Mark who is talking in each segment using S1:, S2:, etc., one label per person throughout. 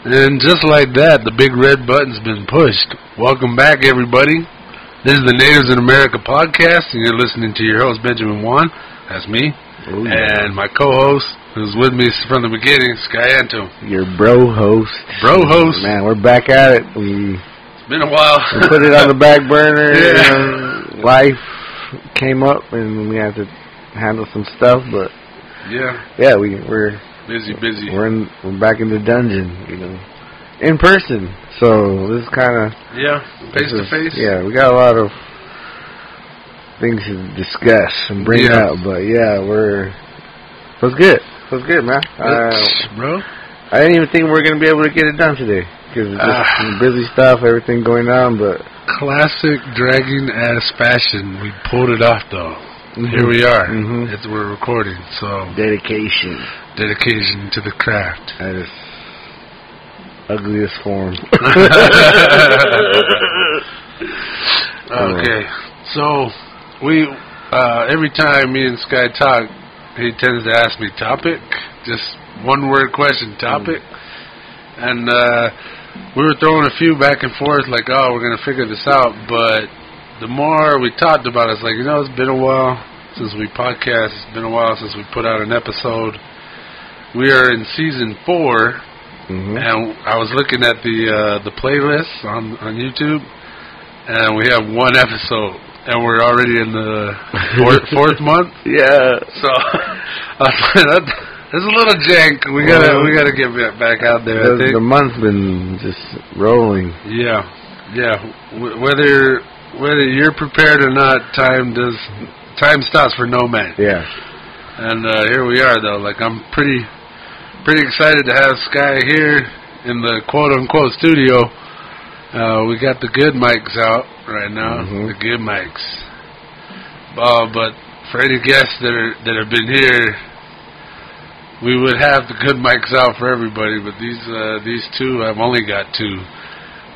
S1: And just like that, the big red button's been pushed. Welcome back, everybody. This is the Natives in America podcast, and you're listening to your host, Benjamin Juan. That's me.
S2: Ooh, yeah.
S1: And my co-host, who's with me from the beginning, Sky Anto.
S2: Your bro host.
S1: Bro host.
S2: Man, we're back at it. We,
S1: It's been a while.
S2: we put it on the back burner.
S1: Yeah.
S2: know, life came up, and we had to handle some stuff. But
S1: yeah,
S2: yeah, we we're
S1: busy, busy.
S2: we're in we're back in the dungeon. You know, in person. So this is kind of
S1: Yeah, face to face.
S2: Yeah, we got a lot of things to discuss and bring
S1: Yeah.
S2: up, but yeah, we're was good. Was good, man. Uh,
S1: bro.
S2: I didn't even think we were gonna be able to get it done today because just some busy stuff, everything going on. But
S1: Classic dragging ass fashion. We pulled it off though. Here we are.
S2: Mhm.
S1: It's we're recording. So
S2: dedication
S1: dedication to the craft.
S2: at its ugliest form.
S1: Okay, so we uh, every time me and Sky talk, he tends to ask me topic, just one word question topic, and uh, we were throwing a few back and forth like, oh, we're gonna figure this out, but the more we talked about it, it's like you know, it's been a while since we podcast. It's been a while since we put out an episode. We are in season four.
S2: hmm
S1: And I was looking at the uh, the playlist on on YouTube, and we have one episode, and we're already in the fourth, fourth month.
S2: Yeah.
S1: So I was like, a little jank. We gotta
S2: Well,
S1: we gotta get back out there. I
S2: The,
S1: think.
S2: the month's been just rolling.
S1: Yeah, yeah. W- whether whether you're prepared or not, time does time stops for no man.
S2: Yeah.
S1: And uh, here we are, though. Like I'm pretty, pretty excited to have Sky here in the quote unquote studio. Uh, we got the good mics out right now,
S2: Mhm.
S1: the good mics. Uh, but for any guests that are that have been here, we would have the good mics out for everybody. But these uh, these two, I've only got two,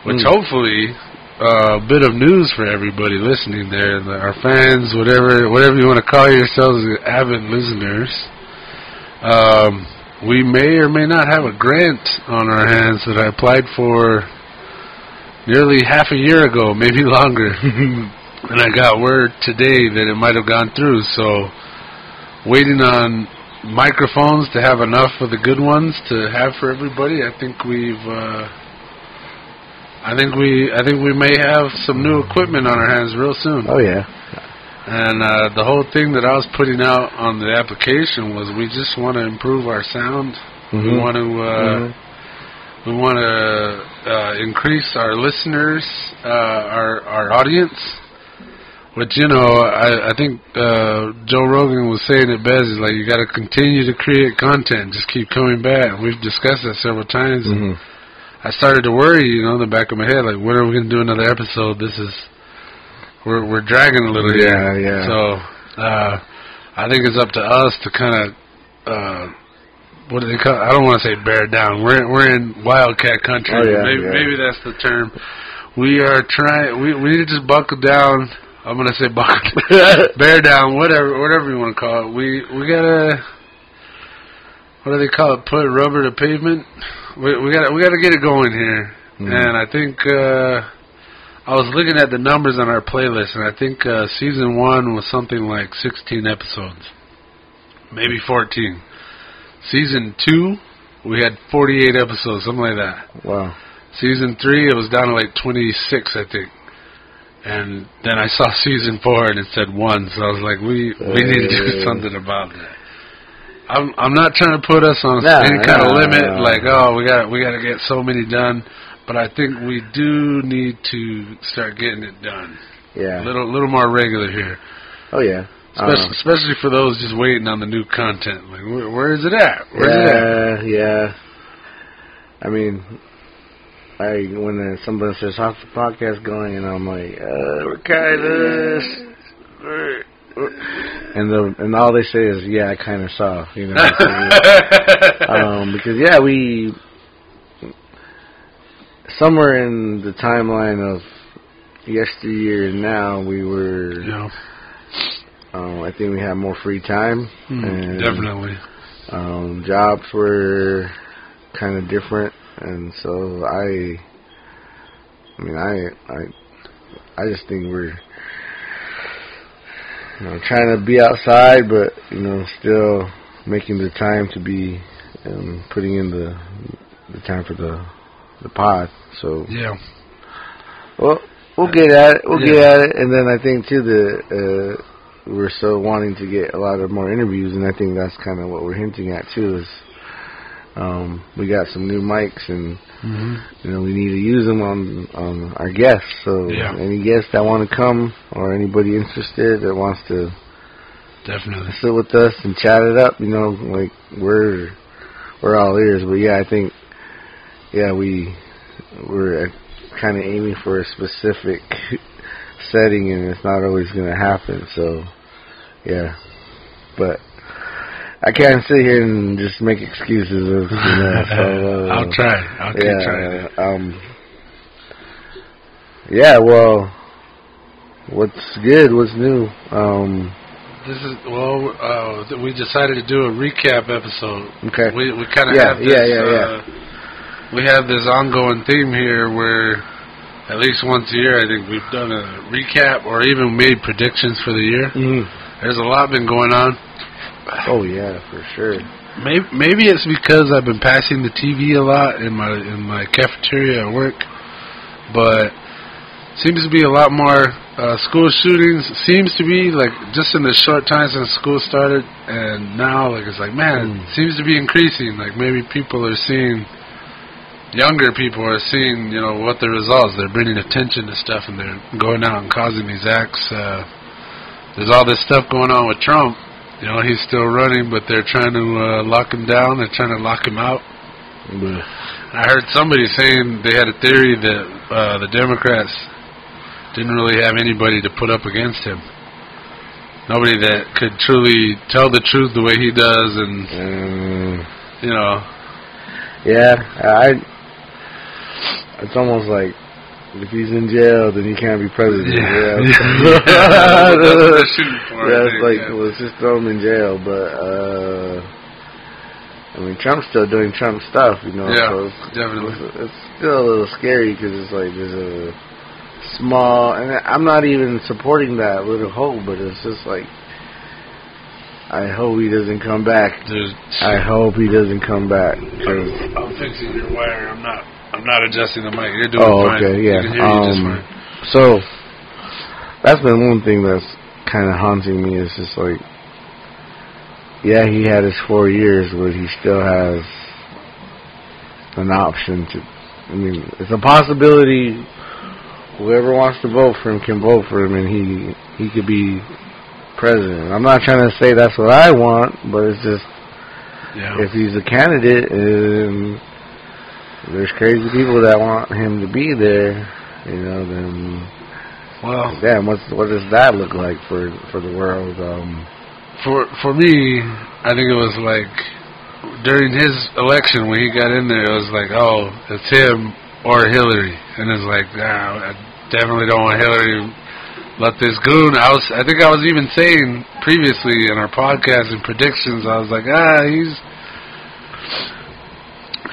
S1: which
S2: Mm.
S1: hopefully uh, a bit of news for everybody listening there, the, our fans, whatever whatever you want to call yourselves, avid listeners. Um, we may or may not have a grant on our hands that I applied for nearly half a year ago, maybe longer. and I got word today that it might have gone through. So, waiting on microphones to have enough of the good ones to have for everybody. I think we've. Uh, I think we. I think we may have some new equipment on our hands real soon.
S2: Oh yeah.
S1: And uh, the whole thing that I was putting out on the application was we just want to improve our sound. We
S2: Mhm.
S1: want to. Uh,
S2: Mhm.
S1: we want to uh, increase our listeners, uh, our our audience. Which you know, I, I think uh, Joe Rogan was saying it best. Is like you got to continue to create content. Just keep coming back. We've discussed that several times. and
S2: Mhm.
S1: I started to worry, you know, in the back of my head, like, when are we going to do another episode? This is we're we're dragging a little
S2: Yeah,
S1: here.
S2: yeah.
S1: So uh, I think it's up to us to kind of. Uh, what do they call? I don't want to say bear down. We're we're in wildcat country.
S2: Oh, yeah,
S1: maybe
S2: yeah.
S1: maybe that's the term. We are trying. We we need to just buckle down. I'm gonna say buckle, bear down, whatever whatever you want to call it. We we gotta. What do they call it? Put rubber to pavement. We we got we got to get it going here.
S2: Mhm.
S1: And I think uh, I was looking at the numbers on our playlist, and I think uh, season one was something like 16 episodes, maybe 14. Season two, we had 48 episodes, something like that.
S2: Wow.
S1: Season three, it was down to like 26, I think. And then I saw season four, and it said one. So I was like, we we need to do something about that. I'm I'm not trying to put us on
S2: Nah,
S1: any kind of limit,
S2: nah.
S1: like oh we got we got to get so many done, but I think we do need to start getting it done a
S2: Yeah.
S1: little a little more regular here,
S2: Oh yeah.
S1: especially
S2: Um,
S1: especially for those just waiting on the new content. Like where, where is it at? Where's it at?
S2: yeah, yeah. I mean, I when uh, somebody says how's the podcast going, and I'm like, uh, we're kind of. And the and all they say is, yeah, I kind of saw, you know. um, because yeah, we somewhere in the timeline of yesteryear and now we were.
S1: yeah,
S2: Um, I think we had more free time.
S1: Hmm,
S2: and,
S1: definitely.
S2: Um, jobs were kind of different. and so I, I mean, I, I, I just think we're, you know, trying to be outside, but you know, still making the time to be, um, putting in the the time for the the pod. So
S1: Yeah.
S2: well, we'll get at it. We'll get at it, and then I think too the uh, we're still wanting to get a lot of more interviews, and I think that's kind of what we're hinting at too. Is um, we got some new mics, and
S1: hmm
S2: you know we need to use them on on our guests. So
S1: Yeah.
S2: any guests that want to come, or anybody interested that wants to
S1: Definitely.
S2: sit with us and chat it up, you know, like we're we're all ears. But yeah, I think yeah we we're kind of aiming for a specific setting, and it's not always going to happen. So yeah, but. I can't sit here and just make excuses of you know. So, uh,
S1: I'll try. I'll keep trying.
S2: yeah, um, yeah. Well, what's good? What's new? Um,
S1: This is well. Uh, we decided to do a recap episode.
S2: okay.
S1: We we kind of
S2: Yeah,
S1: have this.
S2: yeah, yeah, yeah.
S1: We have this ongoing theme here where, at least once a year, I think we've done a recap or even made predictions for the year.
S2: Mhm.
S1: There's a lot been going on.
S2: Oh yeah, for sure.
S1: Maybe, maybe it's because I've been passing the TV a lot in my in my cafeteria at work, but seems to be a lot more uh, school shootings. Seems to be like just in the short time since school started, and now like it's like man,
S2: Mm.
S1: it seems to be increasing. Like maybe people are seeing, younger people are seeing, you know, what the results. They're bringing attention to stuff, and they're going out and causing these acts. Uh, there's all this stuff going on with Trump. You know, he's still running, but they're trying to uh, lock him down. They're trying to lock him out.
S2: But,
S1: I heard somebody saying they had a theory that uh, the Democrats didn't really have anybody to put up against him. Nobody that could truly tell the truth the way he does, and
S2: um,
S1: you know,
S2: yeah, I. It's almost like if he's in jail, then he can't be president.
S1: Yeah.
S2: Yeah.
S1: That's what they're shooting for, I
S2: That's
S1: think,
S2: like
S1: yeah.
S2: let's just throw him in jail. But uh I mean, Trump's still doing Trump stuff, you know.
S1: Yeah,
S2: so it's,
S1: definitely.
S2: It's, it's still a little scary because it's like there's a small, and I'm not even supporting that little hope, but it's just like I hope he doesn't come back.
S1: there's.
S2: I hope he doesn't come back. 'cause
S1: I'm fixing your wire. I'm not. I'm not adjusting the mic. You're doing
S2: Oh,
S1: fine.
S2: okay, yeah.
S1: You can hear you just
S2: Um. So that's been one thing that's kind of haunting me. Is just like, yeah, he had his four years, but he still has an option to. I mean, it's a possibility. Whoever wants to vote for him can vote for him, and he he could be president. I'm not trying to say that's what I want, but it's just
S1: Yeah.
S2: if he's a candidate and there's crazy people that want him to be there, you know, then
S1: well,
S2: damn, what's what does that look like for for the world? Um,
S1: for for me, I think it was like during his election when he got in there, it was like, oh, it's him or Hillary, and it's like, nah, I definitely don't want Hillary. Let this goon. I was, I think I was even saying previously in our podcast and predictions, I was like, ah, he's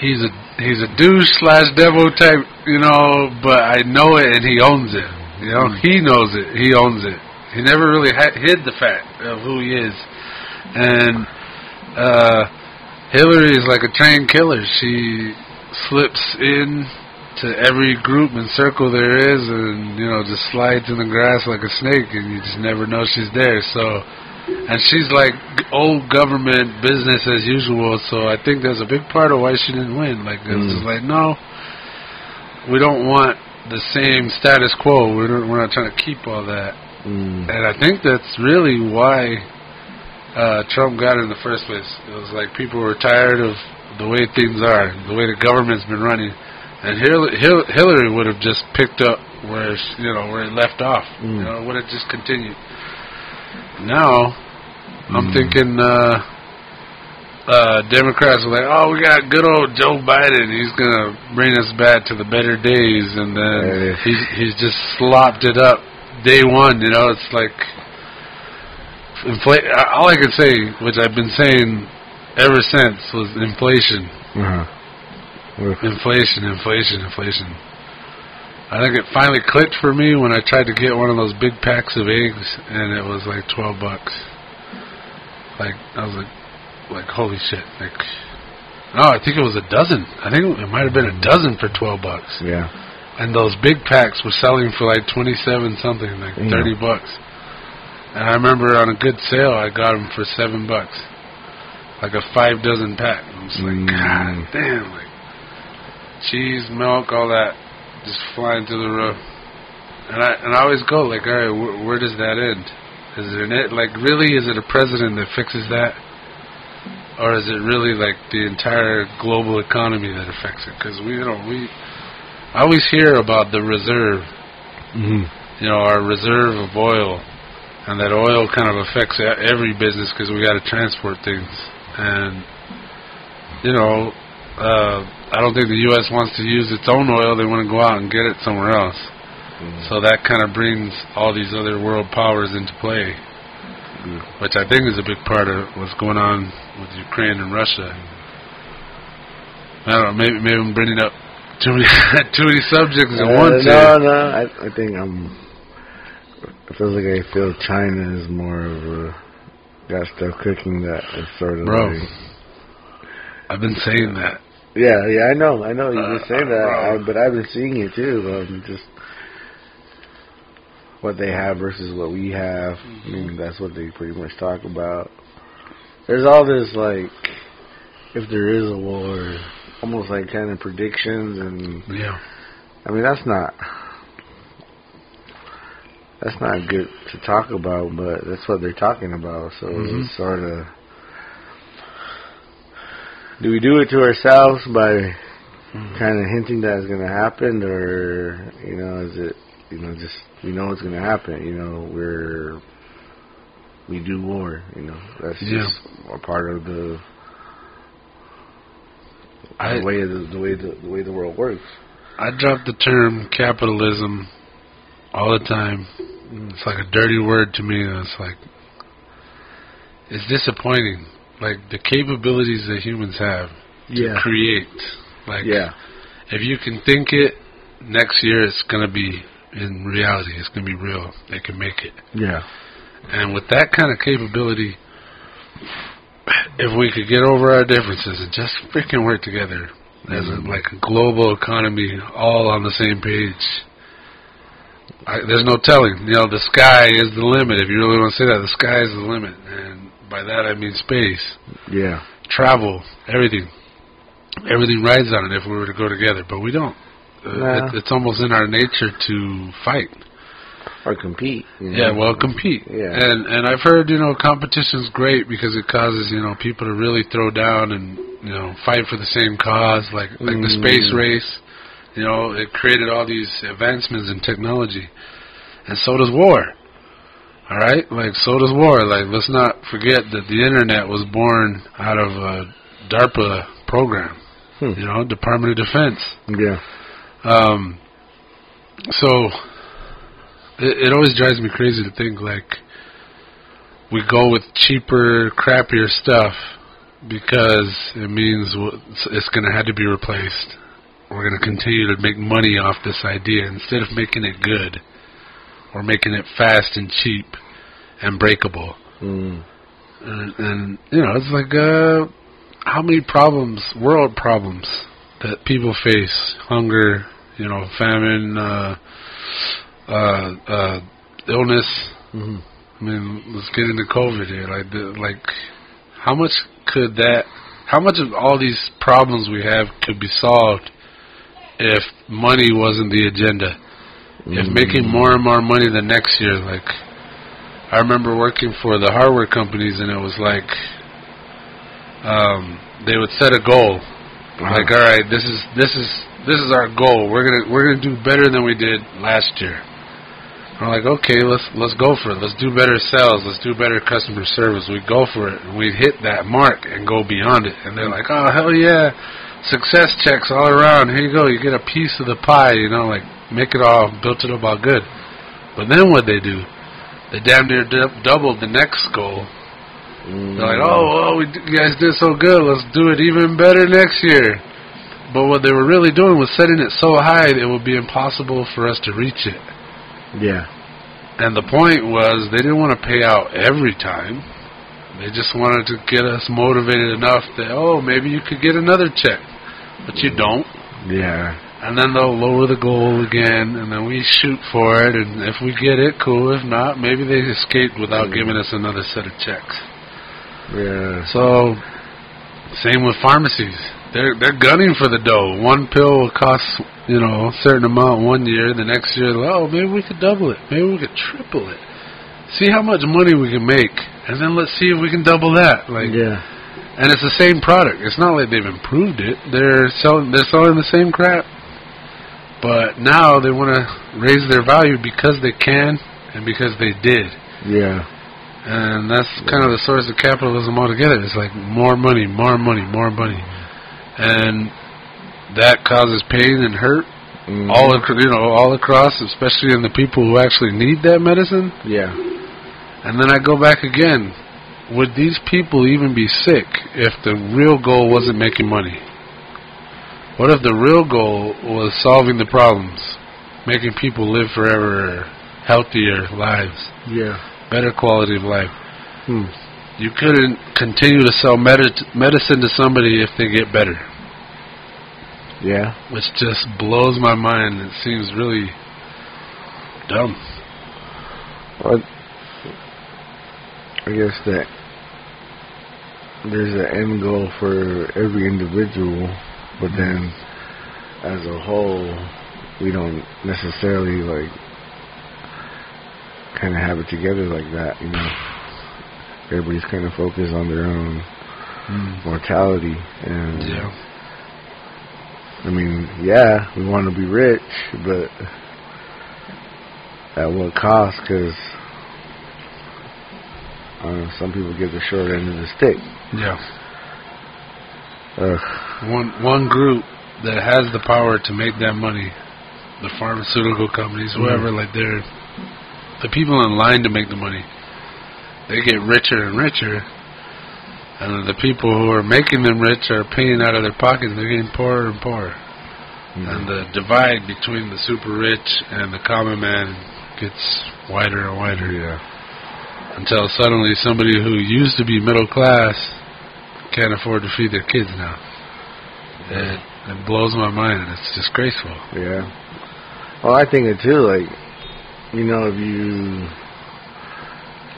S1: he's a he's a douche slash devil type, you know. But I know it, and he owns it. You know, he knows it. He owns it. He never really ha- hid the fact of who he is, and uh, Hillary is like a trained killer. She slips in to every group and circle there is, and you know, just slides in the grass like a snake, and you just never know she's there. So, and she's like old government business as usual. So I think there's a big part of why she didn't win. Like it's
S2: Mm.
S1: like no, we don't want the same status quo. We're not, we're not trying to keep all that.
S2: mm,
S1: And I think that's really why uh, Trump got in the first place. It was like people were tired of the way things are, the way the government's been running, and Hillary, Hillary would have just picked up where you know where it left off.
S2: Mm.
S1: You know, would have just continued. Now, I'm
S2: Mm.
S1: thinking uh, uh, Democrats are like, oh, we got good old Joe Biden. He's gonna bring us back to the better days, and then he's he's just slopped it up day one. You know, it's like inflate. All I could say, which I've been saying ever since, was inflation.
S2: uh-huh.
S1: Inflation, inflation, inflation. I think it finally clicked for me when I tried to get one of those big packs of eggs, and it was like twelve bucks. Like I was like, like holy shit! Like, no, I think it was a dozen. I think it might have been a dozen for twelve bucks.
S2: Yeah.
S1: And those big packs were selling for like twenty-seven something, like
S2: Yeah.
S1: thirty bucks. And I remember on a good sale, I got them for seven bucks, like a five dozen pack. I was like,
S2: Mm.
S1: God damn, like cheese, milk, all that, just flying through the roof. And I and I always go like, all right, wh- where does that end? Is it an it like really? Is it a president that fixes that, or is it really like the entire global economy that affects it? Because we, you know, we I always hear about the reserve,
S2: hmm
S1: you know, our reserve of oil, and that oil kind of affects every business because we got to transport things. And you know, uh, I don't think the U.S. wants to use its own oil; they want to go out and get it somewhere else. Mm-hmm. So that kind of brings all these other world powers into play, mm-hmm. which I think is a big part of what's going on with Ukraine and Russia. I don't know. Maybe maybe I'm bringing up too many too many subjects at
S2: Uh,
S1: once.
S2: no,
S1: here.
S2: no. I, I think I'm. It feels like I feel China is more of a got stuff cooking that is sort of
S1: Bro.
S2: like.
S1: I've been saying that.
S2: Yeah, yeah, I know, I know. You
S1: Uh,
S2: just say that,
S1: bro.
S2: I, but I've been seeing it too. Um, just what they have versus what we have. I mean, that's what they pretty much talk about. There's all this like, if there is a war, almost like kind of predictions, and
S1: Yeah.
S2: I mean that's not that's not good to talk about, but that's what they're talking about. So
S1: Mhm.
S2: it's sort of. Do we do it to ourselves by hmm. kind of hinting that it's going to happen, or you know, is it you know just we know it's going to happen? You know, we're we do war. You know, that's
S1: Yeah.
S2: just a part of the,
S1: I
S2: the way the, the way the, the way the world works.
S1: I drop the term capitalism all the time. Hmm. It's like a dirty word to me. It's like it's disappointing. Like the capabilities that humans have to create. Like
S2: yeah,
S1: if you can think it, next year it's gonna be in reality. It's gonna be real. They can make it.
S2: yeah,
S1: And with that kind of capability, if we could get over our differences and just freaking work together as a, mm-hmm. like a global economy, all on the same page, I, there's no telling. You know, the sky is the limit. If you really want to say that, the sky is the limit, and by that I mean space,
S2: yeah,
S1: travel, everything. Everything rides on it if we were to go together, but we don't.
S2: Nah.
S1: it, it's almost in our nature to fight.
S2: or compete. You know?
S1: Yeah, well, compete.
S2: Yeah.
S1: And and I've heard you know competition's great because it causes you know people to really throw down and you know fight for the same cause, like like the
S2: Mm.
S1: space race. You know, it created all these advancements in technology, and so does war. All right, like so does war. Like let's not forget that the internet was born out of a DARPA program.
S2: Hmm.
S1: You know, Department of Defense.
S2: Yeah.
S1: Um, so it, it always drives me crazy to think like we go with cheaper, crappier stuff because it means it's, it's going to have to be replaced. We're going to continue to make money off this idea instead of making it good or making it fast and cheap and breakable.
S2: Mm.
S1: And, and you know, it's like uh, how many problems, world problems, that people face: hunger, you know, famine, uh, uh, uh, illness.
S2: hmm
S1: I mean, let's get into COVID here. Like, the, like, how much could that? How much of all these problems we have could be solved if money wasn't the agenda? If making more and more money the next year, like, I remember working for the hardware companies, and it was like, um, they would set a goal, like, all right, this is this is this is our goal. We're gonna we're gonna do better than we did last year. We're like, okay, let's let's go for it. Let's do better sales. Let's do better customer service. We go for it, and we hit that mark and go beyond it. And they're like, oh hell yeah, success checks all around. Here you go. You get a piece of the pie. You know, like make it all built it up all good. But then what they do? They damn near du- doubled the next goal.
S2: Mm.
S1: They're like, oh, well, we d- you guys did so good. Let's do it even better next year. but what they were really doing was setting it so high that it would be impossible for us to reach it.
S2: Yeah.
S1: And the point was they didn't want to pay out every time. They just wanted to get us motivated enough that oh maybe you could get another check, but you don't.
S2: Yeah.
S1: And then they'll lower the goal again, and then we shoot for it. And if we get it, cool. If not, maybe they escaped without mm-hmm. giving us another set of checks.
S2: Yeah.
S1: So, same with pharmacies. They're they're gunning for the dough. One pill will cost you know a certain amount one year. The next year, oh maybe we could double it. Maybe we could triple it. See how much money we can make, and then let's see if we can double that. Like,
S2: Yeah.
S1: and it's the same product. It's not like they've improved it. They're selling they're selling the same crap. But now they want to raise their value because they can and because they did.
S2: Yeah.
S1: And that's kind of the source of capitalism altogether. It's like more money, more money, more money. And that causes pain and hurt
S2: Mhm.
S1: all ac- you know all across, especially in the people who actually need that medicine.
S2: Yeah.
S1: And then I go back again. Would these people even be sick if the real goal wasn't making money? What if the real goal was solving the problems, making people live forever, healthier lives,
S2: Yeah.
S1: better quality of life?
S2: Hmm.
S1: You couldn't continue to sell medi- medicine to somebody if they get better,
S2: Yeah.
S1: which just blows my mind. It seems really dumb.
S2: Well, I guess that there's an end goal for every individual, but then as a whole, we don't necessarily like kind of have it together like that, you know. Everybody's kind of focused on their own mortality, and
S1: Yeah.
S2: I mean, yeah, we want to be rich, but at what cost? Because uh, some people get the short end of the stick.
S1: Yeah.
S2: Ugh.
S1: One one group that has the power to make that money, the pharmaceutical companies, mm-hmm. whoever, like they're the people in line to make the money. They get richer and richer, and the people who are making them rich are paying out of their pockets. They're getting poorer and poorer, mm-hmm. and the divide between the super rich and the common man gets wider and wider.
S2: Yeah.
S1: Until suddenly somebody who used to be middle class can't afford to feed their kids now. It, it blows my mind. It's disgraceful.
S2: Yeah. Well, I think it too. Like, you know, if you,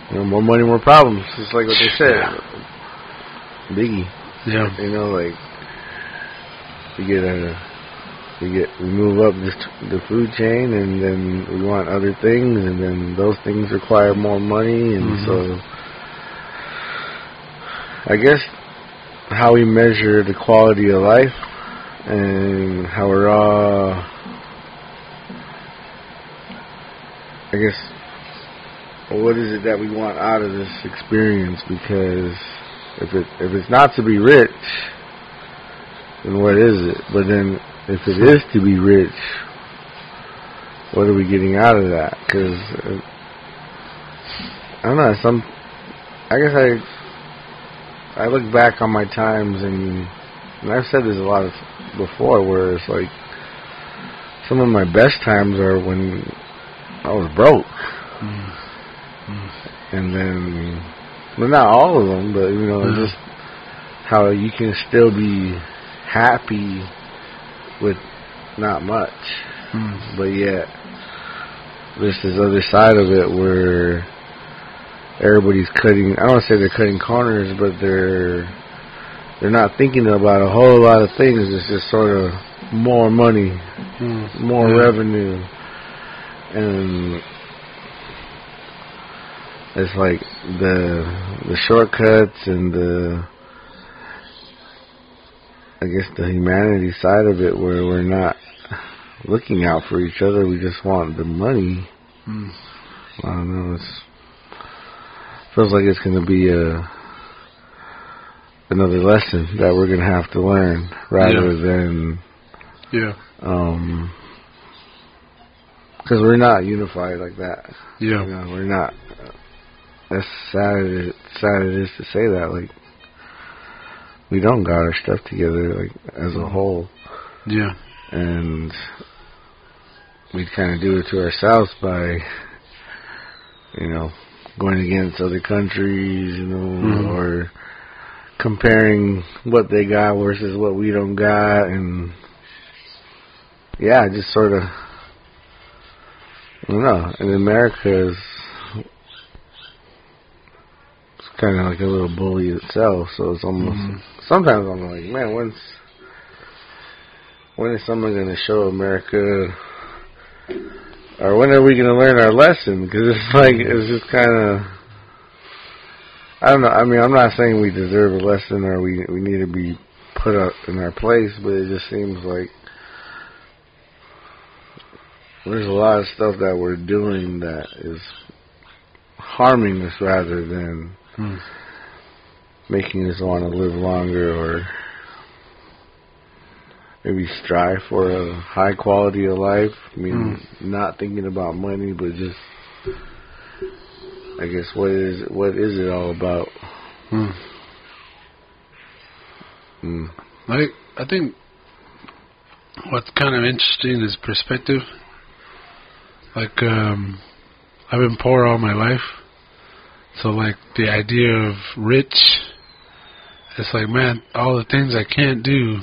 S2: you know, more money, more problems. It's like what they said. Biggie.
S1: Yeah.
S2: You know, like we get a, we get we move up this the food chain, and then we want other things, and then those things require more money, and
S1: Mhm.
S2: so I guess how we measure the quality of life and how we're all, I guess, what is it that we want out of this experience? Because if it if it's not to be rich, then what is it? But then if it is to be rich, what are we getting out of that? Because uh, I don't know. Some, I guess I I look back on my times and and I've said this a lot of, before, where it's like some of my best times are when I was broke, and then well, not all of them, but you know,
S1: Mhm.
S2: just how you can still be happy with not much,
S1: Mm.
S2: but yet there's this other side of it where everybody's cutting. I don't say they're cutting corners, but they're they're not thinking about a whole lot of things. It's just sort of more money,
S1: Mm.
S2: more
S1: Yeah.
S2: revenue, and it's like the the shortcuts and the I guess the humanity side of it, where we're not looking out for each other. We just want the money.
S1: Mm.
S2: I don't know. It's feels like it's going to be a another lesson that we're going to have to learn, rather than
S1: Yeah.
S2: um because we're not unified like that.
S1: Yeah.
S2: You know, we're not. That's sad. It, sad it is to say that. Like we don't got our stuff together, like as a whole.
S1: Yeah.
S2: and we'd kind of do it to ourselves by, you know, going against other countries, you know,
S1: Mhm.
S2: or comparing what they got versus what we don't got, and yeah, just sort of, I don't know. And America is it's kind of like a little bully itself, so it's almost.
S1: Mhm.
S2: Sometimes I'm like, man, when's when is someone going to show America, or when are we going to learn our lesson? Because it's like it's just kind of. I don't know. I mean, I'm not saying we deserve a lesson or we we need to be put up in our place, but it just seems like there's a lot of stuff that we're doing that is harming us rather than
S1: Hmm.
S2: making us want to live longer or maybe strive for a high quality of life. I mean, not thinking about money, but just I guess what is what is it all about?
S1: Hmm.
S2: Mm.
S1: Like I think what's kind of interesting is perspective. Like um I've been poor all my life. So like the idea of rich it's like man, all the things I can't do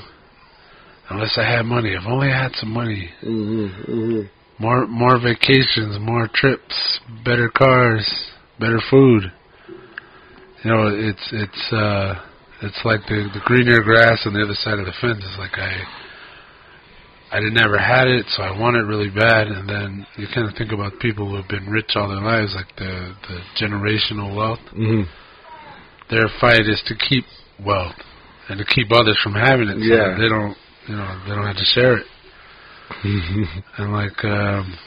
S1: unless I had money. If only I had some money.
S2: Mm-hmm, mm-hmm.
S1: More more vacations, more trips, better cars, better food. You know, it's it's uh it's like the the greener grass on the other side of the fence. It's like I I did never had it, so I want it really bad. And then you kind of think about people who have been rich all their lives, like the the generational wealth.
S2: Mm-hmm.
S1: Their fight is to keep wealth and to keep others from having it. So
S2: Yeah.
S1: they don't, you know, they don't have to share it. And like, um,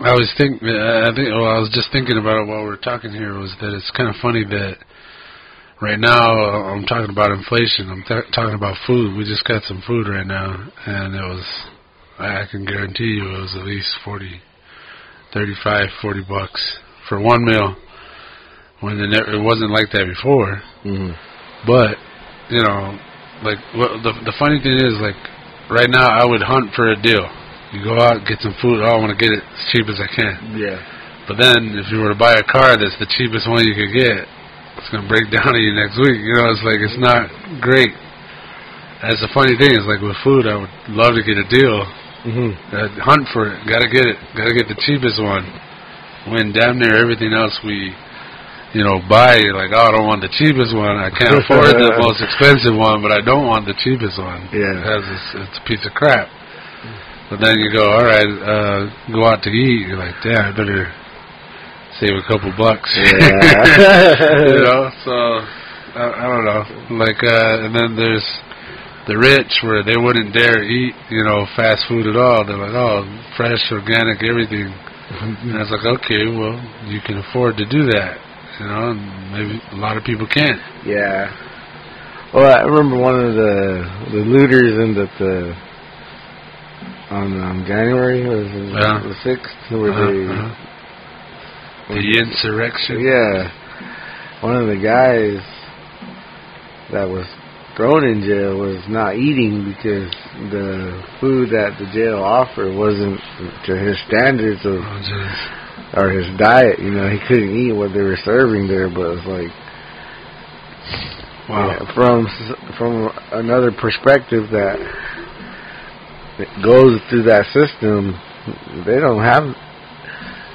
S1: I was think, I think, well, I was just thinking about it while we were talking here. Was that it's kind of funny that right now I'm talking about inflation. I'm th- talking about food. We just got some food right now, and it was, I can guarantee you, it was at least forty, thirty-five, forty bucks for one meal. When it, never, it wasn't like that before.
S2: mm-hmm.
S1: But you know, like what, the the funny thing is, like right now, I would hunt for a deal. You go out, get some food. Oh, I want to get it as cheap as I can.
S2: Yeah.
S1: But then, if you were to buy a car that's the cheapest one you could get, it's gonna break down on you next week. You know, it's like it's not great. That's the funny thing is like with food, I would love to get a deal.
S2: Mm-hmm.
S1: Uh, hunt for it. Gotta get it. Gotta get the cheapest one. When damn near everything else we, you know, buy, like, oh, I don't want the cheapest one. I can't afford the most expensive one, but I don't want the cheapest one.
S2: Yeah.
S1: Because it's, it's a piece of crap. But then you go, all right, uh, go out to eat. You're like, damn, I better save a couple bucks.
S2: Yeah.
S1: you know, so I, I don't know. Like, uh, and then there's the rich where they wouldn't dare eat, you know, fast food at all. They're like, oh, fresh, organic, everything. And I was like, okay, well, you can afford to do that, you know, maybe a lot of people can't.
S2: Yeah. Well, I remember one of the the looters in the, the on um, January was
S1: Yeah.
S2: the sixth where
S1: Uh-huh,
S2: they
S1: uh-huh. The insurrection.
S2: yeah one of the guys that was thrown in jail was not eating because the food that the jail offered wasn't to his standards of
S1: Oh.
S2: Or his diet. You know, he couldn't eat what they were serving there, but it's like
S1: Wow.
S2: Yeah, from from another perspective that goes through that system, they don't have.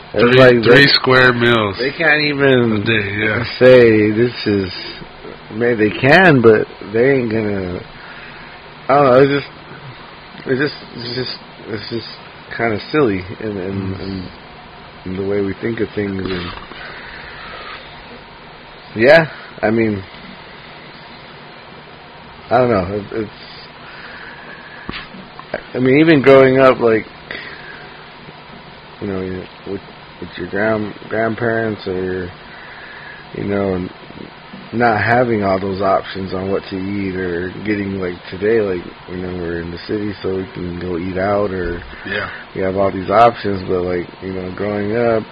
S1: Three,
S2: like
S1: three
S2: they,
S1: square meals
S2: they can't even
S1: day, yeah.
S2: say this is. Maybe they can, but they ain't gonna. I don't know. It's just, it's just, it's just, it's just kind of silly in in, in in the way we think of things. And yeah, I mean, I don't know. It, it's. I mean, even growing up, like, you know, with with your grand grandparents or, you know, and not having all those options on what to eat or getting like today, like you know, we're in the city, so we can go eat out or
S1: Yeah.
S2: we have all these options. But like, you know, growing up,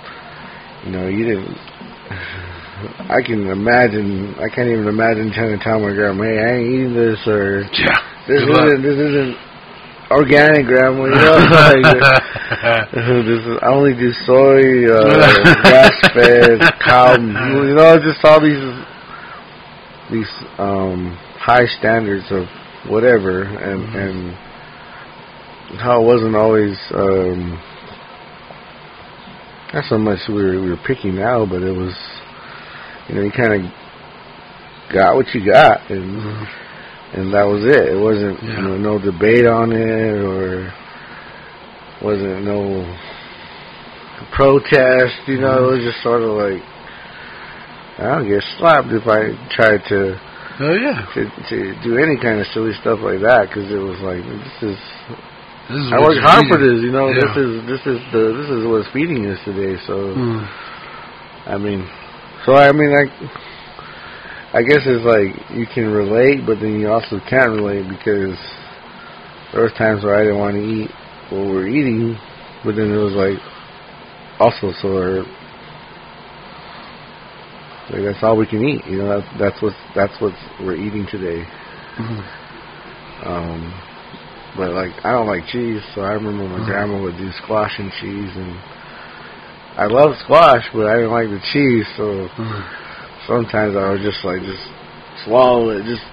S2: you know, you didn't. I can imagine. I can't even imagine trying to tell my grandma, "Hey, I ain't eating this," or
S1: Yeah.
S2: this
S1: Good
S2: isn't this isn't organic, grandma. You know, like, this is I only do soy, uh, grass fed, cow. You know, just all these these um high standards of whatever, and
S1: Mm-hmm.
S2: and how it wasn't always um not so much we were we were picky now, but it was you know you kind of got what you got, and and that was it. It wasn't
S1: Yeah.
S2: you know no debate on it or wasn't no protest. You know, it was just sort of like I'll get slapped if I tried to
S1: oh yeah.
S2: to to do any kind of silly stuff like that because it was like this is
S1: This is
S2: I worked hard for this. You know,
S1: Yeah.
S2: this is this is the this is what's feeding us today. So.
S1: Mm.
S2: I mean, so I mean, I, I guess it's like you can relate, but then you also can't relate because there was times where I didn't want to eat what we're eating, but then it was like also so like that's all we can eat. You know, that's that's what that's what we're eating today.
S1: Mhm.
S2: Um, but like I don't like cheese, so I remember my
S1: Mhm.
S2: grandma would do squash and cheese, and I love squash, but I didn't like the cheese, so
S1: Mm.
S2: sometimes I would just like just swallow it, just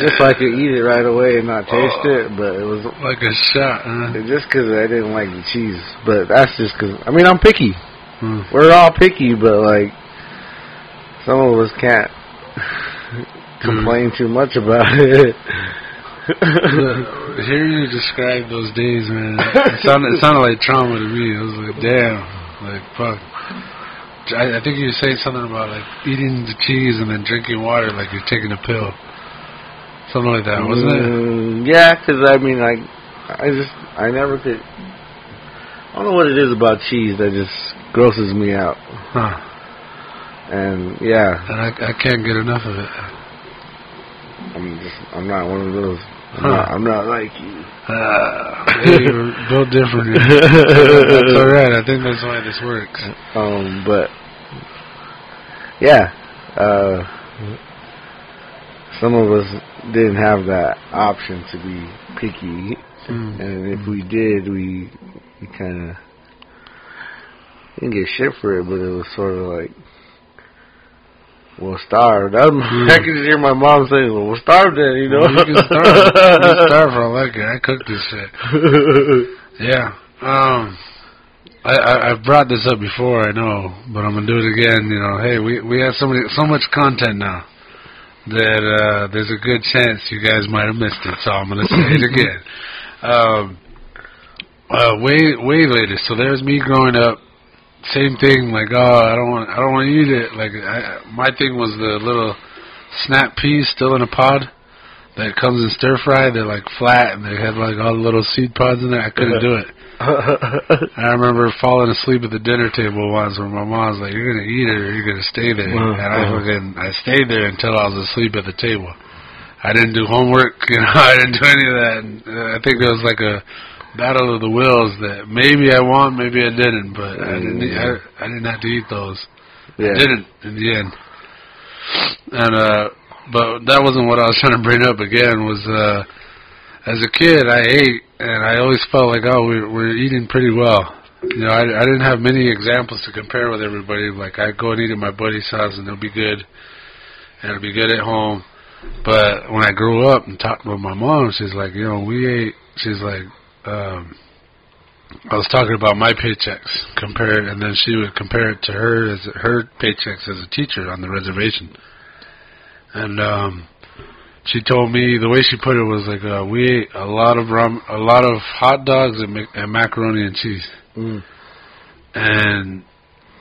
S2: just so I could eat it right away and not taste
S1: Oh.
S2: it. But it was
S1: Like a shot. Huh?
S2: just because I didn't like the cheese. But that's just because I mean I'm picky.
S1: Mm.
S2: We're all picky, but like some of us can't complain too much about it.
S1: Uh, Hearing you describe those days, man, it sounded, it sounded like trauma to me. I was like, damn, like fuck. I, I think you were saying something about like eating the cheese and then drinking water like you're taking a pill, something like that, wasn't it?
S2: Mm, yeah, because I mean, like, I just, I never could. I don't know what it is about cheese that just grosses me out.
S1: Huh.
S2: And yeah,
S1: And I, I can't get enough of it.
S2: I'm just, I'm not one of those. I'm,
S1: Huh.
S2: not, I'm not like you.
S1: Uh, you're built different. that's all right. I think that's why this works.
S2: Um, but yeah, uh, some of us didn't have that option to be picky,
S1: Mm.
S2: and if we did, we we kind of didn't get shit for it, but it was sort of like. Well, starved. I, I can just hear my mom saying, "Well, we'll starve then," you know.
S1: Well, you can starve. You can starve for all I care. I cook this shit. Yeah. Um. I, I I've brought this up before, I know, but I'm gonna do it again. You know, hey, we we have so many so much content now that uh there's a good chance you guys might have missed it. So I'm gonna say it again. Um. Uh, way way later. So there's me growing up. Same thing. Like, oh, I don't want I don't want to eat it. Like, I, my thing was the little snap peas still in a pod that comes in stir fry. They're like flat and they have like all the little seed pods in there. I couldn't do it. I remember falling asleep at the dinner table once where my mom was like, "You're gonna eat it or you're gonna stay there."
S2: Uh-huh.
S1: And I fucking I stayed there until I was asleep at the table. I didn't do homework, you know. I didn't do any of that. And uh, I think there was like a battle of the wills that maybe I won, maybe I didn't, but I didn't. eat- I, I didn't have to eat those.
S2: yeah.
S1: I didn't in the end. And uh but that wasn't what I was trying to bring up again was uh as a kid I ate and I always felt like oh we're we're eating pretty well. You know, I I didn't have many examples to compare with everybody. Like I'd go and eat at my buddy's house and it'll be good and it'll be good at home. But when I grew up and talked with my mom, she's like, you know, we ate she's like, um I was talking about my paychecks compared, and then she would compare it to her as her paychecks as a teacher on the reservation. And um, she told me the way she put it was like uh, we ate a lot of rum, a lot of hot dogs and, mac- and macaroni and cheese.
S2: Mm.
S1: And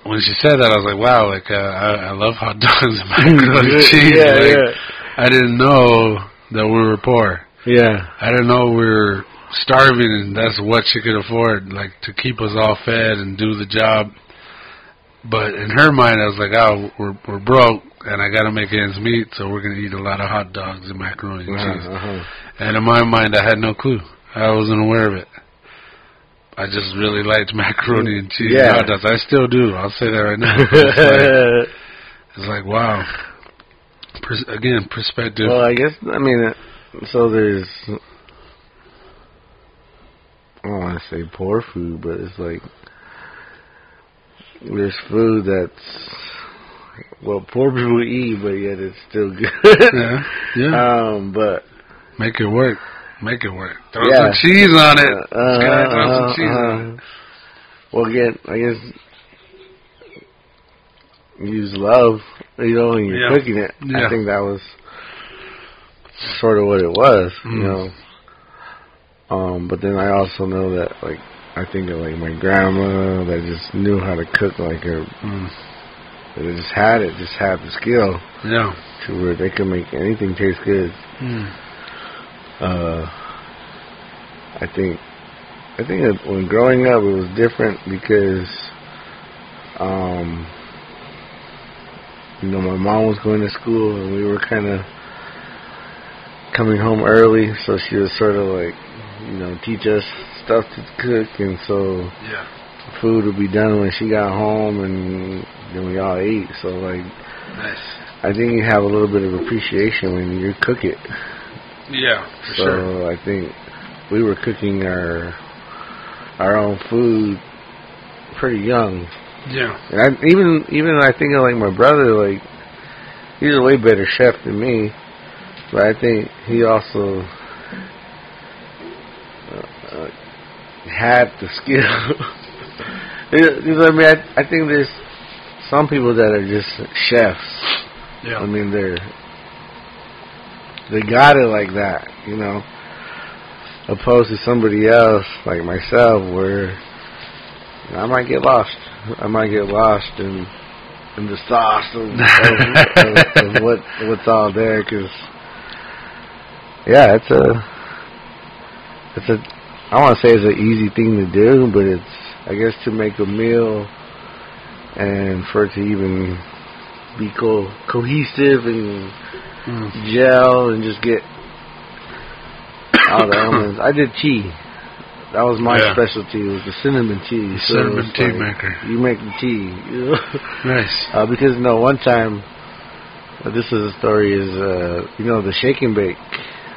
S1: when she said that, I was like, wow, like uh, I, I love hot dogs and macaroni and cheese.
S2: yeah,
S1: like,
S2: yeah.
S1: I didn't know that we were poor.
S2: Yeah.
S1: I didn't know we were starving and that's what she could afford, like to keep us all fed and do the job. But in her mind, I was like, oh, we're we're broke and I got to make ends meet, so we're gonna eat a lot of hot dogs and macaroni and cheese.
S2: Uh-huh, uh-huh.
S1: And in my mind, I had no clue. I wasn't aware of it. I just really liked macaroni and cheese
S2: Yeah.
S1: and hot dogs. I still do. I'll say that right now. it's, like, it's like wow. Pers- again, perspective.
S2: well, I guess I mean, so there's want to say poor food, but it's like there's food that's well poor people eat, but yet it's still good.
S1: Yeah. Yeah.
S2: Um, but
S1: Make it work. Make it work. Throw
S2: Yeah.
S1: some cheese on it.
S2: Uh,
S1: gotta throw
S2: uh,
S1: some cheese on
S2: uh,
S1: it.
S2: well, again, I guess use love, you know, when you're
S1: Yeah.
S2: cooking it.
S1: Yeah.
S2: I think that was sort of what it was,
S1: Mm.
S2: you know. Um, but then I also know that, like, I think of like my grandma that just knew how to cook like her,
S1: Mm.
S2: that just had it, just had the skill
S1: Yeah.
S2: to where they could make anything taste good.
S1: Mm.
S2: uh, I think I think that when growing up it was different because um, you know my mom was going to school and we were kind of coming home early, so she was sort of like you know teach us stuff to cook, and so
S1: Yeah.
S2: food would be done when she got home, and then we all ate. So like
S1: Nice.
S2: I think you have a little bit of appreciation when you cook it.
S1: Yeah, for
S2: so
S1: sure.
S2: I think we were cooking our our own food pretty young.
S1: Yeah.
S2: And I, even even I think of like my brother, like he's a way better chef than me, but I think he also uh, had the skill. you know I mean? I, I think there's some people that are just chefs.
S1: Yeah.
S2: I mean, they're they got it like that, you know, opposed to somebody else like myself, where I might get lost. I might get lost in in the sauce of, of, of, of what what's all there, because yeah, it's a it's a I want to say it's an easy thing to do, but it's I guess to make a meal and for it to even be co- cohesive and
S1: Mm.
S2: gel and just get all the elements. I did tea. That was my
S1: Yeah.
S2: specialty. Was the cinnamon tea. So
S1: Cinnamon tea
S2: like,
S1: maker.
S2: You make the tea. You know?
S1: Nice.
S2: uh, because no, one time, uh, this is a story. Is uh, you know the shake and bake.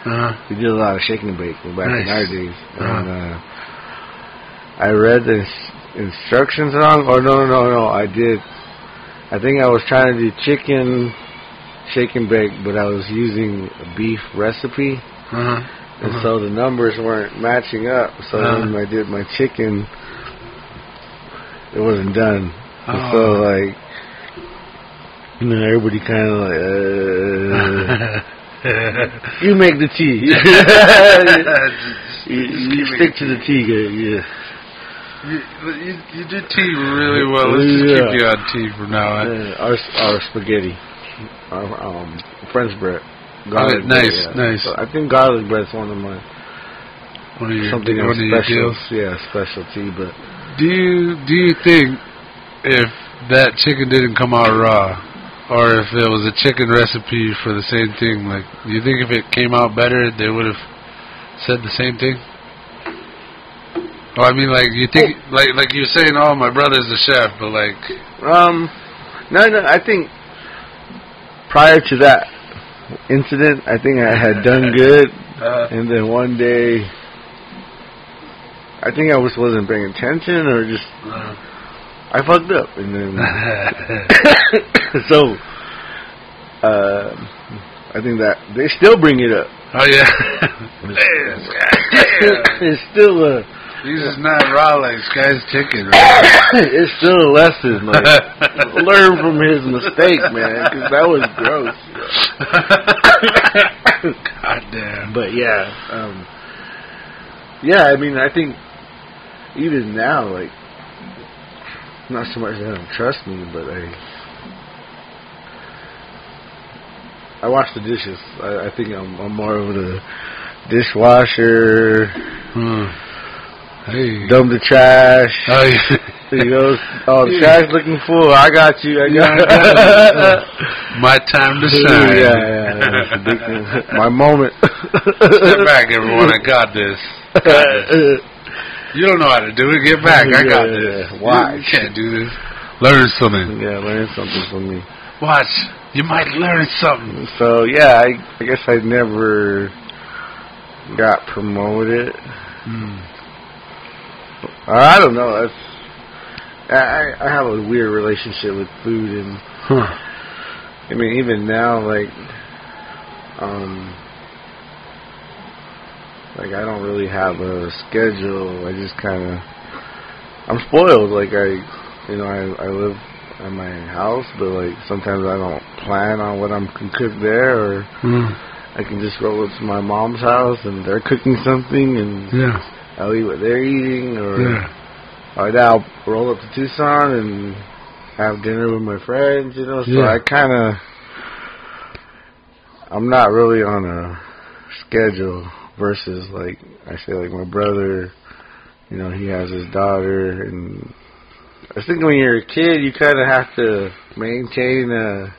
S1: Uh-huh.
S2: We did a lot of shake and bake back in our days.
S1: Uh-huh.
S2: And uh, I read the instructions wrong. Or no, no, no, no. I did. I think I was trying to do chicken shake and bake, but I was using a beef recipe,
S1: Uh-huh.
S2: and
S1: Uh-huh.
S2: so the numbers weren't matching up. So
S1: Uh-huh.
S2: when I did my chicken, it wasn't done. And so
S1: Oh.
S2: like, you know, everybody kind of like, uh, you make the tea. you, you stick to the tea, guy, yeah.
S1: You, you, you did tea really well. Let's just
S2: Yeah.
S1: keep you on tea from now on.
S2: Uh, our our spaghetti, our um French bread,
S1: Okay, nice,
S2: bread,
S1: nice.
S2: So I think garlic bread is one of my
S1: One of your,
S2: something
S1: one
S2: of
S1: of
S2: special,
S1: deals.
S2: yeah, specialty. But
S1: Do you do you think if that chicken didn't come out raw, or if it was a chicken recipe for the same thing, like do you think if it came out better, they would have said the same thing? Well, I mean, like you think, like like you're saying, oh, my brother's a chef, but like,
S2: um, no, no, I think prior to that incident, I think I had done good,
S1: uh,
S2: and then one day. I think I was wasn't paying attention, or just I fucked up, and then so uh, I think that they still bring it up.
S1: oh yeah,
S2: it's still a
S1: These is not raw like Sky's chicken. Right?
S2: it's still a lesson. Like learn from his mistake, man, because that was gross.
S1: God damn.
S2: But yeah, um, yeah. I mean, I think even now, like, not so much they don't trust me, but I. I wash the dishes. I, I think I'm, I'm more of the dishwasher,
S1: Hmm. Hey.
S2: dump the trash.
S1: Oh, yeah.
S2: You know, oh, the trash looking full. I got you. I got.
S1: My time to shine.
S2: yeah, yeah, that's the big thing. My moment.
S1: Step back, everyone. I got this. Got this. You don't know how to do it. Get back. I got
S2: Yeah,
S1: this.
S2: yeah. Watch.
S1: You can't do this. Learn something.
S2: yeah, learn something from me.
S1: Watch. You might learn something.
S2: So yeah, I, I guess I never got promoted.
S1: Hmm.
S2: I don't know. That's I I have a weird relationship with food, and
S1: Huh.
S2: I mean even now, like um, like I don't really have a schedule. I just kind of I'm spoiled. Like I, you know, I I live at my house, but like sometimes I don't plan on what I'm can cook there, or
S1: Mm.
S2: I can just roll up to my mom's house and they're cooking something, and
S1: Yeah.
S2: I'll eat what they're eating, or
S1: Yeah.
S2: or now I'll roll up to Tucson and have dinner with my friends. You know, so
S1: Yeah.
S2: I kind of I'm not really on a schedule versus like I say like my brother. You know, he has his daughter, and I think when you're a kid, you kind of have to maintain a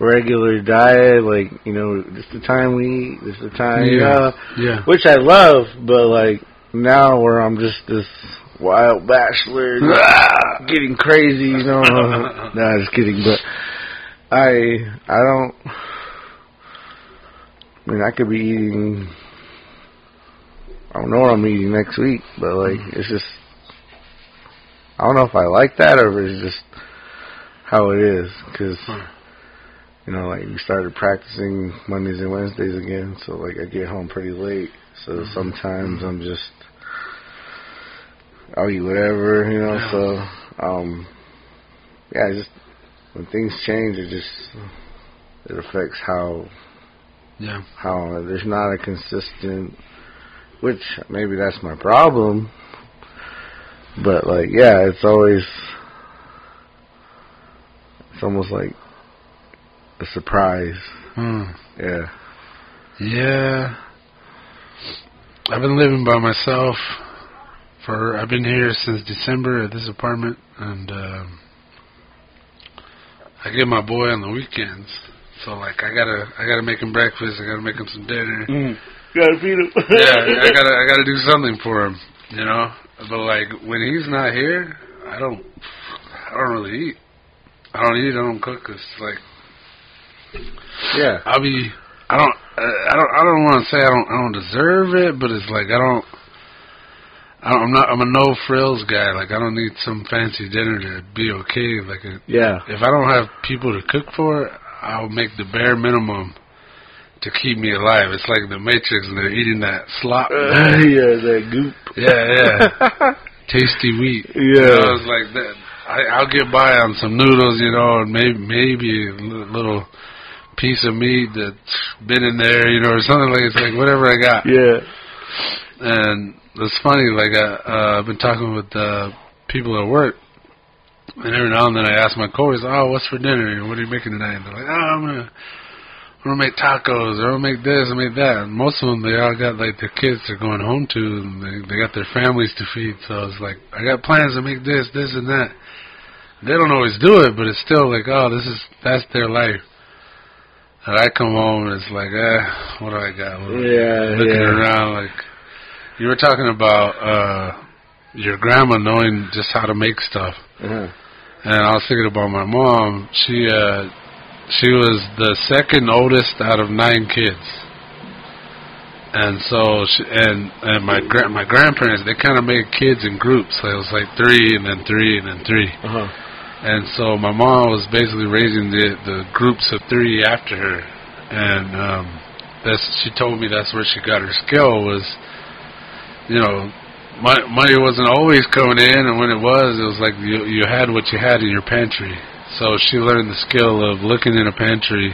S2: regular diet. Like, you know, this the time we eat, this the time, you
S1: Yeah.
S2: know,
S1: Yeah.
S2: which I love. But like now, where I'm just this wild bachelor, getting crazy, you know. nah, just kidding. But I, I don't. I mean, I could be eating. I don't know what I'm eating next week, but like mm-hmm. it's just. I don't know if I like that or if it's just how it is, because you know, like we started practicing Mondays and Wednesdays again, so like I get home pretty late, so mm-hmm. sometimes mm-hmm. I'm just. I'll eat whatever, you know. So, um, yeah, just when things change, it just it affects how
S1: Yeah.
S2: how there's not a consistent which maybe that's my problem but like yeah it's always it's almost like a surprise
S1: Hmm.
S2: yeah
S1: Yeah. I've been living by myself for I've been here since December at this apartment and um I get my boy on the weekends. So like I gotta I gotta make him breakfast, I gotta make him some dinner.
S2: mm. Gotta feed him
S1: yeah, I gotta I gotta do something for him, you know? But like when he's not here, I don't I don't really eat. I don't eat, I don't cook. It's like
S2: yeah
S1: I'll be. I don't. uh, I don't. I don't want to say I don't. I don't deserve it, but it's like I don't. I don't I'm not. I'm a no frills guy. Like I don't need some fancy dinner to be okay. Like uh,
S2: yeah
S1: if I don't have people to cook for, I'll make the bare minimum to keep me alive. It's like the Matrix, and they're eating that slop.
S2: yeah that goop
S1: yeah, yeah. Tasty wheat.
S2: Yeah.
S1: You know, it's like that. I, I'll get by on some noodles, you know, and maybe maybe a little piece of meat that's been in there, you know, or something like it's like whatever I got.
S2: yeah
S1: And it's funny, like I, uh, I've been talking with uh, people at work, and every now and then I ask my coworkers, "Oh, what's for dinner? What are you making tonight?" And they're like, "Oh, I'm gonna." I'm gonna make tacos, or I'm gonna make this, and make that. And most of them, they all got like their kids they're going home to, and they they got their families to feed. So it's like I got plans to make this, this, and that. They don't always do it, but it's still like, oh, this is that's their life. And I come home and it's like, eh, what do I got? What
S2: yeah
S1: looking
S2: yeah
S1: around like you were talking about uh your grandma knowing just how to make stuff
S2: uh-huh.
S1: and I was thinking about my mom she uh she was the second oldest out of nine kids. And so she, and and my gra- my grandparents they kind of made kids in groups. So it was like three and then three and then three.
S2: Uh-huh.
S1: and so my mom was basically raising the the groups of three after her, and um, that's she told me that's where she got her skill was, you know, money wasn't always coming in, and when it was, it was like you you had what you had in your pantry. So she learned the skill of looking in a pantry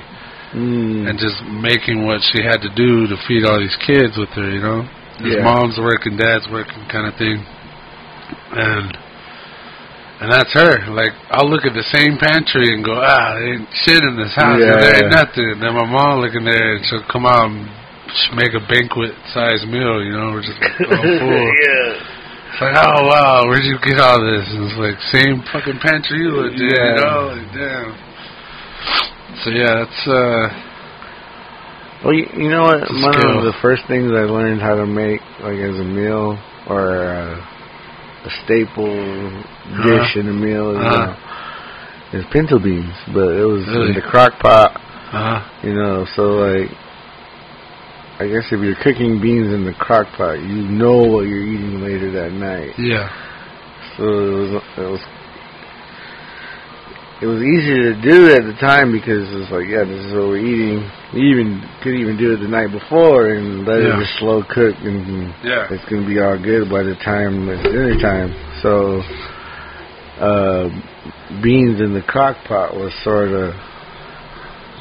S2: mm.
S1: and just making what she had to do to feed all these kids with her, you know. His
S2: Yeah.
S1: mom's working, dad's working, kind of thing, and and that's her. Like I'll look at the same pantry and go, ah, there ain't shit in this house.
S2: Yeah,
S1: there ain't
S2: yeah.
S1: nothing. And then my mom looking there and she'll come out and make a banquet size meal. You know, we're just like, oh, full.
S2: yeah
S1: It's like, oh wow, where'd you get all this? And it's like same fucking pantry you lived in. You
S2: Yeah.
S1: know, like, damn. So yeah, that's uh.
S2: Well, you, you know what? One
S1: skill.
S2: of the first things I learned how to make, like as a meal or uh, a staple dish in a meal, is,
S1: Uh-huh.
S2: uh, is pinto beans. But it was
S1: Really?
S2: in the crock pot,
S1: Uh,
S2: you know. So like, I guess if you're cooking beans in the crock pot, you know what you're eating later that night.
S1: Yeah.
S2: So it was it was it was easier to do at the time because it was like, yeah, this is what we're eating. You even could even do it the night before and let
S1: Yeah.
S2: it just slow cook, and
S1: Yeah.
S2: it's gonna be all good by the time it's dinner time. So, uh, beans in the crock pot was sort of,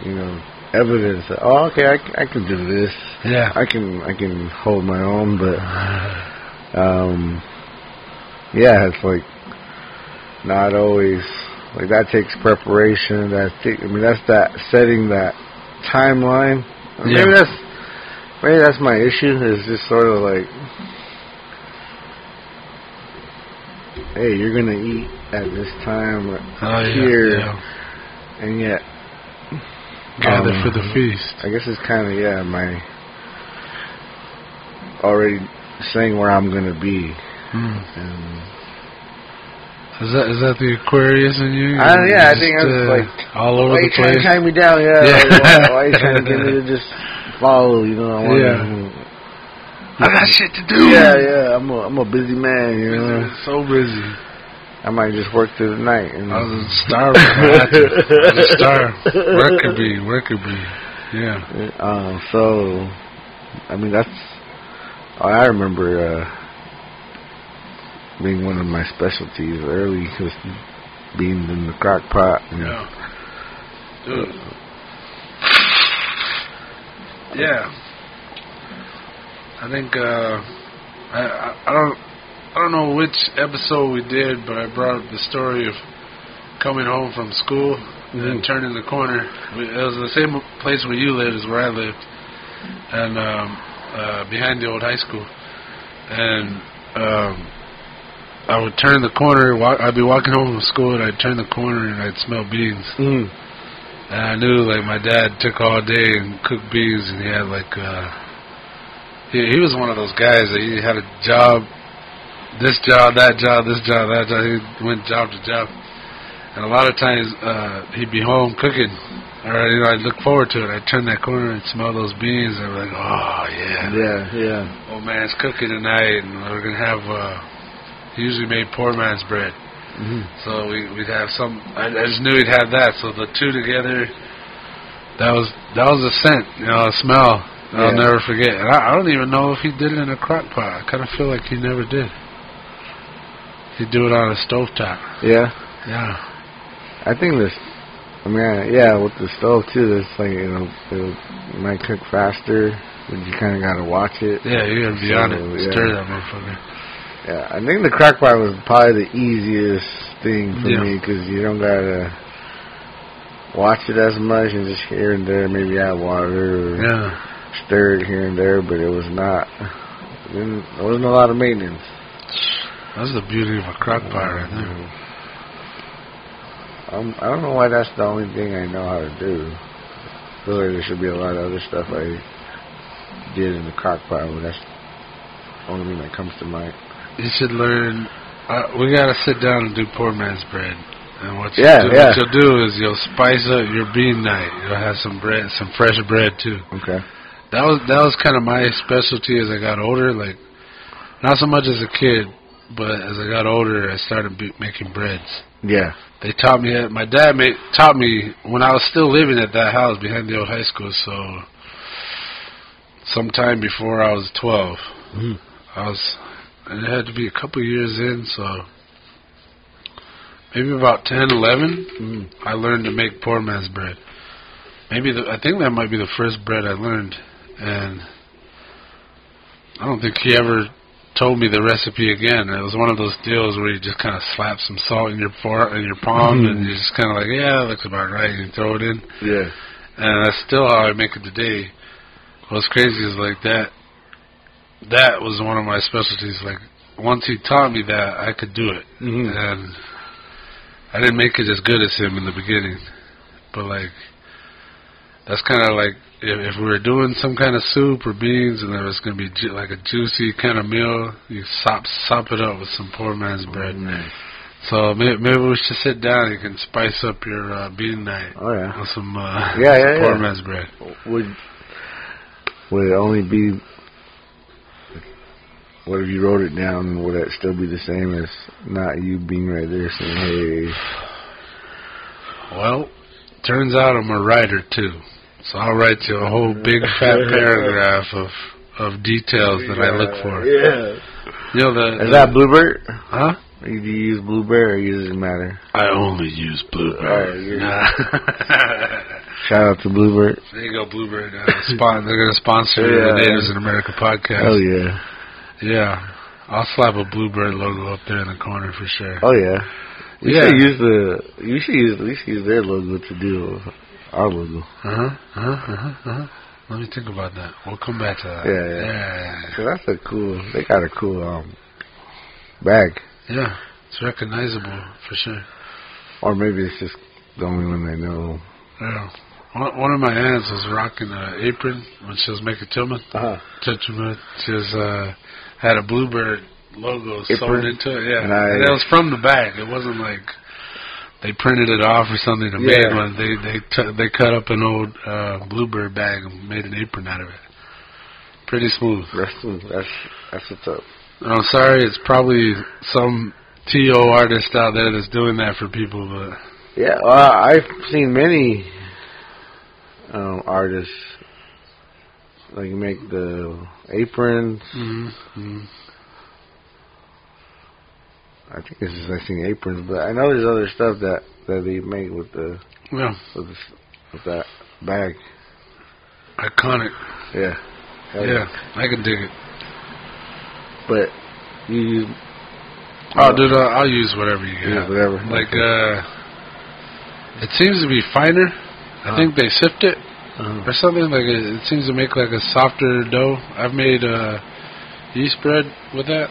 S2: you know, evidence that oh, okay, I, I can do this.
S1: Yeah.
S2: I can I can hold my own, but um, yeah, it's like not always like that takes preparation. That take, I mean, that's that setting that timeline. Or Maybe
S1: Yeah.
S2: that's maybe that's my issue. Is just sort of like, hey, you're gonna eat at this time
S1: Oh, yeah.
S2: here,
S1: yeah.
S2: and yet
S1: Gather
S2: um,
S1: for the feast.
S2: I guess it's kind of yeah, my already saying where I'm gonna be,
S1: Mm.
S2: and
S1: Is that is that the Aquarius in you?
S2: Uh, yeah, I think I was
S1: uh,
S2: like,
S1: all over
S2: why
S1: the
S2: you trying to
S1: place.
S2: tie me down? Yeah,
S1: Yeah.
S2: Like, why, why you trying to get me to just follow? You know, I want Yeah,
S1: I got shit to do.
S2: Yeah, yeah, I'm a I'm a busy man. You know,
S1: So busy.
S2: I might just work through the night. And
S1: I was starving. I had to. I was starved. Where could be? Where could be? Yeah.
S2: Um, so, I mean, that's. oh, I remember uh, being one of my specialties early was being in the crock pot. And,
S1: Yeah. Dude. Yeah. I think uh I, I I don't I don't know which episode we did, but I brought up the story of coming home from school and
S2: Mhm.
S1: turning the corner. It was the same place where you lived as where I lived, and um, uh, behind the old high school. And um, I would turn the corner. Walk, I'd be walking home from school, and I'd turn the corner, and I'd smell beans.
S2: Mm.
S1: And I knew like my dad took all day and cooked beans, and he had like uh, he he was one of those guys that he had a job, this job, that job, this job, that job. He went job to job, and a lot of times uh, he'd be home cooking, or you know I'd look forward to it. I'd turn that corner and smell those beans, and I'd be like, oh yeah,
S2: Yeah, yeah.
S1: old man's cooking tonight, and we're gonna have. uh He usually made poor man's bread.
S2: hmm
S1: So we, we'd have some. I, I just knew he'd have that. So the two together, that was that was a scent, you know, a smell. that I'll never forget. And I, I don't even know if he did it in a crock pot. I kind of feel like he never did. He'd do it on a stovetop.
S2: Yeah.
S1: Yeah.
S2: I think this. I mean, yeah, with the stove too. It's like you know, it might cook faster, but you kind of gotta watch it.
S1: Yeah, you gotta be on it.
S2: yeah.
S1: Stir that motherfucker.
S2: Yeah, I think the crock pot was probably the easiest thing for
S1: Yeah.
S2: me because you don't gotta watch it as much and just here and there maybe add water or
S1: Yeah.
S2: stir it here and there, but it was not. There wasn't a lot of maintenance.
S1: That's the beauty of a crock pot right there.
S2: Um, I don't know why that's the only thing I know how to do. I feel like there should be a lot of other stuff I did in the crock pot, but that's the only thing that comes to mind.
S1: You should learn. Uh, we gotta sit down and do poor man's bread. And what you
S2: Yeah,
S1: do,
S2: yeah.
S1: what you'll do is you'll spice up your bean night. You'll have some bread, some fresh bread too.
S2: Okay.
S1: That was that was kind of my specialty as I got older. Like, not so much as a kid, but as I got older, I started be- making breads.
S2: Yeah.
S1: They taught me. My dad made taught me when I was still living at that house behind the old high school. So, sometime before I was twelve,
S2: Mhm.
S1: I was. And it had to be a couple years in, so maybe about ten, eleven.
S2: Mm.
S1: I learned to make poor man's bread. Maybe the, I think that might be the first bread I learned, and I don't think he ever told me the recipe again. It was one of those deals where you just kind of slap some salt in your for in your palm, and you just kind of like, yeah, that looks about right, and you throw it in,
S2: Yeah.
S1: and that's still how I make it today. What's crazy is like that. That was one of my specialties. Like once he taught me that, I could do it
S2: hmm
S1: and I didn't make it as good as him in the beginning, but like that's kind of like if, if we were doing some kind of soup or beans and there was gonna be ju- like a juicy kind of meal, you sop sop it up with some poor man's bread.
S2: Nice.
S1: So maybe, maybe we should sit down. You can spice up your uh, bean night
S2: Oh yeah.
S1: with some uh,
S2: Yeah, yeah,
S1: some poor
S2: yeah.
S1: man's bread.
S2: Would would it only be? What if you wrote it down? Would that still be the same as not you being right there saying, "Hey"?
S1: Well, turns out I'm a writer too. So I'll write you a whole big fat paragraph of of details that I look for.
S2: Yeah.
S1: You know the,
S2: Is
S1: the-
S2: that Bluebird?
S1: huh?
S2: Do you use Blueberry or does it matter?
S1: I only use Bluebird.
S2: Alright,
S1: Nah.
S2: Shout out to Bluebird.
S1: there you go, Bluebird. Uh, spon- they're gonna sponsor
S2: Yeah.
S1: the Natives in America podcast.
S2: Oh yeah.
S1: Yeah, I'll slap a Bluebird logo up there in the corner for sure.
S2: Oh yeah. We
S1: Yeah.
S2: should use the. You should use. We should use their logo to do our logo.
S1: Uh huh. Uh huh. Uh huh. Uh-huh. Let me think about that. We'll come back to that.
S2: Yeah, yeah.
S1: Yeah.
S2: So that's a cool. They got a cool um bag,
S1: Yeah, It's recognizable for sure.
S2: or maybe it's just the only one they know.
S1: Yeah. One, one of my aunts was rocking an apron when she was making Tillman.
S2: Uh-huh.
S1: She was uh, had a bluebird logo sewn
S2: Apron?
S1: into it. Yeah,
S2: Nice.
S1: and it was from the bag. It wasn't like they printed it off or something and
S2: Yeah.
S1: made one. They they t- they cut up an old uh, bluebird bag and made an apron out of it. Pretty smooth.
S2: That's that's that's what's up.
S1: And I'm sorry, it's probably some TO artist out there that's doing that for people, but
S2: Yeah, well, I've seen many um, artists like make the aprons.
S1: mm-hmm.
S2: I think it's just I've seen aprons, but I know there's other stuff that that they make with the
S1: yeah,
S2: with, the, with that bag.
S1: iconic.
S2: Yeah. Hell
S1: Yeah, I can dig it.
S2: But you use
S1: Oh, dude, I'll, I'll use whatever you
S2: use
S1: got.
S2: whatever.
S1: Like, uh, it seems to be finer. I
S2: Uh-huh.
S1: think they sift it
S2: uh,
S1: or something. Like it, it seems to make like a softer dough. I've made uh, yeast bread with that,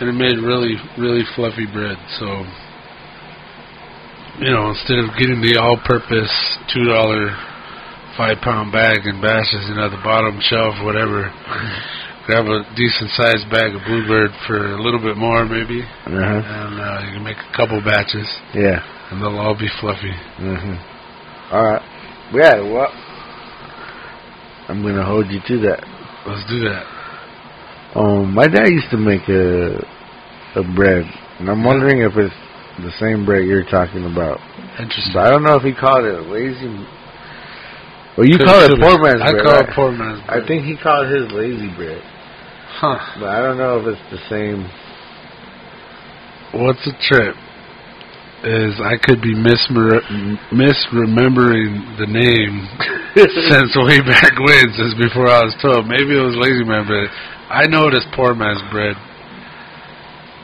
S1: and it made really, really fluffy bread. So, you know, instead of getting the all-purpose two dollar five pound bag and bashes, you know, the bottom shelf, whatever. Grab a decent sized bag of bluebird for a little bit more, maybe,
S2: uh-huh.
S1: and uh, you can make a couple batches,
S2: Yeah.
S1: and they'll all be fluffy.
S2: Mhm. All right. Yeah. Well, I'm gonna hold you to that.
S1: Let's do that.
S2: Um, my dad used to make a a bread, and I'm wondering if it's the same bread you're talking about.
S1: Interesting.
S2: But I don't know if he called it lazy. Well, you call it poor man's
S1: I
S2: bread.
S1: call
S2: right?
S1: it poor man's bread.
S2: I think he called his lazy bread,
S1: Huh.
S2: but I don't know if it's the same.
S1: What's a trip? Is I could be mismer- misremembering the name since way back when, since before I was told. Maybe it was Lazy Man bread. I know it is poor man's bread.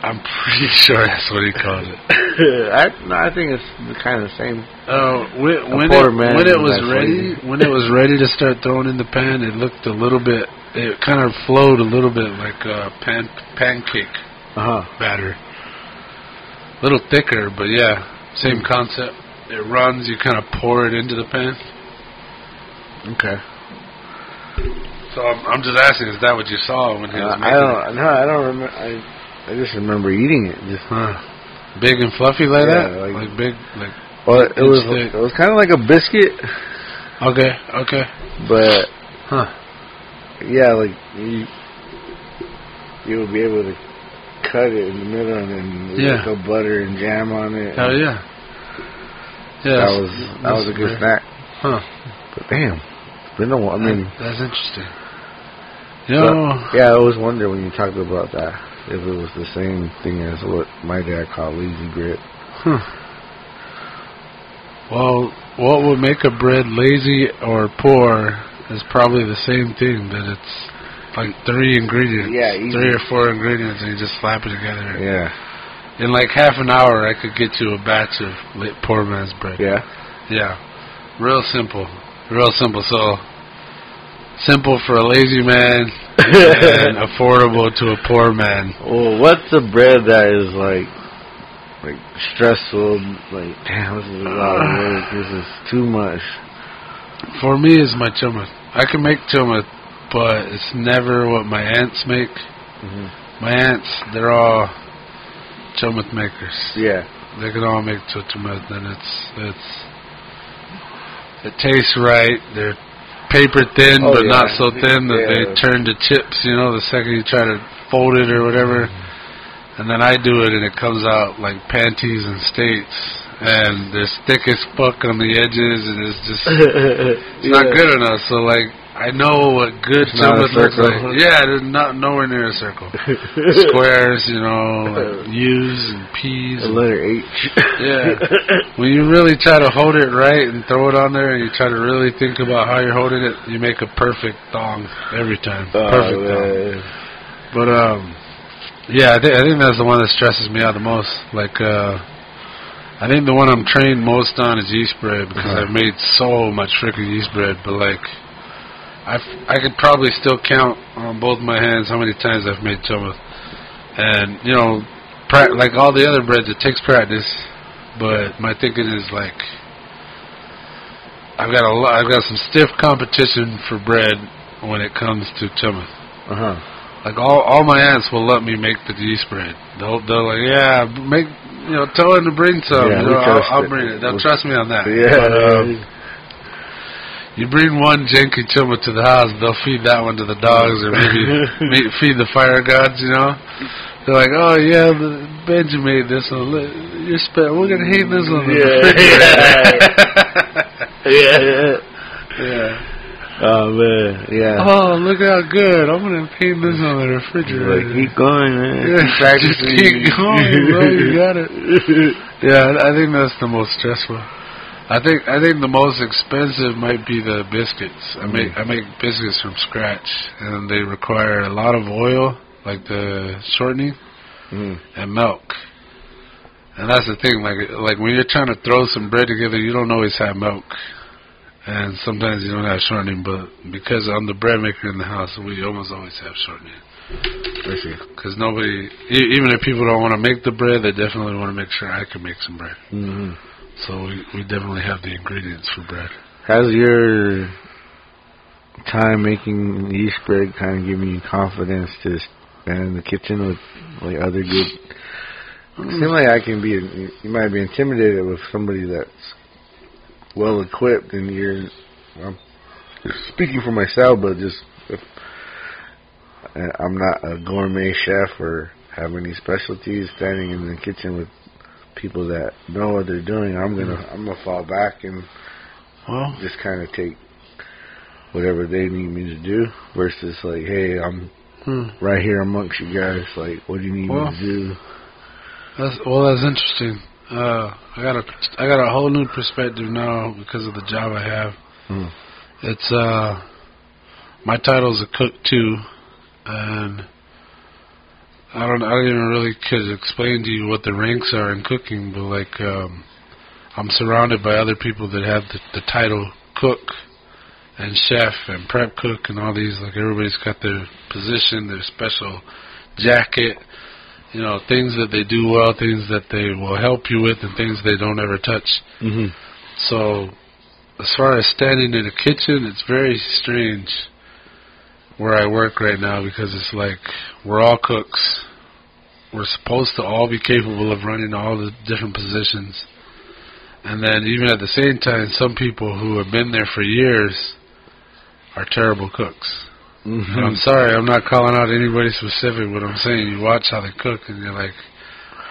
S1: I'm pretty sure that's what he called it.
S2: I no, I think it's kind of the same.
S1: Uh, when, when, it,
S2: man
S1: when it was ready,
S2: lazy.
S1: when it was ready to start throwing in the pan, it looked a little bit. It kind of flowed a little bit like a pan pancake
S2: Uh huh.
S1: batter. A little thicker, but yeah, same concept. It runs, you kind of pour it into the pan.
S2: Okay.
S1: So I'm, I'm just asking, is that what you saw when he
S2: Uh,
S1: was
S2: I
S1: making it?
S2: don't. No, I don't remember. I I just remember eating it. Just
S1: Huh. Big and fluffy like
S2: Yeah,
S1: that?
S2: like-
S1: Like, big, like,
S2: well, it
S1: It's
S2: was
S1: thick.
S2: it was kind of like a biscuit,
S1: okay, okay.
S2: but
S1: Huh.
S2: yeah, like you you would be able to cut it in the middle and then
S1: Yeah.
S2: put butter and jam on it.
S1: Hell yeah. Yeah.
S2: that was that was a good snack.
S1: Huh.
S2: But damn, it's been a while. I mean,
S1: that's interesting. You
S2: so- yeah, I always wonder when you talked about that if it was the same thing as what my dad called lazy bread.
S1: Huh. Well, what would make a bread lazy or poor is probably the same thing. That it's like three ingredients,
S2: Yeah, easy.
S1: three or four ingredients, and you just slap it together.
S2: Yeah,
S1: In like half an hour, I could get you a batch of poor man's bread.
S2: yeah.
S1: Yeah, real simple, real simple. So simple for a lazy man and affordable to a poor man.
S2: Well, what's a bread that is like like stressful? Like, damn, this is a lot of work. This is too much.
S1: For me, is my chumma. I can make chumma, but it's never what my aunts make.
S2: Mm-hmm.
S1: My aunts, they're all chumma makers.
S2: Yeah,
S1: They can all make chumma, and it's it's it tastes right. They're paper thin,
S2: Oh,
S1: but not so thin that they turn to chips. You know, the second you try to fold it or whatever, and then I do it, and it comes out like panties and states, and they're thick as fuck on the edges, and it's just it's not good enough. So like. I know what good
S2: It's not a
S1: looks
S2: circle.
S1: like. Yeah, it's not nowhere near a circle. Squares, you know, like U's and P's.
S2: The letter H.
S1: Yeah. when you really try to hold it right and throw it on there, and you try to really think about how you're holding it, you make a perfect thong every time.
S2: Oh,
S1: perfect thong. But um, yeah, I think I think that's the one that stresses me out the most. Like, uh, I think the one I'm trained most on is yeast bread because
S2: Uh-huh.
S1: I've made so much freaking yeast bread. But like, I I could probably still count on both my hands how many times I've made chumma. And you know, pra- like all the other breads, it takes practice. But my thinking is like, I've got a lot, I've got some stiff competition for bread when it comes to chumma.
S2: Uh huh.
S1: Like all all my aunts will let me make the yeast bread. They'll they'll like yeah make you know tell them to bring some.
S2: Yeah,
S1: you know, I'll, I'll bring it. They'll trust me on that.
S2: Yeah.
S1: But, um, you bring one janky chumma to the house, they'll feed that one to the dogs or maybe may- feed the fire gods. You know, they're like oh yeah the, Benji made this one. You're spe- we're gonna hang this on the
S2: Yeah.
S1: refrigerator.
S2: yeah, yeah.
S1: yeah.
S2: Oh man, yeah.
S1: Oh look how good! I'm gonna paint this on the refrigerator.
S2: Like, keep going, man.
S1: Yeah,
S2: Keep
S1: just keep going, bro. You got it. Yeah, I think that's the most stressful. I think I think the most expensive might be the biscuits. I make I make biscuits from scratch, and they require a lot of oil, like the shortening,
S2: Mm.
S1: and milk. And that's the thing, like like when you're trying to throw some bread together, you don't always have milk, and sometimes you don't have shortening. But because I'm the bread maker in the house, we almost always have shortening.
S2: I see.
S1: Because nobody, e- even if people don't want to make the bread, they definitely want to make sure I can make some bread.
S2: hmm
S1: So we, we definitely have the ingredients for bread.
S2: How's your time making yeast bread kind of giving you confidence to stand in the kitchen with like other good? Seems like I can be. You might be intimidated with somebody that's well equipped, and you're. I'm speaking for myself, but just if uh, I'm not a gourmet chef or have any specialties, standing in the kitchen with people that know what they're doing, I'm gonna I'm gonna fall back and
S1: Well,
S2: just kind of take whatever they need me to do versus like, hey, I'm
S1: hmm.
S2: right here amongst you guys. Like, what do you need
S1: Well,
S2: me to do?
S1: that's well, that's interesting. Uh, I got a I got a whole new perspective now because of the job I have.
S2: Hmm.
S1: It's uh, my title's a cook too, and I don't I don't even really could explain to you what the ranks are in cooking, but like um, I'm surrounded by other people that have the, the title cook and chef and prep cook and all these. Like everybody's got their position, their special jacket, you know, things that they do well, things that they will help you with, and things they don't ever touch.
S2: Mm-hmm.
S1: So, as far as standing in a kitchen, it's very strange where I work right now because it's like we're all cooks. We're supposed to all be capable of running all the different positions. And then, even at the same time, some people who have been there for years are terrible cooks.
S2: Mm-hmm.
S1: And I'm sorry, I'm not calling out anybody specific, but I'm saying you watch how they cook and you're like,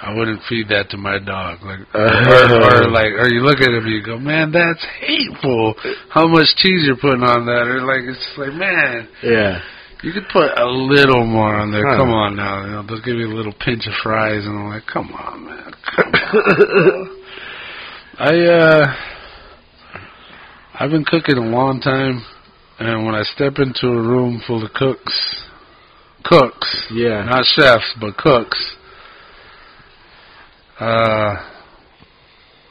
S1: I wouldn't feed that to my dog. Like, or, or like, or you look at him and you go, man, that's hateful. How much cheese you're putting on that? Or like, it's just like, man,
S2: Yeah.
S1: you could put a little more on there.
S2: Huh.
S1: Come on now, you know, they'll give you a little pinch of fries, and I'm like, come on, man. Come on. I uh, I've been cooking a long time, and when I step into a room full of cooks, cooks,
S2: Yeah.
S1: not chefs, but cooks. Uh,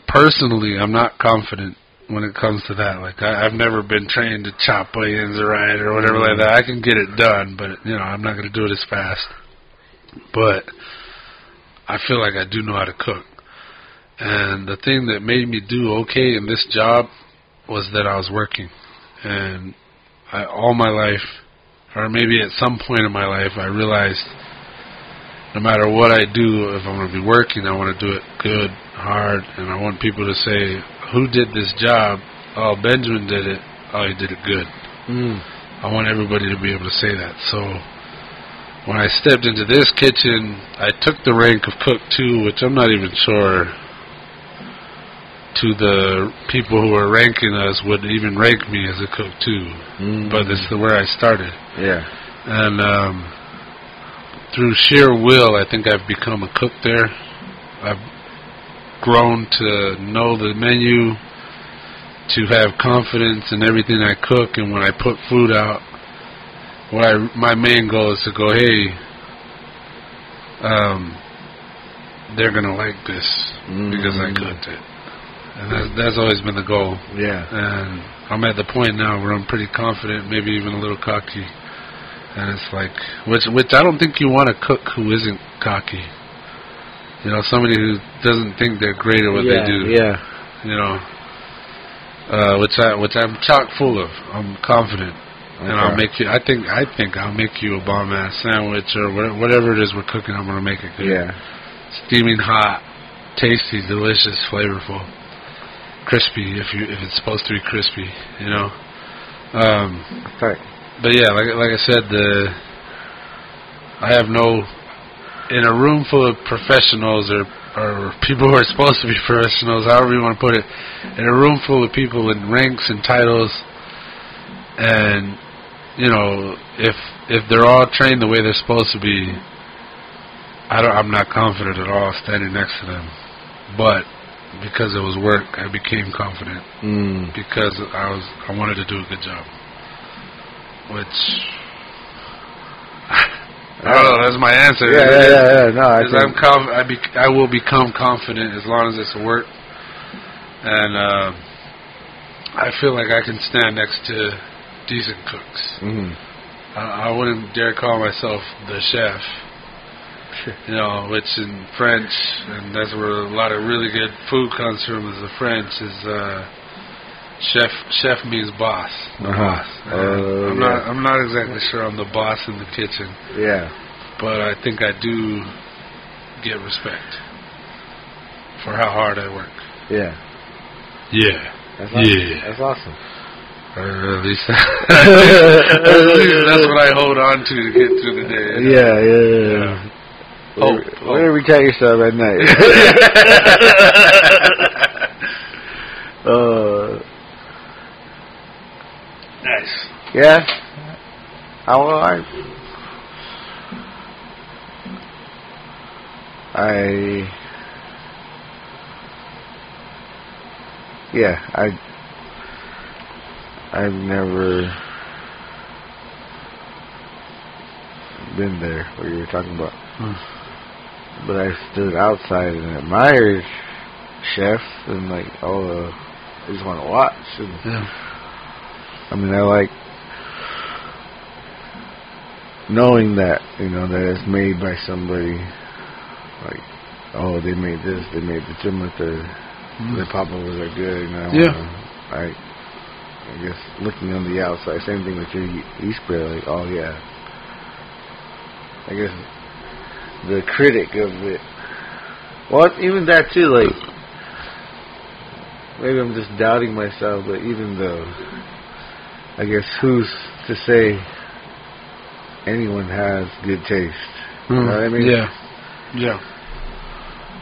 S1: personally, I'm not confident when it comes to that. Like, I, I've never been trained to chop onions right or whatever like that. I can get it done, but you know, I'm not going to do it as fast. But I feel like I do know how to cook. And the thing that made me do okay in this job was that I was working, and I, all my life, or maybe at some point in my life, I realized no matter what I do, if I'm going to be working, I want to do it good, hard, and I want people to say, "Who did this job?" Oh, Benjamin did it. Oh, he did it good.
S2: Mm.
S1: I want everybody to be able to say that. So when I stepped into this kitchen, I took the rank of cook two, which I'm not even sure to the people who are ranking us would even rank me as a cook two.
S2: Mm.
S1: But it's the where I started,
S2: yeah.
S1: and um, through sheer will, I think I've become a cook there. I've grown to know the menu, to have confidence in everything I cook, and when I put food out, what I my main goal is to go, hey, um, they're gonna like this because I
S2: Mm.
S1: cooked it, and that's, that's always been the goal.
S2: Yeah.
S1: And I'm at the point now where I'm pretty confident, maybe even a little cocky. And it's like, which which I don't think you want to cook who isn't cocky. You know, somebody who doesn't think they're great at what
S2: yeah,
S1: they do.
S2: Yeah.
S1: You know, uh, which I which I'm chock full of. I'm confident, and I'll make you. I think I think I'll make you a bomb ass sandwich or wha- whatever it is we're cooking. I'm gonna make it good.
S2: Yeah.
S1: steaming hot, tasty, delicious, flavorful, crispy if you if it's supposed to be crispy, you know. Um,
S2: Right.
S1: But yeah, like like I said, the I have no in a room full of professionals or or people who are supposed to be professionals, however you want to put it, in a room full of people in ranks and titles, and you know if if they're all trained the way they're supposed to be, I don't, I'm not confident at all standing next to them, but because it was work, I became confident.
S2: Mm.
S1: because I was I wanted to do a good job, which I don't know. That's my answer.
S2: Yeah, yeah, yeah, yeah. No, I
S1: I'm conf- I, bec- I will become confident as long as it's work, and uh, I feel like I can stand next to decent cooks.
S2: mm.
S1: I, I wouldn't dare call myself the chef, you know, which in French, and that's where a lot of really good food comes from. Is the French is uh, chef. Chef means boss,
S2: Uh-huh.
S1: boss.
S2: Oh,
S1: I'm
S2: yeah.
S1: not. I'm not exactly sure I'm the boss in the kitchen,
S2: Yeah.
S1: but I think I do get respect for how hard I work.
S2: Yeah.
S1: Yeah.
S2: That's awesome.
S1: Yeah.
S2: That's awesome.
S1: Or at least, that's what I hold on to to get through the day. you know?
S2: Yeah, yeah, yeah. yeah.
S1: Hope, hope.
S2: Way to retire yourself at night. uh. Yeah. I well, I. I. Yeah, I. I've never been there where you were talking about. Hmm. but I stood outside and admired chefs and like all the I just want to watch and
S1: Yeah.
S2: I mean I like knowing that you know that it's made by somebody like oh they made this they made the gimlet their their popovers are good I
S1: Mm. Yeah.
S2: I I guess looking on the outside same thing with your yeast beer like oh yeah I guess the critic of it. Well, even that too. Like maybe I'm just doubting myself, but even though, I guess who's to say anyone has good taste? You know what I mean?
S1: Yeah. Yeah.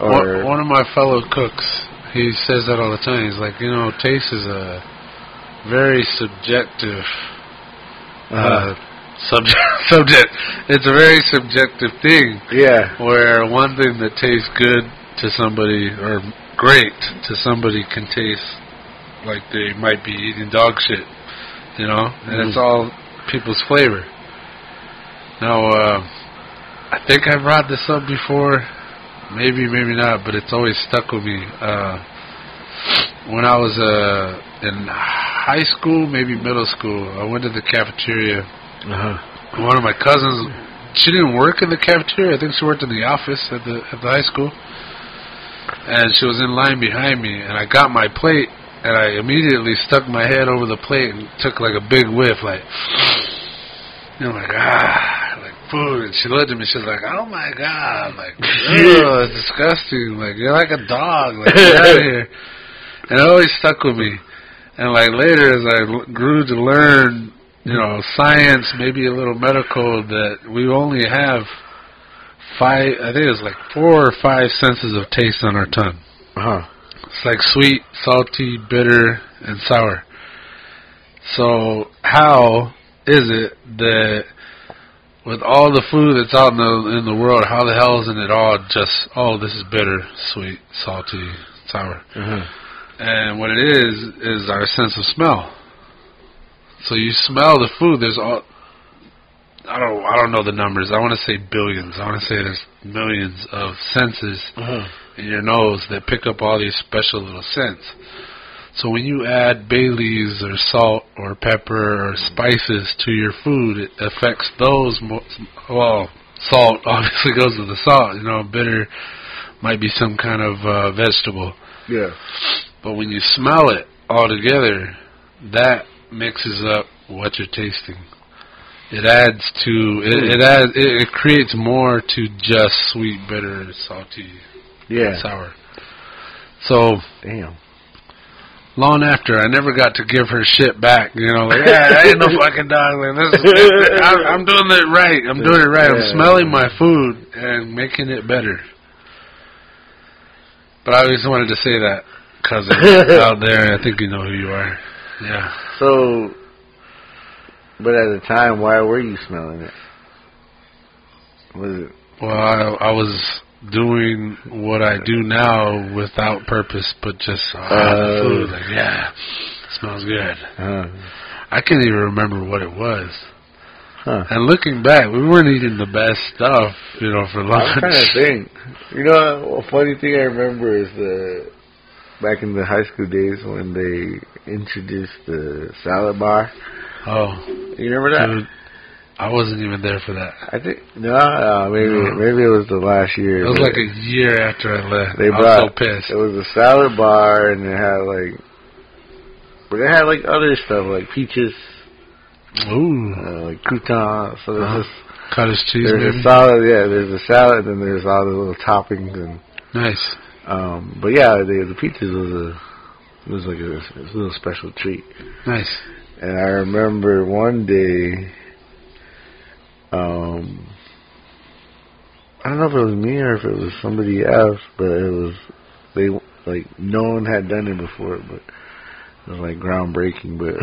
S2: Or
S1: one, one of my fellow cooks, he says that all the time. He's like, you know, taste is a very subjective uh,
S2: uh,
S1: subject. Subject. It's a very subjective thing.
S2: yeah,
S1: Where one thing that tastes good to somebody or great to somebody can taste like they might be eating dog shit, you know, and it's
S2: Mhm.
S1: all people's flavor. Now, uh, I think I brought this up before, maybe, maybe not, but it's always stuck with me. Uh, when I was uh, in high school, maybe middle school, I went to the cafeteria
S2: uh-huh.
S1: one of my cousins she didn't work in the cafeteria i think she worked in the office at the at the high school and she was in line behind me and i got my plate and i immediately stuck my head over the plate and took like a big whiff like you know like ah like food and she looked at me she was like oh my god like oh it's disgusting like you're like a dog like get out of here and it always stuck with me and like later as i grew to learn you know, science, maybe a little medical, that we only have five, I think it's like four or five senses of taste on our tongue.
S2: Uh huh.
S1: It's like sweet, salty, bitter, and sour. So how is it that with all the food that's out in the in the world, how the hell isn't it all just oh this is bitter, sweet, salty, sour?
S2: Uh-huh.
S1: And what it is is our sense of smell. So you smell the food. There's all I don't I don't know the numbers. I want to say billions. I want to say there's millions of senses
S2: Uh-huh.
S1: in your nose that pick up all these special little scents. So when you add bay leaves or salt or pepper or spices to your food, it affects those. Mo- well, salt obviously goes with the salt. You know, bitter might be some kind of uh, vegetable.
S2: Yeah.
S1: But when you smell it all together, that mixes up what you're tasting. It adds to it. It adds. It, it creates more to just sweet, bitter, salty,
S2: Yeah.
S1: sour. So
S2: Damn.
S1: Long after, I never got to give her shit back. You know, like yeah, I ain't no fucking dog. Like, this is, I, I'm doing it right. I'm doing it right. I'm smelling my food and making it better. But I always wanted to say that, cousin out there. I think you know who you are. Yeah.
S2: So, but at the time, why were you smelling it? Was it?
S1: Well, I, I was doing what I do now without purpose, but just the
S2: Uh,
S1: food. Like, yeah, smells good.
S2: Uh,
S1: I can't even remember what it was.
S2: huh.
S1: And looking back, we weren't eating the best stuff, you know, for
S2: I'm
S1: lunch.
S2: trying to think. You know, a funny thing I remember is the back in the high school days when they introduced the salad bar.
S1: Oh,
S2: You remember that?
S1: dude, I wasn't even there for that.
S2: I think no, uh, maybe
S1: No.
S2: maybe it was the last year.
S1: It was like a year after I left.
S2: they
S1: I was
S2: brought
S1: so pissed.
S2: it was a salad bar and it had like, but it had like other stuff like peaches,
S1: Ooh,
S2: uh, like croutons. So there's
S1: Uh-huh.
S2: this
S1: cottage cheese,
S2: There's
S1: maybe.
S2: a salad, yeah. There's a salad, and there's all the little toppings, and
S1: Nice.
S2: um. But yeah, the the pizzas was a it was like a, a little special treat.
S1: Nice.
S2: And I remember one day, um, I don't know if it was me or if it was somebody else, but it was they like no one had done it before, but it was like groundbreaking. But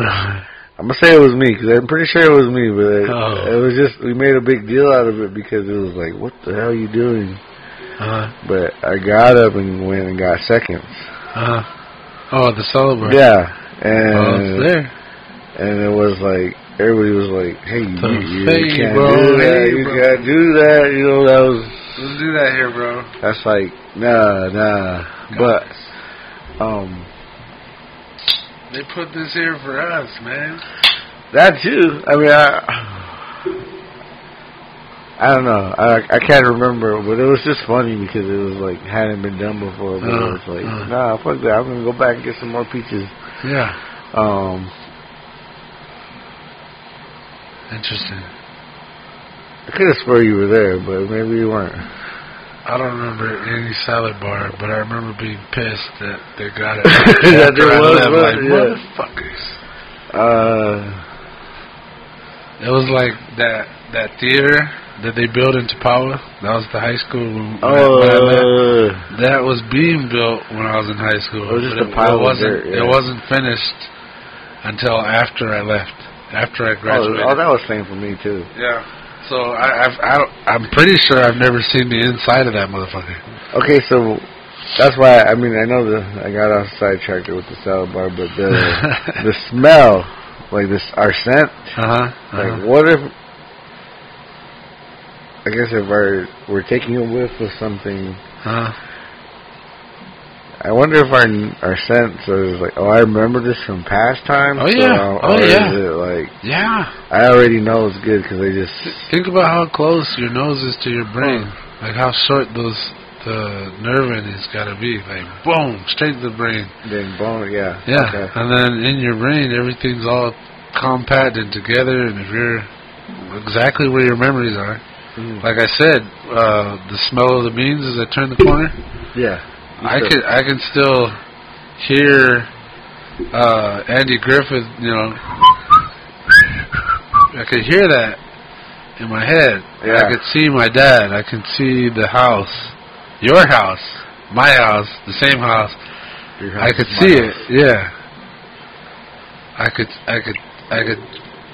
S2: I'm gonna say it was me because I'm pretty sure it was me, but it,
S1: Oh.
S2: it was just we made a big deal out of it because it was like, what the hell are you doing?
S1: uh,
S2: But I got up and went and got seconds.
S1: uh, oh, the celebrate.
S2: Yeah,
S1: Oh,
S2: and
S1: it's there.
S2: and it was like everybody was like, "Hey, you, you
S1: hey,
S2: can't
S1: bro,
S2: do that.
S1: hey,
S2: you
S1: bro."
S2: can't do that." You know, that was
S1: Let's do that here, bro.
S2: that's like nah, nah. But um,
S1: They put this here for us, man.
S2: that too. I mean, I I don't know. I I can't remember, but it was just funny because it was like hadn't been done before. But it
S1: Uh,
S2: was like,
S1: uh.
S2: nah, fuck that. I'm gonna go back and get some more peaches.
S1: Yeah.
S2: Um,
S1: Interesting.
S2: I could have swore you were there, but maybe you weren't.
S1: I don't remember any salad bar, but I remember being pissed that they got it.
S2: That there was
S1: left, like,
S2: yeah.
S1: motherfuckers.
S2: Uh,
S1: It was like that that theater that they built in Topawa. That was the high school when,
S2: oh,
S1: when. That was being built when I was in high school.
S2: It was just
S1: but
S2: a pile of
S1: wasn't.
S2: dirt, yeah.
S1: It wasn't finished until after I left. After I
S2: oh,
S1: graduated.
S2: oh, that was same for me too.
S1: yeah. So I, I've, I don't, I'm pretty sure I've never seen the inside of that motherfucker.
S2: Okay, so that's why I mean I know the I got off sidetracked with the salad bar, but the the smell, like this our scent,
S1: Uh huh.
S2: like what if I guess if our we're taking a whiff of something,
S1: uh
S2: I wonder if our our sense is like, oh, I remember this from past times.
S1: Oh, yeah.
S2: or,
S1: Oh, yeah.
S2: Is it like
S1: Yeah.
S2: I already know it's good because they just
S1: Think about how close your nose is to your brain. Like how short those the nerve endings gotta be. Like boom, straight to the brain.
S2: then bone. Yeah.
S1: Yeah.
S2: Okay.
S1: And then in your brain everything's all compact and together and if you're exactly where your memories are.
S2: Mm.
S1: Like I said, uh the smell of the beans as I turn the corner.
S2: yeah. You
S1: I can I can still hear uh Andy Griffith, you know I could hear that in my head.
S2: Yeah.
S1: I could see my dad. I can see the house, your house, my house, the same house.
S2: Your
S1: I
S2: house
S1: could see
S2: my
S1: it. Yeah. I could. I could. I could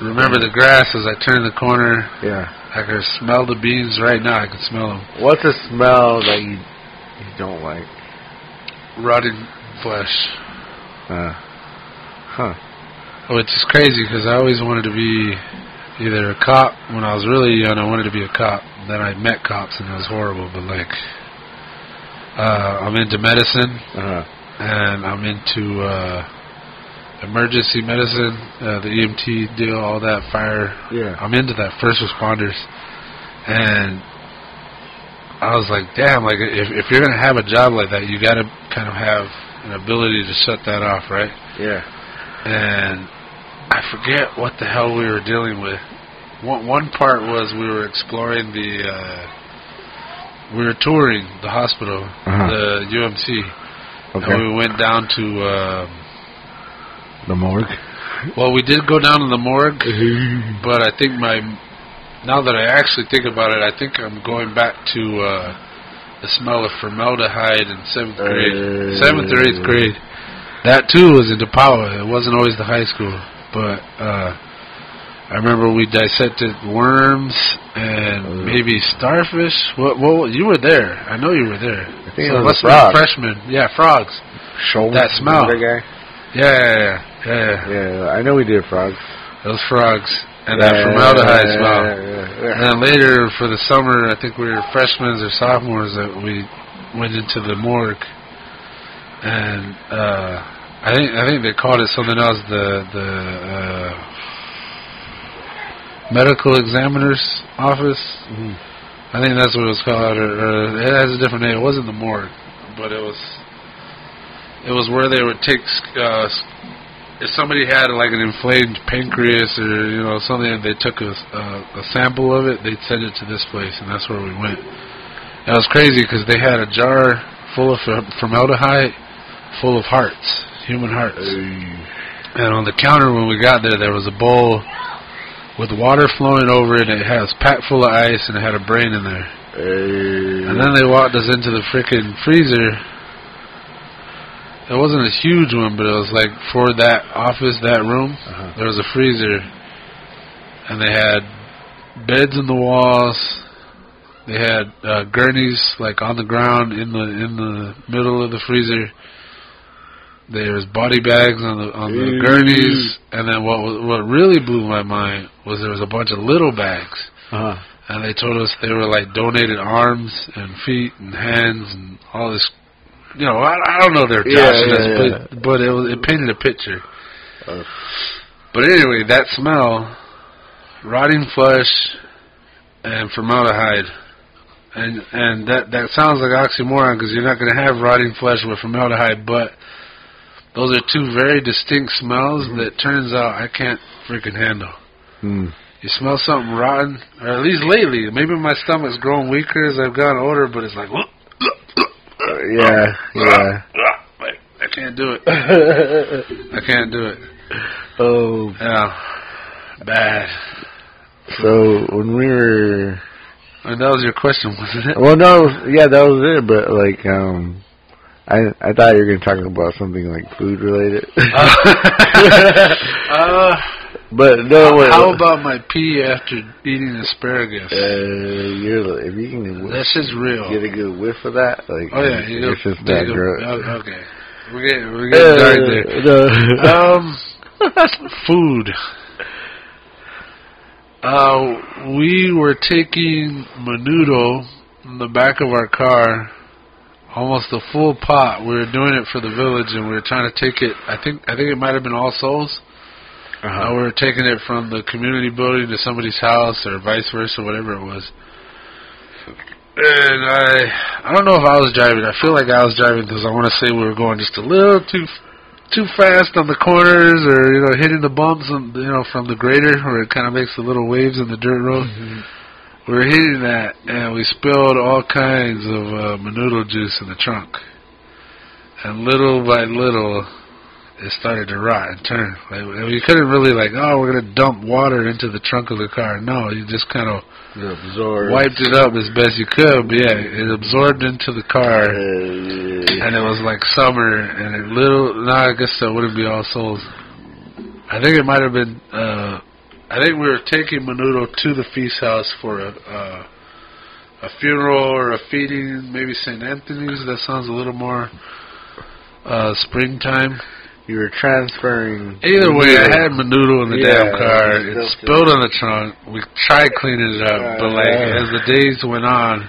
S1: remember the grass as I turned the corner.
S2: Yeah.
S1: I could smell the beans right now. I could smell them.
S2: What's a smell that you you don't like?
S1: Rotting flesh.
S2: Uh, huh.
S1: Which is crazy because I always wanted to be either a cop. When I was really young, I wanted to be a cop. Then I met cops and it was horrible. But like, uh, I'm into medicine
S2: uh-huh.
S1: and I'm into uh, emergency medicine, uh, the EMT deal, all that fire.
S2: yeah.
S1: I'm into that first responders, and I was like, damn, like if if you're gonna have a job like that, you got to kind of have an ability to shut that off, right?
S2: Yeah.
S1: and I forget what the hell we were dealing with. One one part was we were exploring the uh we were touring the hospital,
S2: Uh-huh.
S1: the UMC,
S2: Okay.
S1: and we went down to um
S2: the morgue.
S1: well, we did go down to the morgue, but I think my now that I actually think about it, I think I'm going back to uh the smell of formaldehyde in seventh grade,
S2: Uh.
S1: seventh or eighth grade. That too was in Topawa. It wasn't always the high school, but uh I remember we dissected worms and
S2: Uh.
S1: maybe starfish. What? Well, you were there. I know you were there.
S2: I think
S1: So
S2: it was
S1: must
S2: a
S1: have been
S2: frog.
S1: freshman. Yeah, frogs.
S2: Shoulder.
S1: That smell.
S2: That guy.
S1: Yeah, yeah, yeah, yeah. yeah.
S2: Yeah, I know we did frogs.
S1: Those frogs and that formaldehyde
S2: Yeah,
S1: smell.
S2: yeah, yeah.
S1: And then later for the summer, I think we were freshmen or sophomores that we went into the morgue, and uh, I think I think they called it something else. The the uh, medical examiner's office.
S2: Mhm.
S1: I think that's what it was called, or, or it has a different name. It wasn't the morgue, but it was it was where they would take uh, if somebody had like an inflamed pancreas or you know something, and they took a, a, a sample of it, they'd send it to this place, and that's where we went. It was crazy because they had a jar full of formaldehyde, full of hearts, human hearts. And on the counter when we got there, there was a bowl with water flowing over it. And it has packed full of ice, and it had a brain in there. And then they walked us into the freaking freezer. It wasn't a huge one, but it was like for that office, that room,
S2: Uh-huh.
S1: there was a freezer. And they had beds in the walls. They had uh, gurneys like on the ground in the in the middle of the freezer. There was body bags on the on the gurneys, and then what was- what really blew my mind was there was a bunch of little bags
S2: Uh-huh.
S1: and they told us they were like donated arms and feet and hands and all this. You know, I, I don't know their
S2: Yeah,
S1: joshing
S2: yeah,
S1: us, but but it was it painted a picture.
S2: Uh,
S1: But anyway, that smell, rotting flesh, and formaldehyde, and and that that sounds like oxymoron because you're not going to have rotting flesh with formaldehyde, but those are two very distinct smells that turns out I can't freaking handle.
S2: hmm.
S1: You smell something rotten, or at least lately. Maybe my stomach's grown weaker as I've gotten older, but it's like,
S2: Uh, yeah, yeah.
S1: Like, I can't do it. I can't do it.
S2: oh,
S1: Yeah, bad.
S2: so when we were,
S1: And that was your question, wasn't it?
S2: well, no, yeah, that was it. But like, um, I I thought you were gonna talk about something like food related.
S1: uh,
S2: but no, wait,
S1: how about my pee after eating asparagus?
S2: Uh, you're if you can
S1: that shit's real.
S2: get a good whiff of that, like,
S1: Oh yeah, you go.
S2: it's just that gross.
S1: Okay, we're getting we're getting dark there.
S2: Uh, no.
S1: Um, food. Uh, we were taking menudo in the back of our car, almost a full pot. We were doing it for the village, and we were trying to take it. I think I think it might have been All Souls. Uh,
S2: uh-huh.
S1: we were taking it from the community building to somebody's house, or vice versa, whatever it was. And I, I don't know if I was driving. I feel like I was driving because I want to say we were going just a little too, too fast on the corners, or you know, hitting the bumps, on, you know, from the grader, where it kind of makes the little waves in the dirt road. We were hitting that, and we spilled all kinds of uh, menudo juice in the trunk. And little by little, it started to rot and turn. Like you couldn't really like, oh, we're gonna dump water into the trunk of the car. No, you just kind of
S2: absorbed.
S1: wiped it up as best you could. But yeah, it absorbed into the car, and it was like summer, and it little. No, I guess that wouldn't be all souls. I think it might have been. uh I think we were taking Menudo to the feast house for a. uh a funeral or a feeding, maybe St. Anthony's. That sounds a little more uh springtime.
S2: You were transferring.
S1: Either way, I had menudo in the
S2: Yeah,
S1: damn car.
S2: it
S1: It
S2: was
S1: spilled on the trunk. We tried cleaning it up, but like
S2: Yeah.
S1: as the days went on,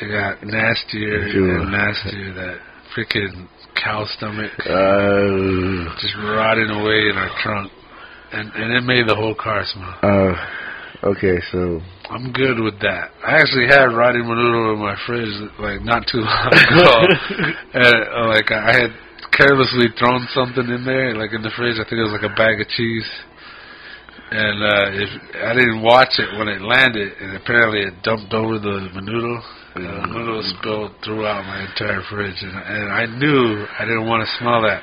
S1: it got nastier
S2: Sure.
S1: and nastier. That freaking cow stomach
S2: Uh,
S1: just rotting away in our trunk, and and it made the whole car smell.
S2: uh, okay, so
S1: I'm good with that. I actually had rotting menudo in my fridge like not too long ago, and uh, like I had carelessly thrown something in there, like in the fridge. I think it was like a bag of cheese, and uh, if I didn't watch it when it landed, and apparently it dumped over the menudo. And the menudo spilled throughout my entire fridge, and, and I knew I didn't want to smell that.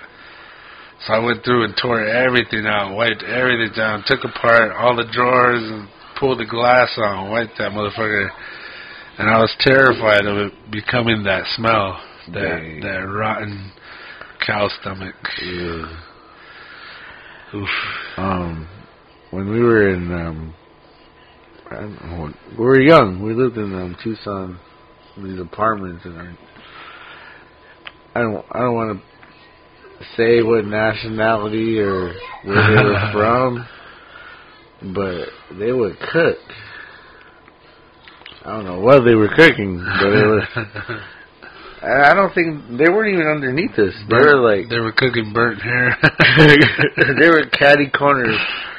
S1: So I went through and tore everything out, wiped everything down, took apart all the drawers, and pulled the glass out, and wiped that motherfucker. And I was terrified of it becoming that smell, that
S2: Dang.
S1: that rotten cow stomach.
S2: yeah.
S1: Oof.
S2: um, when we were in um, I don't know, when- we were young. We lived in um, Tucson, these apartments, and I, I don't, I don't want to say what nationality or where they were from, but they would cook. I don't know what they were cooking, but it was. I don't think they weren't even underneath us. They were like
S1: they were cooking burnt hair.
S2: they were catty corners.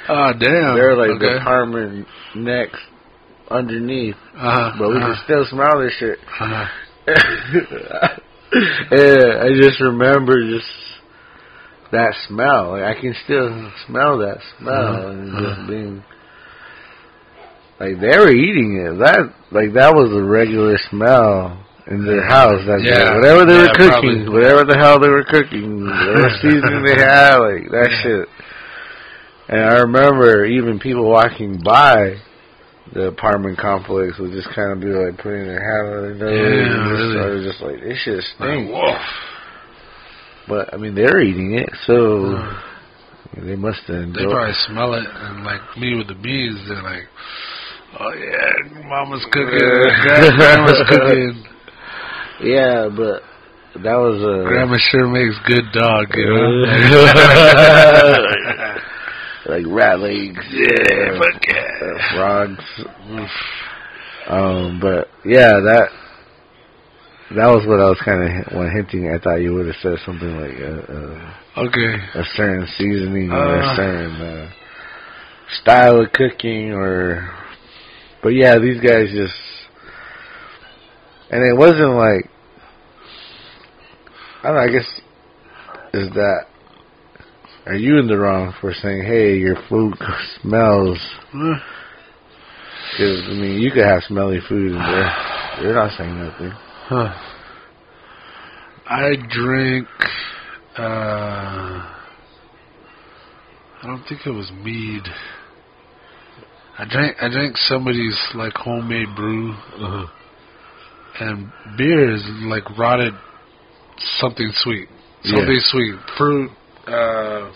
S1: oh damn!
S2: They were like
S1: okay.
S2: the apartment next underneath,
S1: uh-huh,
S2: but we
S1: uh-huh,
S2: could still smell this shit.
S1: uh-huh.
S2: yeah, I just remember just that smell. Like I can still smell that smell
S1: Uh-huh,
S2: and
S1: uh-huh.
S2: just being like they were eating it. That like that was a regular smell in their house. That
S1: Yeah,
S2: whatever they
S1: yeah,
S2: were cooking,
S1: probably.
S2: whatever the hell they were cooking, whatever seasoning they had, like that shit. And I remember even people walking by the apartment complex would just kind of be like putting their hand on their nose
S1: Yeah,
S2: and just,
S1: really.
S2: Just like, this shit
S1: Like,
S2: stinks.
S1: woof.
S2: But I mean, they're eating it, so
S1: Uh,
S2: they must have
S1: They probably smell it, and like me with the bees, they're like, "Oh yeah, Mama's cooking, Gra- Grandma's cooking.
S2: Yeah, but that was a
S1: Grandma sure makes good dog, you know."
S2: like rat legs.
S1: Yeah,
S2: uh,
S1: fuck yeah.
S2: uh, frogs. Um, but yeah, that that was what I was kind of when hinting. I thought you would have said something like a,
S1: okay.
S2: a, a certain seasoning or a
S1: Uh.
S2: certain uh, style of cooking, or. But yeah, these guys just, and it wasn't like. I don't know. I guess is that. Are you in the wrong for saying, "Hey, your food smells"? Because I mean, you could have smelly food and they're they're not saying nothing.
S1: Huh. I drink. Uh, I don't think it was mead. I drank. I drank somebody's like homemade brew,
S2: Uh-huh.
S1: And beer is like rotted something sweet,
S2: Yeah.
S1: something sweet, fruit, uh,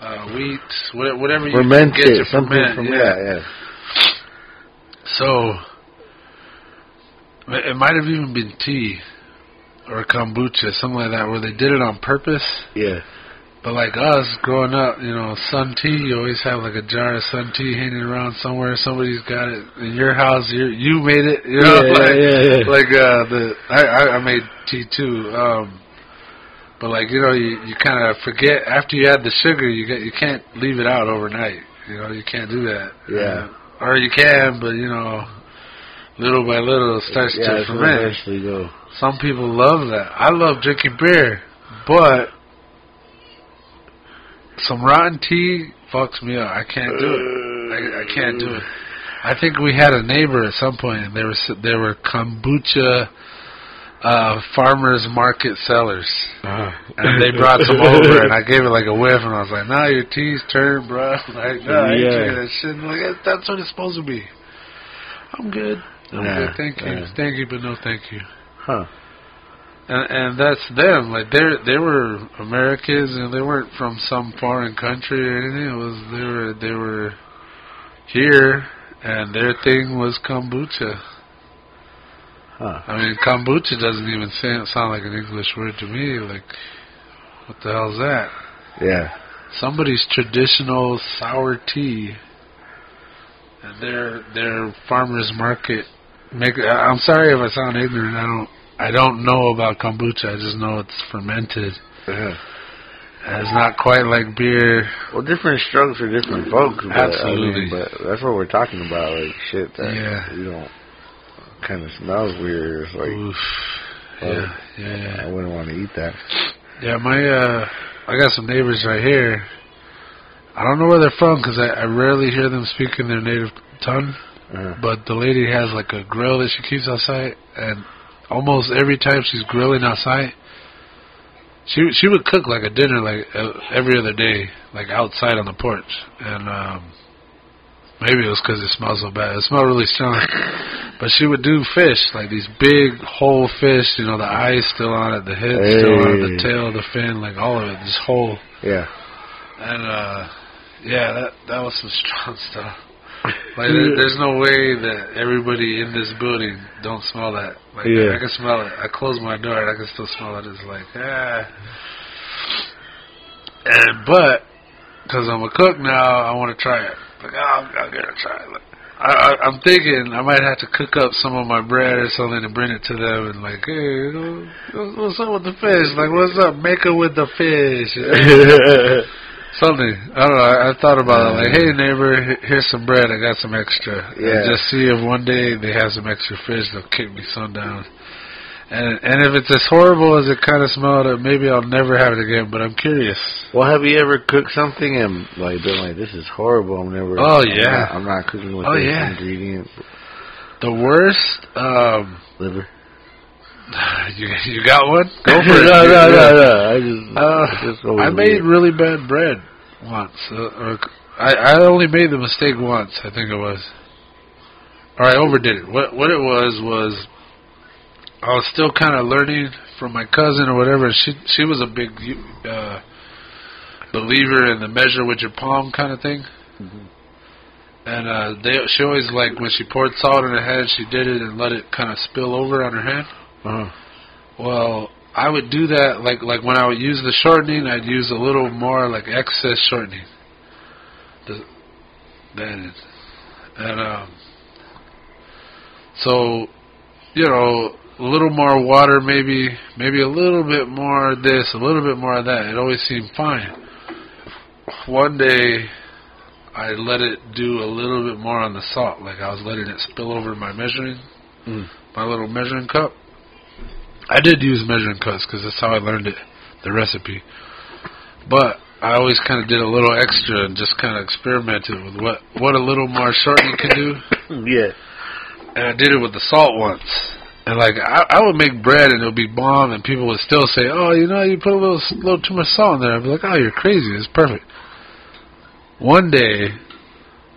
S1: uh, wheat, whatever you
S2: Ferment
S1: get to
S2: something
S1: ferment.
S2: from
S1: yeah.
S2: yeah, yeah.
S1: So it it might have even been tea or kombucha, something like that, where they did it on purpose.
S2: Yeah.
S1: But like us growing up, you know, sun tea, you always have like a jar of sun tea hanging around somewhere. Somebody's got it in your house. You you made it, you know,
S2: Yeah,
S1: like
S2: yeah, yeah.
S1: like uh the I, I I made tea too. Um but like you know, you you kind of forget after you add the sugar, you get you can't leave it out overnight. You know, you can't do that.
S2: Yeah.
S1: Uh, or you can, but you know, little by little it starts
S2: yeah,
S1: to ferment.
S2: go.
S1: Some people love that. I love drinking beer, but some rotten tea fucks me up. I can't do it. I, I can't do it. I think we had a neighbor at some point, and they were s- they were kombucha uh, farmers market sellers,
S2: Uh,
S1: and they brought some over, and I gave it like a whiff, and I was like, "Nah, your tea's turned, bro. Like, no, I ain't
S2: Yeah.
S1: drinking that shit." And like, that's what it's supposed to be. I'm good. I'm
S2: Yeah,
S1: good. Thank you.
S2: yeah.
S1: Thank you, but no, thank you.
S2: Huh.
S1: And and that's them. Like they they were Americans, and they weren't from some foreign country or anything. It was they were they were here, and their thing was kombucha.
S2: Huh.
S1: I mean, kombucha doesn't even sound, sound like an English word to me. Like, what the hell's that?
S2: Yeah.
S1: Somebody's traditional sour tea, and their their farmers market. Make. I'm sorry if I sound ignorant. I don't. I don't know about kombucha. I just know it's fermented.
S2: Yeah.
S1: And it's not quite like beer.
S2: Well, different strokes for different folks. But,
S1: Absolutely.
S2: I mean, but that's what we're talking about. Like shit that
S1: Yeah.
S2: you don't kind of smells weird. It's like
S1: Oof.
S2: Oh.
S1: Yeah, yeah, yeah.
S2: I wouldn't want to eat that.
S1: Yeah, my uh, I got some neighbors right here. I don't know where they're from because I, I rarely hear them speak in their native tongue.
S2: Uh,
S1: But the lady has like a grill that she keeps outside, and almost every time she's grilling outside, she she would cook like a dinner like uh, every other day, like outside on the porch. And um, maybe it was because it smells so bad. It smelled really strong. but she would do fish, like these big whole fish. You know, the eyes still on it, the head still on it, the tail, the fin, like all of it, just whole.
S2: yeah.
S1: And uh yeah, that that was some strong stuff. Like there, there's no way that everybody in this building don't smell that. Like
S2: Yeah.
S1: I can smell it. I close my door and I can still smell it. It's like ah. And but because I'm a cook now, I want to try it. Like oh, I'm, I'm gonna try it. Like, I, I, I'm thinking I might have to cook up some of my bread or something and bring it to them and like, hey, you know, what's up with the fish? Like, what's up? Make it with the fish. Something. I don't know. I, I thought about it. Like, hey neighbor, here's some bread. I got some extra.
S2: Yeah.
S1: And just see if one day they have some extra fish. They'll kick me some down. And and if it's as horrible as it kind of smelled, uh, maybe I'll never have it again. But I'm curious.
S2: well, have you ever cooked something and like been like, this is horrible. I'm never.
S1: Oh,
S2: I'm
S1: yeah.
S2: not- I'm not cooking with
S1: Oh,
S2: this
S1: yeah.
S2: ingredient.
S1: The worst. Um,
S2: Liver.
S1: you you got one? Go for
S2: no,
S1: it.
S2: no,
S1: Yeah.
S2: no, no. I just.
S1: Uh,
S2: just go
S1: I made
S2: it.
S1: really bad bread once. Uh, I I only made the mistake once. I think it was. Or I overdid it. What what it was was I was still kind of learning from my cousin or whatever. She she was a big uh, believer in the measure with your palm kind of thing.
S2: Mhm.
S1: And uh, they she always like when she poured salt in her hand, she did it and let it kind of spill over on her hand.
S2: Uh-huh.
S1: Well, I would do that like like when I would use the shortening, I'd use a little more like excess shortening. The, and um, so you know a little more water, maybe maybe a little bit more of this, a little bit more of that. It always seemed fine. One day, I let it do a little bit more on the salt, like I was letting it spill over my measuring,
S2: Mm.
S1: my little measuring cup. I did use measuring cups because that's how I learned it, the recipe. But I always kind of did a little extra and just kind of experimented with what what a little more shortening can do.
S2: yeah.
S1: And I did it with the salt once. And like I, I would make bread and it would be bomb, and people would still say, "Oh, you know, you put a little little too much salt in there." I'd be like, "Oh, you're crazy! It's perfect." One day,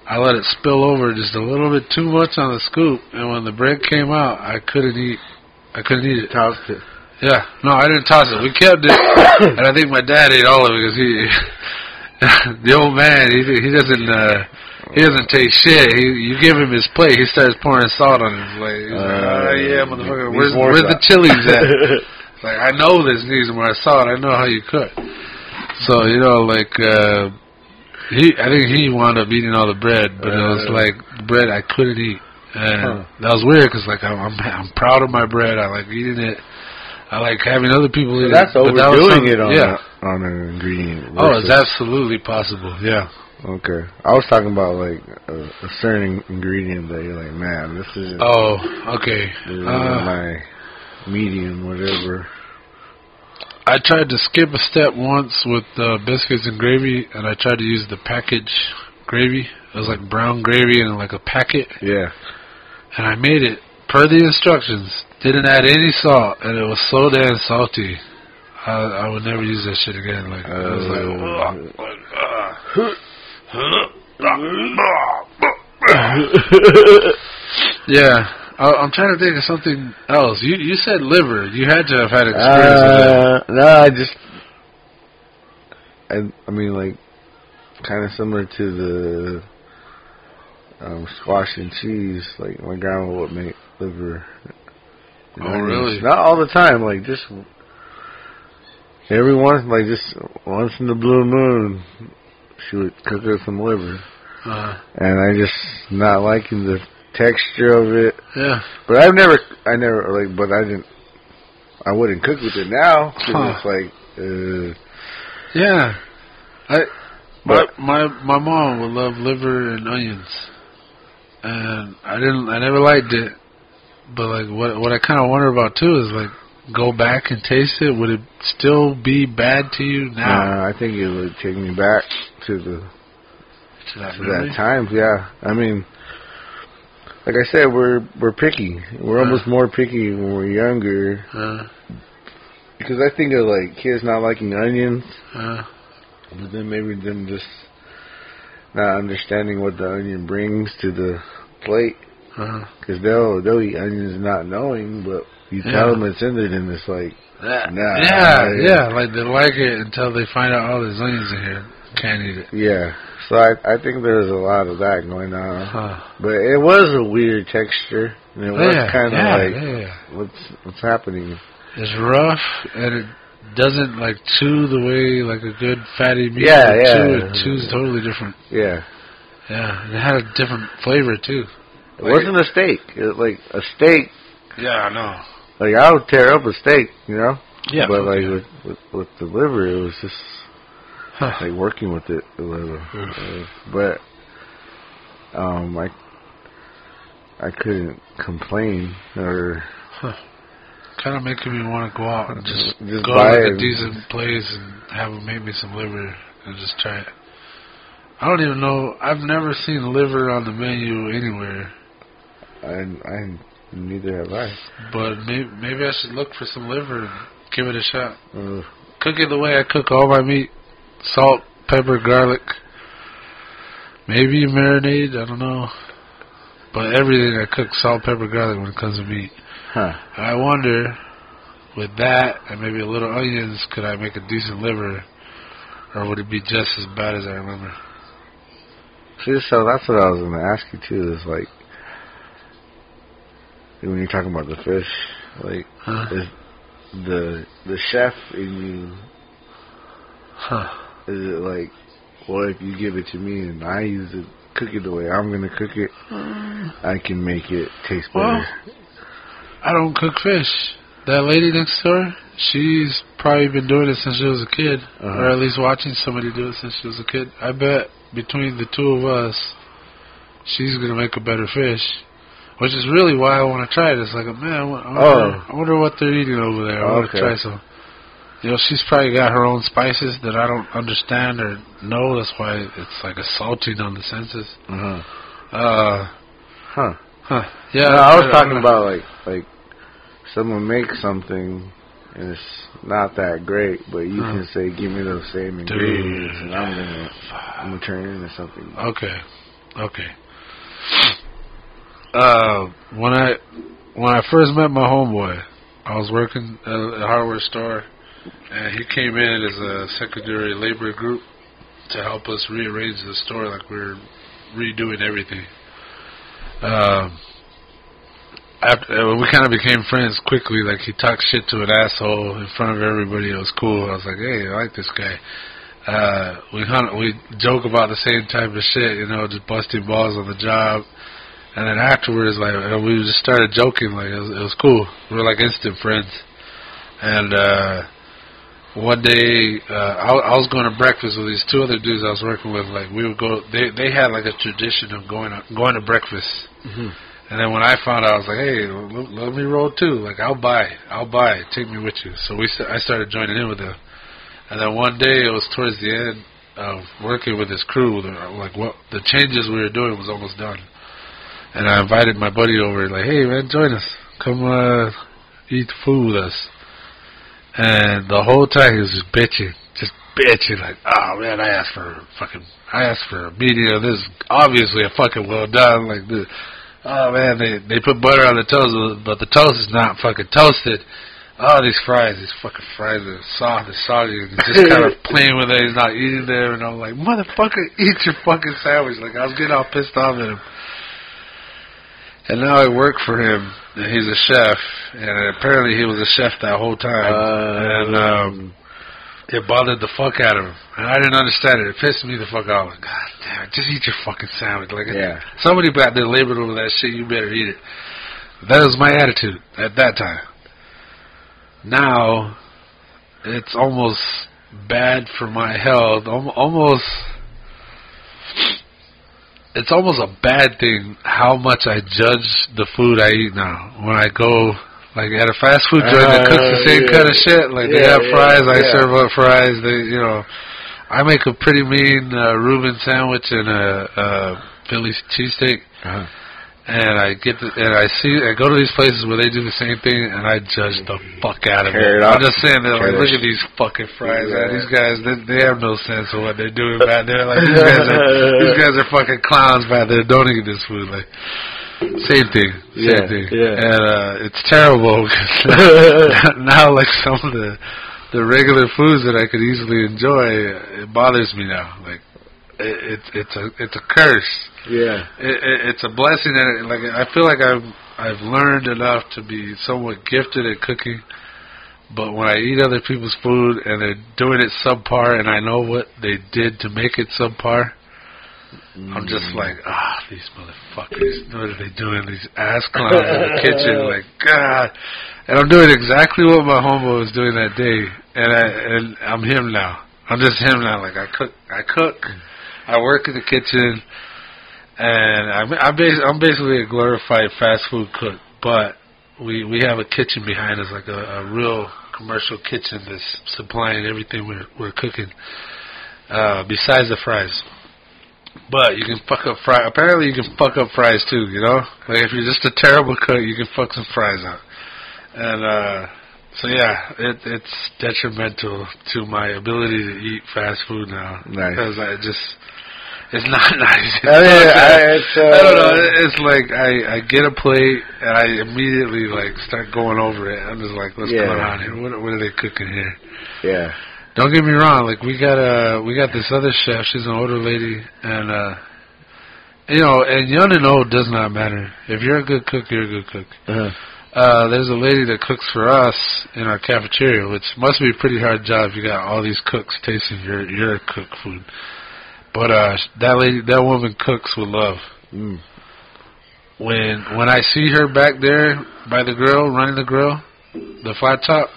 S1: I let it spill over just a little bit too much on the scoop, and when the bread came out, I couldn't eat. I couldn't eat it.
S2: Tossed it.
S1: Yeah, no, I didn't toss it. We kept it, and I think my dad ate all of it because he, the old man, he he doesn't uh, he doesn't taste shit. He you give him his plate, he starts pouring salt on his plate. He's like, oh yeah, motherfucker, where's where's the chilies at? Like I know this needs more salt. I know how you cook. So you know, like uh, he, I think he wound up eating all the bread, but it was
S2: Uh.
S1: like bread I couldn't eat, and
S2: Huh.
S1: that was weird because like I'm, I'm I'm proud of my bread. I like eating it. I like having other people eat
S2: That's
S1: it. but that was
S2: overdoing
S1: some-
S2: it on
S1: yeah.
S2: a, on an ingredient.
S1: Oh, it's absolutely possible. Yeah.
S2: Okay. I was talking about like a, a certain ingredient that you're like, man, this is
S1: Oh, okay.
S2: this is
S1: Uh,
S2: my medium, whatever.
S1: I tried to skip a step once with uh, biscuits and gravy, and I tried to use the package gravy. It was like brown gravy in like a packet,
S2: Yeah.
S1: And I made it per the instructions, didn't add any salt, and it was so damn salty. I, I would never use that shit again. Like, it was like,
S2: Uh,
S1: like, uh. yeah. I, I'm trying to think of something else. You you said liver. You had to have had experience with that.
S2: Uh, no, I just, I, I mean, like, kind of similar to the um, squash and cheese. Like my grandma would make liver.
S1: Oh,
S2: onions.
S1: really?
S2: Not all the time. Like just every once, like just once in the blue moon, she would cook us some liver,
S1: Uh,
S2: and I just not liking the texture of it.
S1: yeah.
S2: But I've never, I never like, but I didn't. I wouldn't cook with it now.
S1: Huh.
S2: it's like, uh,
S1: Yeah. I my
S2: But-
S1: my my mom would love liver and onions. And I didn't I never liked it. But like what what I kind of wonder about too is like go back and taste it would it still be bad to you now?
S2: uh, I think it would take me back to the
S1: to that
S2: to that time. Yeah, I mean, like I said, we're we're picky. We're
S1: Uh.
S2: almost more picky when we're younger
S1: Uh,
S2: because I think of like kids not liking onions,
S1: uh,
S2: but then maybe them just not understanding what the onion brings to the plate.
S1: Uh-huh.
S2: Because they'll they'll eat onions not knowing, but you
S1: Yeah.
S2: tell them it's in it, and it's like, Nah,
S1: yeah,
S2: yeah.
S1: yeah, like they like it until they find out all there's onions in here. Can't eat it.
S2: yeah. So I I think there's a lot of that going on,
S1: Huh.
S2: but it was a weird texture, and it oh, was
S1: yeah,
S2: kind of like, what's what's happening?
S1: It's rough and it doesn't like chew the way like a good fatty meat
S2: Yeah,
S1: would
S2: yeah.
S1: chew. It chews totally different.
S2: Yeah,
S1: Yeah, and it had a different flavor too.
S2: it wasn't a steak. It, like a steak,
S1: Yeah, I know.
S2: like I would tear up a steak, you know.
S1: Yeah,
S2: but like with, with with the liver, it was just
S1: Huh.
S2: like working with it a little.
S1: Oof.
S2: But um, I I couldn't complain or
S1: kind of making me want to go out and just,
S2: Just
S1: go to like a decent place and have them make me some liver and just try it. I don't even know. I've never seen liver on the menu anywhere,
S2: I I neither have I.
S1: but maybe maybe I should look for some liver and give it a shot.
S2: Uh,
S1: Cook it the way I cook all my meat: salt, pepper, garlic. Maybe marinade. I don't know. But everything I cook salt, pepper, garlic when it comes to meat.
S2: Huh.
S1: I wonder, with that and maybe a little onions, could I make a decent liver, or would it be just as bad as I remember?
S2: See, so that's what I was going to ask you too. Is like when you're talking about the fish, like
S1: Huh?
S2: is the the chef in you
S1: Huh?
S2: Is it like, well, if you give it to me and I use it, cook it the way I'm gonna cook it, mm. I can make it taste better.
S1: I don't cook fish. That lady next door, she's probably been doing it since she was a kid,
S2: Uh-huh.
S1: or at least watching somebody do it since she was a kid. I bet between the two of us, she's gonna make a better fish. Which is really why I want to try it. It's like, man, I wonder,
S2: Oh.
S1: I wonder what they're eating over there. I want
S2: Okay.
S1: to try some. You know, she's probably got her own spices that I don't understand or know. That's why it's like assaulting on the senses.
S2: uh-huh.
S1: Uh,
S2: Huh.
S1: huh. Yeah,
S2: No, I was talking about like like someone makes something and it's not that great, but you
S1: Huh.
S2: can say, "Give me those same
S1: Dude.
S2: ingredients," and I'm gonna I'm gonna turn it into something.
S1: Okay. Okay. Uh, when I when I first met my homeboy, I was working at a hardware store, and he came in as a secondary labor group to help us rearrange the store, like we are redoing everything. Um, after uh, we kind of became friends quickly. Like he talked shit to an asshole in front of everybody. It was cool. I was like, hey, I like this guy uh we hunt we joke about the same type of shit, you know, just busting balls on the job. And then afterwards like uh, we just started joking like it was, it was cool. We were like instant friends. And uh one day uh I, I was going to breakfast with these two other dudes I was working with like we would go they they had like a tradition of going going to breakfast.
S2: Mhm.
S1: And then when I found out I was like, "Hey, let, me roll too. Like I'll buy. I'll buy. Take me with you." So we st- I started joining in with them. And then one day, it was towards the end of working with this crew. the- Like what the changes we were doing was almost done, and I invited my buddy over. Like, hey man, join us. Come uh, eat food with us. And the whole time he was just bitching, just bitching. Like, oh man, I asked for fucking, I asked for a medium. This is obviously a fucking well done. Like this. Oh man, they they put butter on the toast, but the toast is not fucking toasted. Oh, these fries, these fucking fries are soft and soggy. And he's just kind of playing with it. He's not eating them, and I'm like, motherfucker, eat your fucking sandwich. Like I was getting all pissed off at him. And now I work for him, and he's a chef, and apparently he was a chef that whole time. and um, it bothered the fuck out of him, and I didn't understand it. It pissed me the fuck off. Like, God damn it, just eat your fucking sandwich. Like,
S2: Yeah.
S1: somebody back there labored over that shit. You better eat it. That was my attitude at that time. Now, it's almost bad for my health. Almost, it's almost a bad thing how much I judge the food I eat now. When I go, like at a fast food joint that cooks the
S2: Uh,
S1: same
S2: yeah.
S1: kind of shit, like they
S2: Yeah,
S1: have
S2: yeah,
S1: fries, I
S2: yeah.
S1: serve up fries. They, you know, I make a pretty mean uh, Reuben sandwich and a, a Philly cheesesteak
S2: Uh-huh.
S1: and I get the, and I see I go to these places where they do the same thing, and I judge the fuck out of
S2: Tear
S1: it.
S2: up.
S1: I'm just saying that like, look at these fucking fries.
S2: Yeah.
S1: These guys, they, they have no sense of what they're doing back there. Like these guys are these guys are fucking clowns back there. Don't eat this food. Like same thing, same
S2: Yeah,
S1: thing.
S2: yeah.
S1: And uh, it's terrible because now, like some of the the regular foods that I could easily enjoy, it bothers me now. Like it, it it's a it's a curse
S2: Yeah.
S1: it, it, it's a blessing and it, like I feel like I've I've learned enough to be somewhat gifted at cooking but when I eat other people's food and they're doing it subpar and I know what they did to make it subpar I'm just like ah these motherfuckers. What are they doing? These ass clowns in the kitchen. Like god. And I'm doing exactly what my homo was doing that day. And I and I'm him now. I'm just him now. Like I cook I cook. I work in the kitchen. And I'm I'm, bas- I'm basically a glorified fast food cook, but we we have a kitchen behind us, like a, a real commercial kitchen that's supplying everything we're we're cooking. Uh, besides the fries, but you can fuck up fry. Apparently, you can fuck up fries too. You know, like if you're just a terrible cook, you can fuck some fries up. And uh, so yeah, it it's detrimental to my ability to eat fast food now
S2: Nice.
S1: because I just. It's not nice. It's
S2: I mean,
S1: not
S2: I, it's, uh,
S1: I don't know. It's like I I get a plate and I immediately like start going over it. I'm just like, what's
S2: Yeah.
S1: going on here? What what are they cooking here?
S2: Yeah.
S1: Don't get me wrong. Like we got uh we got this other chef. She's an older lady, and uh you know, and young and old does not matter. If you're a good cook, you're a good cook.
S2: Uh-huh.
S1: Uh, there's a lady that cooks for us in our cafeteria, which must be a pretty hard job. You got all these cooks tasting your your cook food. But uh, that lady, that woman cooks with love.
S2: Mm.
S1: When when I see her back there by the grill, running the grill, the flat top,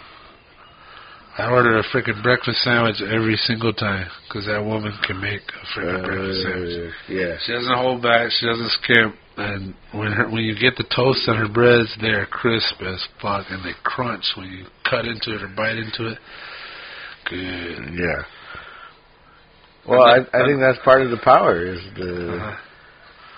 S1: I order a freaking breakfast sandwich every single time because that woman can make a freaking breakfast sandwich.
S2: Uh, yeah.
S1: She doesn't hold back. She doesn't skimp. And when her, when you get the toast on her breads, they're crisp as fuck, and they crunch when you cut into it or bite into it. Good.
S2: Yeah. Well, I, I think that's part of the power is the
S1: Uh-huh.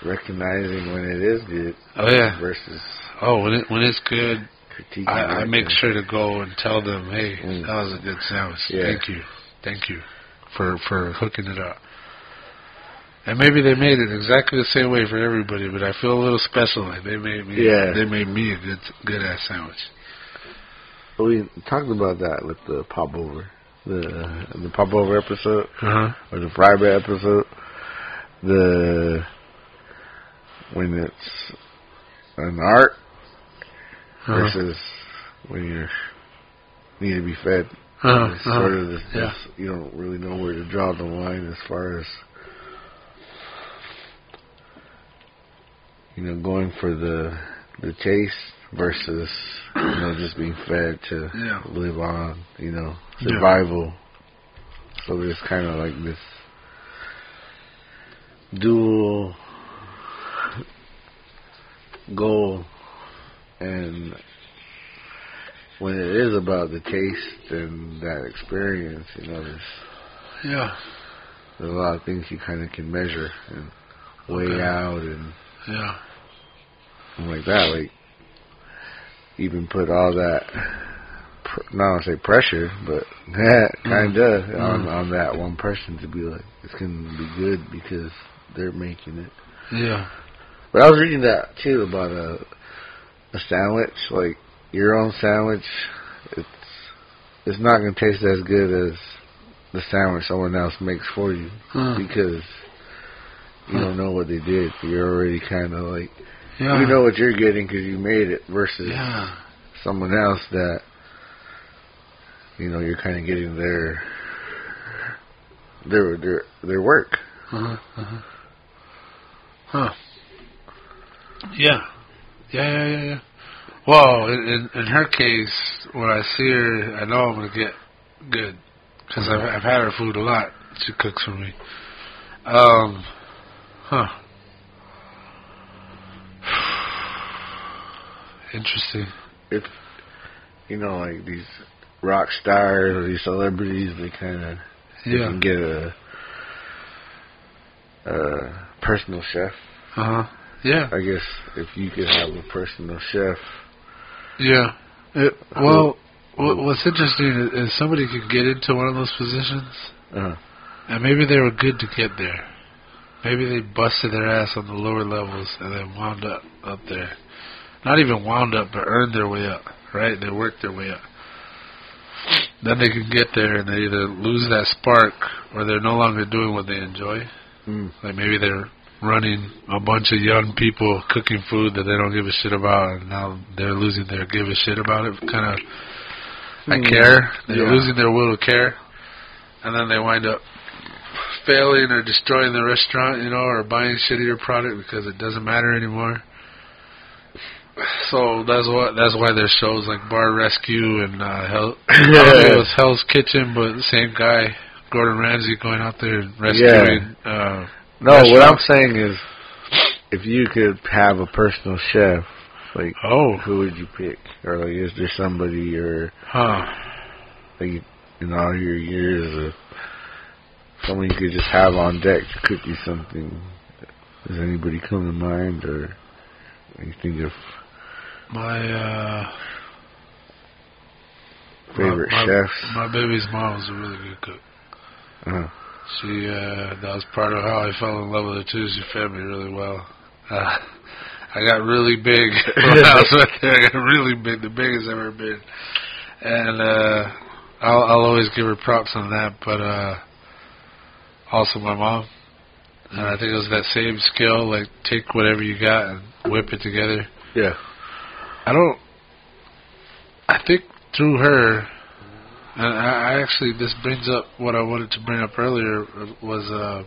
S2: recognizing when it is good
S1: Oh yeah.
S2: versus
S1: Oh, when it when it's good,
S2: critiquing.
S1: I, I make sure to go and tell them, hey,
S2: Mm.
S1: that was a good sandwich.
S2: Yeah.
S1: Thank you, thank you for for hooking it up. And maybe they made it exactly the same way for everybody, but I feel a little special. Like they made me,
S2: Yeah.
S1: they made me a good good ass sandwich.
S2: We talked about that with the pop over, the the pop over episode
S1: Uh huh.
S2: or the bread episode. The when it's an art
S1: Uh-huh.
S2: versus when you need to be fed.
S1: Uh-huh.
S2: It's sort of this,
S1: Yeah.
S2: this, you don't really know where to draw the line as far as you know going for the the chase versus you know just being fed to
S1: Yeah.
S2: live on you know
S1: Yeah.
S2: survival so there's kind of like this dual goal and when it is about the taste and that experience you know there's
S1: Yeah.
S2: there's a lot of things you kind of can measure and weigh
S1: Okay.
S2: out and
S1: Yeah.
S2: like that. Like even put all that, pr- not to say pressure, but that kind of
S1: Mm.
S2: on on that one person to be like, it's gonna be good because they're making it.
S1: Yeah.
S2: But I was reading that too about a a sandwich, like your own sandwich. It's it's not gonna taste as good as the sandwich someone else makes for you
S1: Huh.
S2: because you don't know what they did. You're already kind of like
S1: Yeah.
S2: you know what you're getting because you made it versus
S1: Yeah.
S2: someone else that you know you're kind of getting their their their their work.
S1: Uh-huh. Uh-huh. Huh. Yeah. Yeah, yeah, yeah, yeah. Well, in, in her case, when I see her, I know I'm gonna get good because I've I've had her food a lot. She cooks for me. Um. Huh. Interesting.
S2: If you know like these rock stars or these celebrities, they kind of
S1: Yeah.
S2: can get a a personal chef.
S1: Uh huh. Yeah.
S2: I guess if you could have a personal chef,
S1: Yeah. It, well, what, what's interesting is, somebody could get into one of those positions,
S2: uh,
S1: and maybe they were good to get there. Maybe they busted their ass on the lower levels and then wound up up there. Not even wound up, but earned their way up. Right? They worked their way up. Then they can get there and they either lose that spark or they're no longer doing what they enjoy.
S2: mm,
S1: Like maybe they're running a bunch of young people cooking food that they don't give a shit about, and now they're losing their give a shit about it kind of. I
S2: Hmm.
S1: care. They're
S2: Yeah.
S1: losing their will to care, and then they wind up failing or destroying the restaurant, you know, or buying shittier product because it doesn't matter anymore. So that's what that's why there's shows like Bar Rescue and uh, Hell. I it was Hell's Kitchen, but the same guy, Gordon Ramsay, going out there and rescuing. Uh,
S2: no. What I'm saying is, if you could have a personal chef, like
S1: oh,
S2: who would you pick? Or like, is there somebody or
S1: huh.
S2: like in all your years of someone you could just have on deck to cook you something? Does anybody come to mind, or you think of
S1: My uh,
S2: favorite
S1: my, my,
S2: chefs?
S1: My baby's mom was a really good cook.
S2: Uh,
S1: She uh, that was part of how I fell in love with the Tuesday family really well. Uh, I got really big when I was with her. I got really big, the biggest I've ever been, and uh, I'll, I'll always give her props on that. But uh, also my mom, and I think it was that same skill, like take whatever you got and whip it together.
S2: yeah.
S1: I don't. I think through her, and I, I actually this brings up what I wanted to bring up earlier was uh,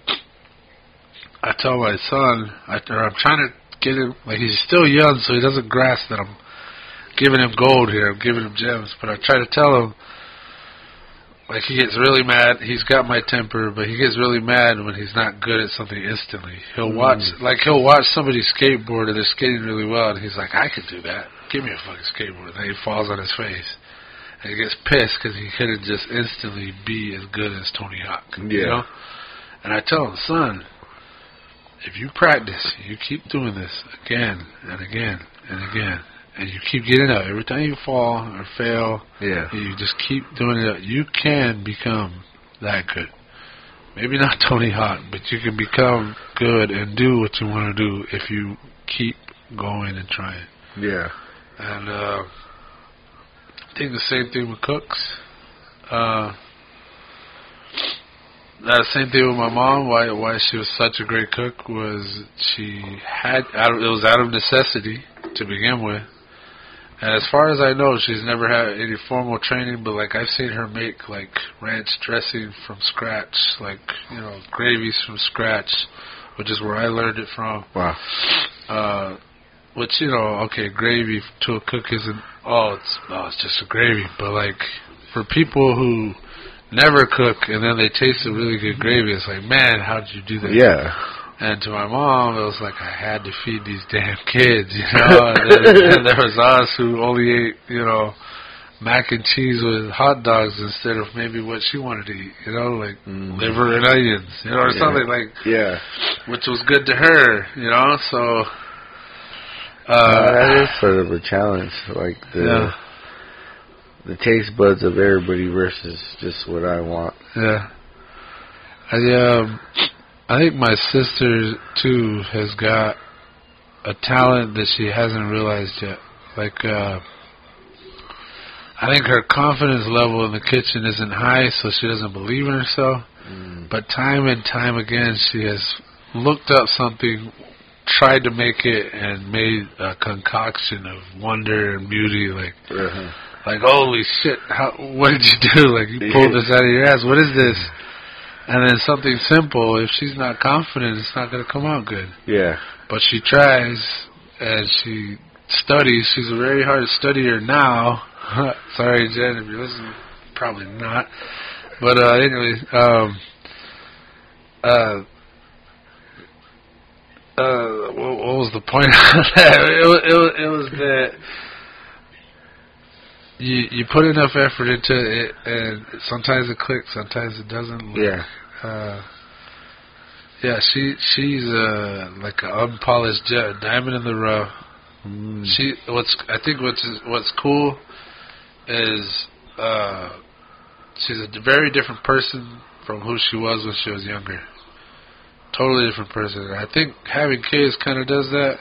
S1: I tell my son, I, or I'm trying to get him like he's still young, so he doesn't grasp that I'm giving him gold here, I'm giving him gems, but I try to tell him. Like he gets really mad. He's got my temper, but he gets really mad when he's not good at something instantly. He'll
S2: Mm.
S1: watch, like he'll watch somebody skateboard and they're skating really well, and he's like, "I could do that. Give me a fucking skateboard." And then he falls on his face, and he gets pissed because he couldn't just instantly be as good as Tony Hawk. You
S2: Yeah.
S1: know? And I tell him, son, if you practice, you keep doing this again and again and again, and you keep getting up every time you fall or fail,
S2: Yeah.
S1: you just keep doing it. You can become that good. Maybe not Tony Hawk, but you can become good and do what you want to do if you keep going and trying.
S2: Yeah.
S1: And uh, I think the same thing with cooks. Uh, that same thing with my mom. Why why she was such a great cook was she had out it was out of necessity to begin with. And as far as I know, she's never had any formal training. But like I've seen her make like ranch dressing from scratch, like you know gravies from scratch, which is where I learned it from.
S2: Wow.
S1: Uh, which you know, okay, gravy to a cook isn't oh, it's oh, it's just a gravy. But like for people who never cook and then they taste a really good gravy, it's like, man, how did you do that?
S2: Yeah.
S1: And to my mom, it was like I had to feed these damn kids, you know. and, then, and there was us who only ate, you know, mac and cheese with hot dogs instead of maybe what she wanted to eat, you know, like
S2: Mhm.
S1: liver and onions, you know, or
S2: Yeah.
S1: something like
S2: Yeah.
S1: which was good to her, you know. So Uh,
S2: that is sort of a challenge, like the
S1: yeah,
S2: the taste buds of everybody versus just what I want.
S1: yeah. I um, I think my sister too has got a talent that she hasn't realized yet. Like, uh, I think her confidence level in the kitchen isn't high, so she doesn't believe in herself.
S2: Mm.
S1: But time and time again, she has looked up something, tried to make it, and made a concoction of wonder and beauty. Like,
S2: Uh-huh.
S1: like holy shit! How? What did you do? Like, you pulled this out of your ass. What is this? And then something simple. If she's not confident, it's not going to come out good.
S2: Yeah.
S1: But she tries, and she studies. She's a very hard studier now. Sorry, Jen, if you're listening. Probably not. But uh, anyway, um, uh, uh, what, what was the point of that? It was, it was, it was that you you put enough effort into it, and sometimes it clicks, sometimes it doesn't.
S2: Yeah.
S1: Uh, yeah, she she's uh like an unpolished jet, diamond in the rough.
S2: Mm.
S1: She what's I think what's what's cool is uh she's a very different person from who she was when she was younger. Totally different person. I think having kids kind of does that.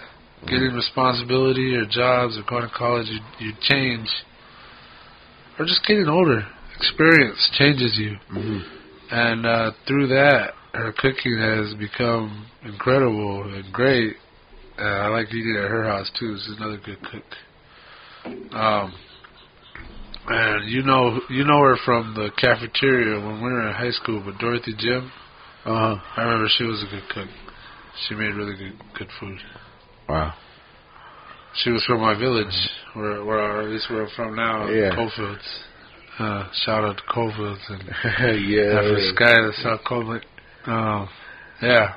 S1: Getting responsibility or jobs or going to college, you you change. Or just getting older, experience changes you,
S2: Mhm.
S1: and uh, through that, her cooking has become incredible and great. Uh, I like eating at her house too. She's another good cook. Um, and you know, you know her from the cafeteria when we were in high school. But Dorothy Jim,
S2: Uh-huh.
S1: I remember she was a good cook. She made really good good food.
S2: Wow.
S1: She was from my village, where, where at least where I'm from now,
S2: Yeah.
S1: Coalfields. Uh, shout out to Coalfields and
S2: yeah.
S1: after Sky, the South Coleman. Um, yeah,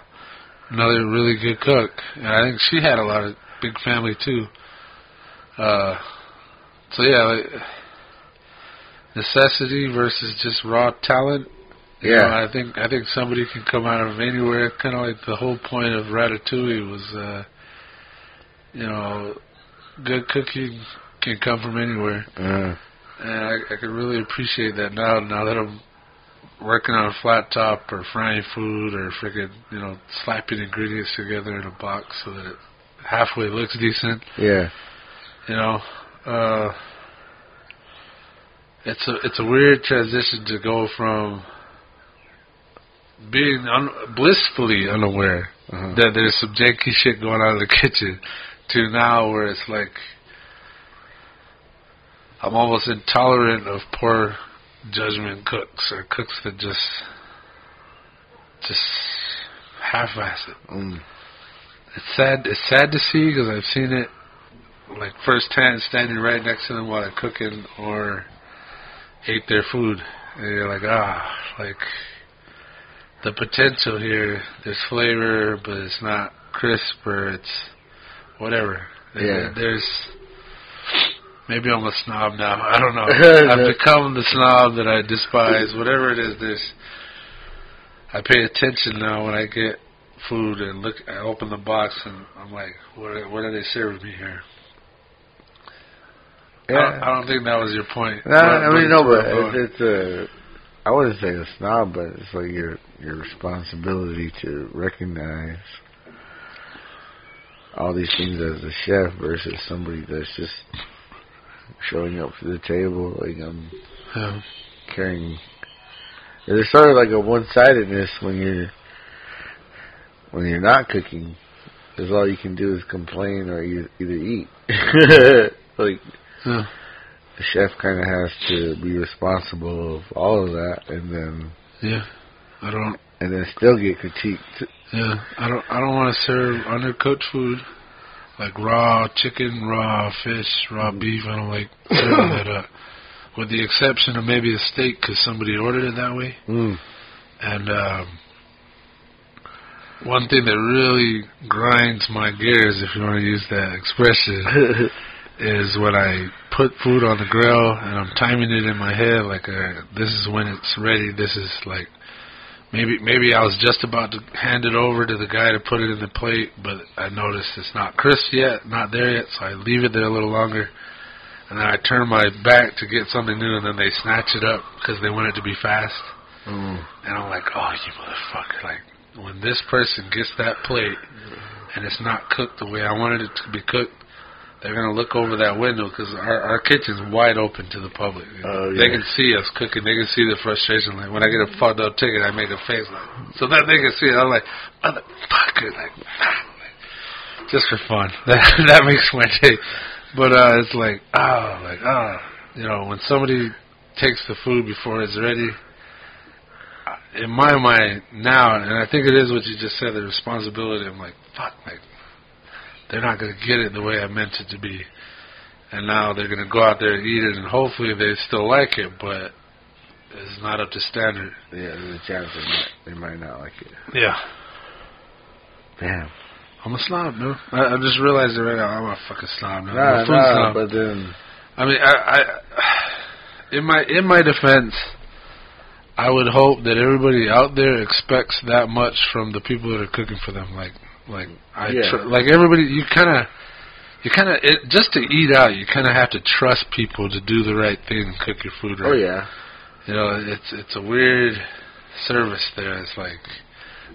S1: another really good cook. And I think she had a lot of big family too. Uh, so yeah, like, necessity versus just raw talent. You
S2: Yeah.
S1: know, I think I think somebody can come out of anywhere. Kind of like the whole point of Ratatouille was, uh, you know, good cooking can come from anywhere.
S2: Uh,
S1: And I, I can really appreciate that now. Now that I'm working on a flat top or frying food or freaking, you know, slapping ingredients together in a box so that it halfway looks decent.
S2: yeah.
S1: You know, uh, it's a it's a weird transition to go from being un- blissfully unaware
S2: Uh-huh.
S1: that there's some janky shit going on in the kitchen to now where it's like I'm almost intolerant of poor judgment cooks or cooks that just just half-ass it.
S2: Mm.
S1: It's sad. It's sad to see because I've seen it like firsthand, standing right next to them while they're cooking or ate their food, and you're like, ah, like the potential here. There's flavor, but it's not crisp or it's whatever.
S2: Yeah.
S1: There's maybe I'm a snob now. I don't know. I've become the snob that I despise. Whatever it is, there's. I pay attention now when I get food and look. I open the box and I'm like, what? Are, what are they serving me here? I, don't, I don't think that was your point.
S2: No, I mean no, but
S1: I'm
S2: it's, it's a. I wouldn't say a snob, but it's like your your responsibility to recognize all these things as a chef versus somebody that's just showing up to the table. Like I'm
S1: Yeah.
S2: carrying. There's sort of like a one-sidedness when you're when you're not cooking. Because all you can do is complain or you either eat. like
S1: Yeah.
S2: The chef kind of has to be responsible of all of that, and then
S1: Yeah. I don't.
S2: and then still get critiqued.
S1: Yeah. I don't. I don't want to serve undercooked food, like raw chicken, raw fish, raw beef. I don't like serving that up. With the exception of maybe a steak, because somebody ordered it that way.
S2: Mm.
S1: And um, one thing that really grinds my gears, if you want to use that expression, is when I put food on the grill and I'm timing it in my head like uh, this is when it's ready. This is like maybe maybe I was just about to hand it over to the guy to put it in the plate, but I noticed it's not crisp yet, not there yet, so I leave it there a little longer. And then I turn my back to get something new, and then they snatch it up because they want it to be fast.
S2: Mm.
S1: And I'm like, oh, you motherfucker! Like when this person gets that plate and it's not cooked the way I wanted it to be cooked, they're gonna look over that window because our our kitchen's wide open to the public.
S2: Oh,
S1: They can see us cooking. They can see the frustration. Like when I get a fucked up ticket, I make a face like so that they can see it. I'm like, motherfucker, like, like just for fun. That that makes my day. But uh, it's like, oh, like, oh, you know, when somebody takes the food before it's ready. uh, In my mind now, and I think it is what you just said, the responsibility. I'm like, fuck, like they're not going to get it the way I meant it to be. And now they're going to go out there and eat it, and hopefully they still like it, but it's not up to standard.
S2: Yeah, there's a chance they might, they might not like it.
S1: Yeah.
S2: Damn.
S1: I'm a snob, man. I, I just realized it right now. I'm a fucking snob, man. I'm
S2: Nah,
S1: a food
S2: nah,
S1: snob.
S2: but then
S1: I mean, I, I, in my in my defense, I would hope that everybody out there expects that much from the people that are cooking for them. Like, like I,
S2: Yeah.
S1: tr- like everybody, you kind of, you kind of, just to eat out, you kind of have to trust people to do the right thing and cook your food right.
S2: oh yeah.
S1: You know, it's it's a weird service there. It's like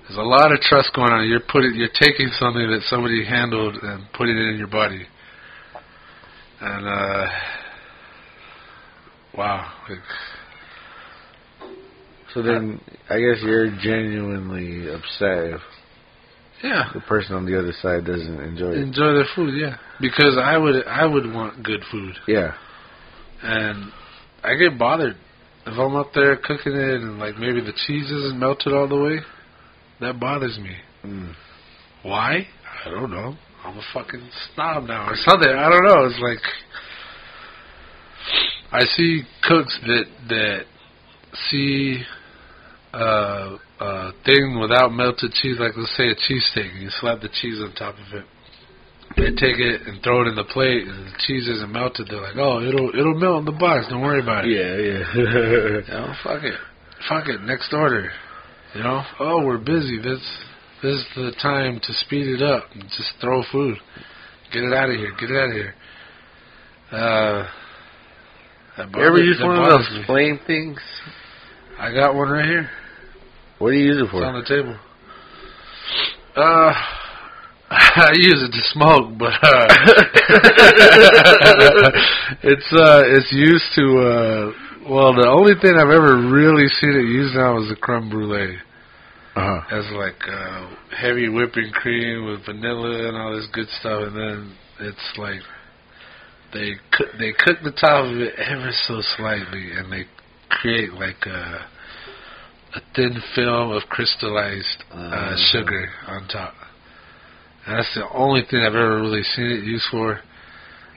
S1: there's a lot of trust going on. You're putting, you're taking something that somebody handled and putting it in your body. And uh wow, like,
S2: So then I guess you're genuinely upset if
S1: yeah,
S2: the person on the other side doesn't enjoy it.
S1: enjoy their food. Yeah, because I would I would want good food,
S2: Yeah.
S1: and I get bothered if I'm up there cooking it and like maybe the cheese isn't melted all the way. That bothers me.
S2: Mm.
S1: Why? I don't know. I'm a fucking snob now or something. I don't know. It's like I see cooks that that see uh, a thing without melted cheese, like let's say a cheesesteak, and you slap the cheese on top of it. They take it and throw it in the plate, and the cheese isn't melted. They're like, "Oh, it'll it'll melt in the box. Don't worry about it."
S2: Yeah, yeah.
S1: You know, fuck it. Fuck it. Next order. You know? Oh, we're busy. This this is the time to speed it up and just throw food. Get it out of here. Get it out of here. Uh
S2: you ever use one of those
S1: me.
S2: flame things?
S1: I got one right here.
S2: What do you use it for?
S1: It's on the table. Uh I use it to smoke, but uh it's uh it's used to uh well the only thing I've ever really seen it used now is the creme brulee.
S2: Uh-huh.
S1: has like uh, heavy whipping cream with vanilla and all this good stuff, and then it's like they cook they cook the top of it ever so slightly, and they create like a a thin film of crystallized uh,
S2: Uh-huh.
S1: sugar on top. And that's the only thing I've ever really seen it used for.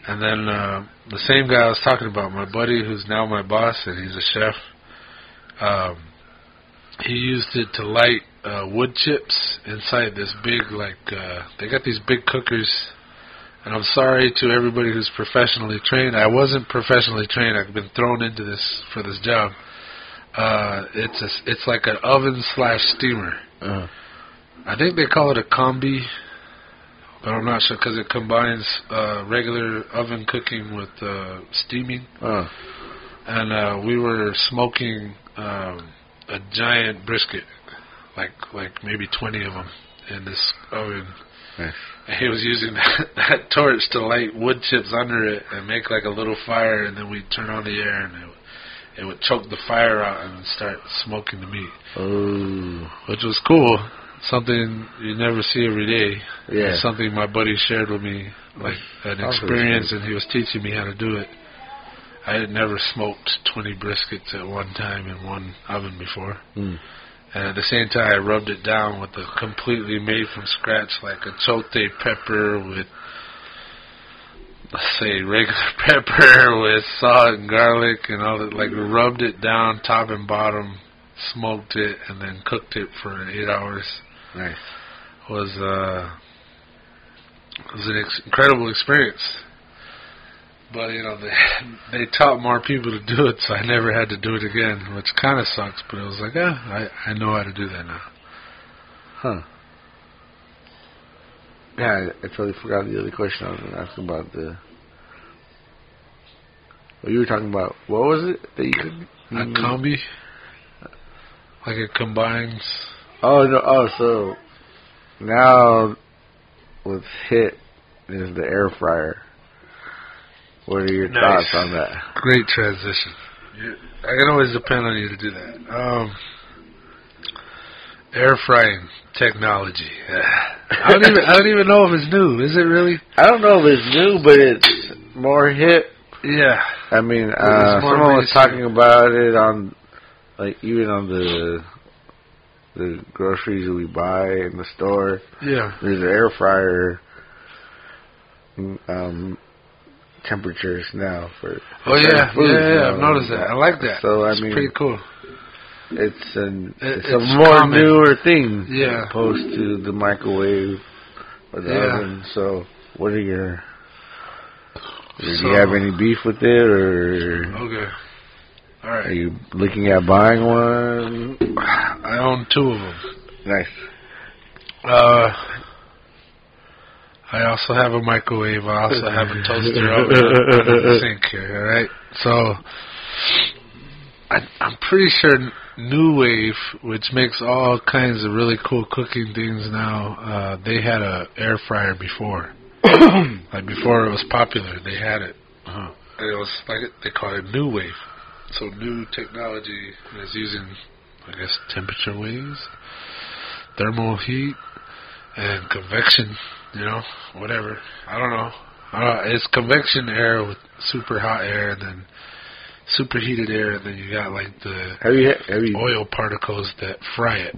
S1: And then uh, the same guy I was talking about, my buddy who's now my boss, and he's a chef. Um, he used it to light uh, wood chips inside this big like uh, they got these big cookers and I'm sorry to everybody who's professionally trained. I wasn't professionally trained. I've been thrown into this for this job. Uh, it's a, it's like an oven slash steamer.
S2: Uh-huh.
S1: I think they call it a combi, but I'm not sure because it combines uh, regular oven cooking with uh, steaming
S2: Oh.
S1: and uh, we were smoking um, a giant brisket, like like maybe twenty of them in this oven.
S2: Nice.
S1: And he was using that, that torch to light wood chips under it and make like a little fire, and then we'd turn on the air and it, it would choke the fire out and start smoking the meat,
S2: Oh.
S1: which was cool. Something you never see every day.
S2: Yeah.
S1: Something my buddy shared with me, like an experience, and he was teaching me how to do it. I had never smoked 20 briskets at one time in one oven before.
S2: Mm.
S1: And at the same time, I rubbed it down with a completely made from scratch, like a chote pepper with, let's say, regular pepper with salt and garlic and all that. Like, rubbed it down top and bottom, smoked it, and then cooked it for eight hours.
S2: Nice.
S1: Was, uh, was an ex- incredible experience. But you know, they they taught more people to do it, so I never had to do it again, which kind of sucks. But it was like, yeah, I I know how to do that now.
S2: Huh. Yeah, I, I totally forgot the other question I was going to ask about the. Well, you were talking about what was it that you could?
S1: A combi, like it combines.
S2: Oh no! Oh, so now with hit is the air fryer. What are your
S1: Nice.
S2: thoughts on that?
S1: Great transition. You, I can always depend on you to do that. Um, air frying technology. I don't even I don't even know if it's new. Is it really?
S2: I don't know if it's new, but it's more hit.
S1: Yeah.
S2: I mean, uh, someone was talking about it on, like, even on the the groceries that we buy in the store.
S1: Yeah.
S2: There's an air fryer um, temperatures now for.
S1: Oh yeah, yeah, yeah. I've noticed that. I like that.
S2: So I
S1: it's
S2: mean,
S1: pretty cool.
S2: It's an
S1: It-
S2: it's, a more
S1: common.
S2: newer thing,
S1: Yeah.
S2: opposed to the microwave or the
S1: Yeah.
S2: oven. So, what are your? Do
S1: So-
S2: you have any beef with it, or
S1: Okay. All
S2: are you looking at buying one?
S1: I own two of them.
S2: Nice.
S1: Uh, I also have a microwave. I also have a toaster oven under the sink here. All right. So I, I'm pretty sure NuWave, which makes all kinds of really cool cooking things now, uh, they had a air fryer before. like before it was popular, they had it.
S2: Uh-huh.
S1: And it was like they call it NuWave. So new technology is using, I guess, temperature waves, thermal heat, and convection. You know, whatever. I don't know. Don't. It's convection air with super hot air, and then superheated air, and then you got like the
S2: Have you have you
S1: oil particles that fry it.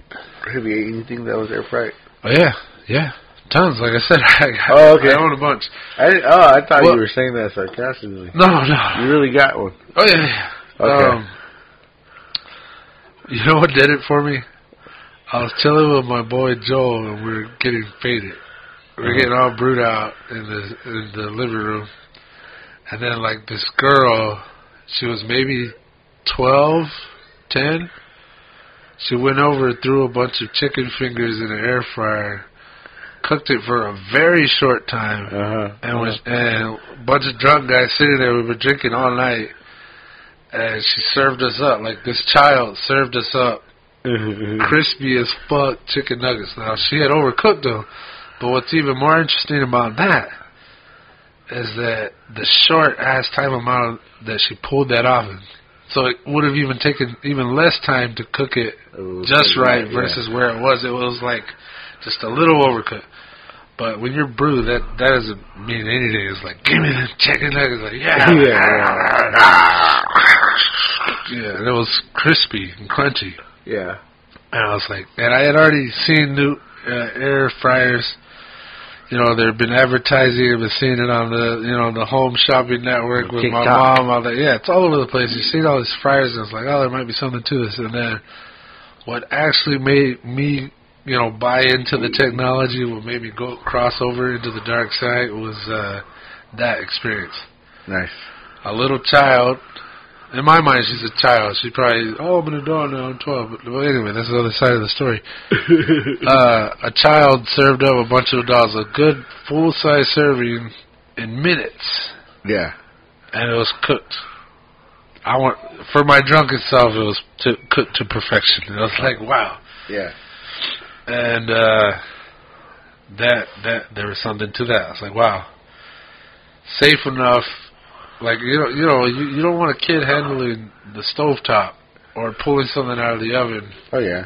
S2: have you ate anything that was air fried?
S1: Oh yeah, yeah, tons. Like I said, I,
S2: Oh, okay.
S1: I own a bunch.
S2: I oh I thought
S1: Well-
S2: you were saying that sarcastically.
S1: No, no.
S2: You really got one.
S1: Oh yeah, yeah.
S2: Okay.
S1: Um, you know what did it for me? I was chilling with my boy Joel, and we were getting faded. We were getting all brewed out in the in the living room, and then like this girl, she was maybe twelve, ten. She went over, threw a bunch of chicken fingers in an air fryer, cooked it for a very short time,
S2: Uh huh.
S1: and was and a bunch of drunk guys sitting there. We were drinking all night, and she served us up like this child served us up crispy as fuck chicken nuggets. Now she had overcooked them, but what's even more interesting about that is that the short ass time amount that she pulled that off. So it would have even taken even less time to cook it just right versus where it was. It was like just a little overcooked. But when you're brewed, that that doesn't mean anything. It's like give me the chicken nuggets. Like yeah, yeah. And it was crispy and crunchy.
S2: Yeah.
S1: And I was like, and I had already seen new uh, air fryers. You know, they've been advertising. I've been seeing it on the, you know, the home shopping network with my mom. All that. Yeah, it's all over the place. You see all these fryers, and it's like, oh, there might be something to this. And then, what actually made me, you know, buy into the technology, what made me go cross over into the dark side, was uh, that experience
S2: Nice.
S1: a little child. In my mind, she's a child. She probably, oh, I'm an adult now. I'm 12. But well, anyway, that's the other side of the story. uh, a child served up a bunch of dolls, a good full size serving in minutes,
S2: Yeah.
S1: and it was cooked. I want for my drunken self, it was to, cooked to perfection. I was like, wow.
S2: Yeah.
S1: And uh, that that there was something to that. I was like, wow, safe enough. Like you know, you know, you, you don't want a kid handling the stovetop or pulling something out of the oven.
S2: Oh yeah.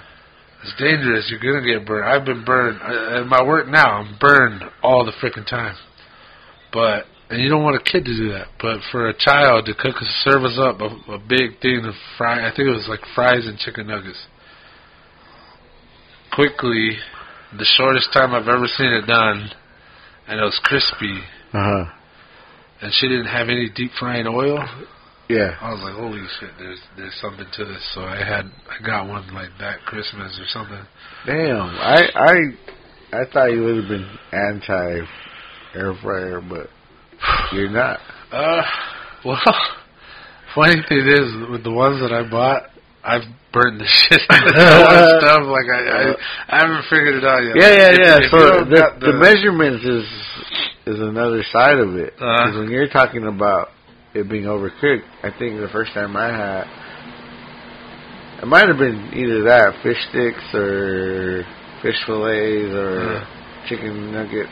S1: It's dangerous. You're gonna get burned. I've been burned I, at my work now. I'm burned all the freaking time. But and you don't want a kid to do that. But for a child to cook serve us up a, a big thing of fry, I think it was like fries and chicken nuggets. Quickly, the shortest time I've ever seen it done, and it was crispy.
S2: Uh huh.
S1: And she didn't have any deep frying oil.
S2: Yeah.
S1: I was like, holy shit, there's there's something to this. So I had I got one like that Christmas or something.
S2: Damn. I I I thought you would have been anti air fryer, but you're not.
S1: Uh, well, funny thing is, with the ones that I bought, I've burned the shit out of stuff. Like I, I, I haven't figured it out yet.
S2: Yeah, yeah, yeah.
S1: if
S2: So
S1: don't
S2: the, the measurements is is another side of it.
S1: Uh-huh.
S2: Because when you're talking about it being overcooked, I think the first time I had, it might have been either that fish sticks or fish fillets or
S1: Uh.
S2: chicken nuggets,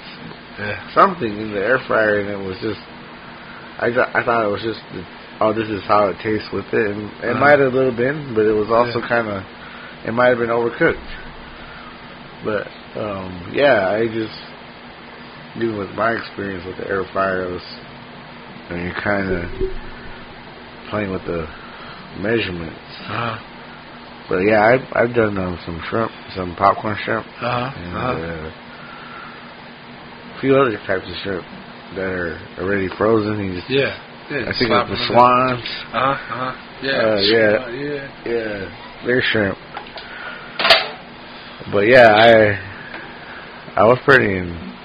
S1: yeah.
S2: something in the air fryer, and it was just. I th- I thought it was just, oh, this is how it tastes with it, and it
S1: Uh-huh.
S2: might have a little been, but it was also
S1: Yeah.
S2: kind of, it might have been overcooked. But um, yeah, I just even with my experience with the air fryer, was, I mean, you're kind of playing with the measurements.
S1: Uh,
S2: But yeah, I've I've done um, some shrimp, some popcorn shrimp,
S1: uh,
S2: and
S1: uh,
S2: uh, a few other types of shrimp that are already frozen. You just,
S1: yeah. yeah.
S2: I think it's the swans.
S1: Uh, uh, yeah.
S2: Uh, yeah.
S1: yeah.
S2: Yeah, they're shrimp. But yeah, I I was pretty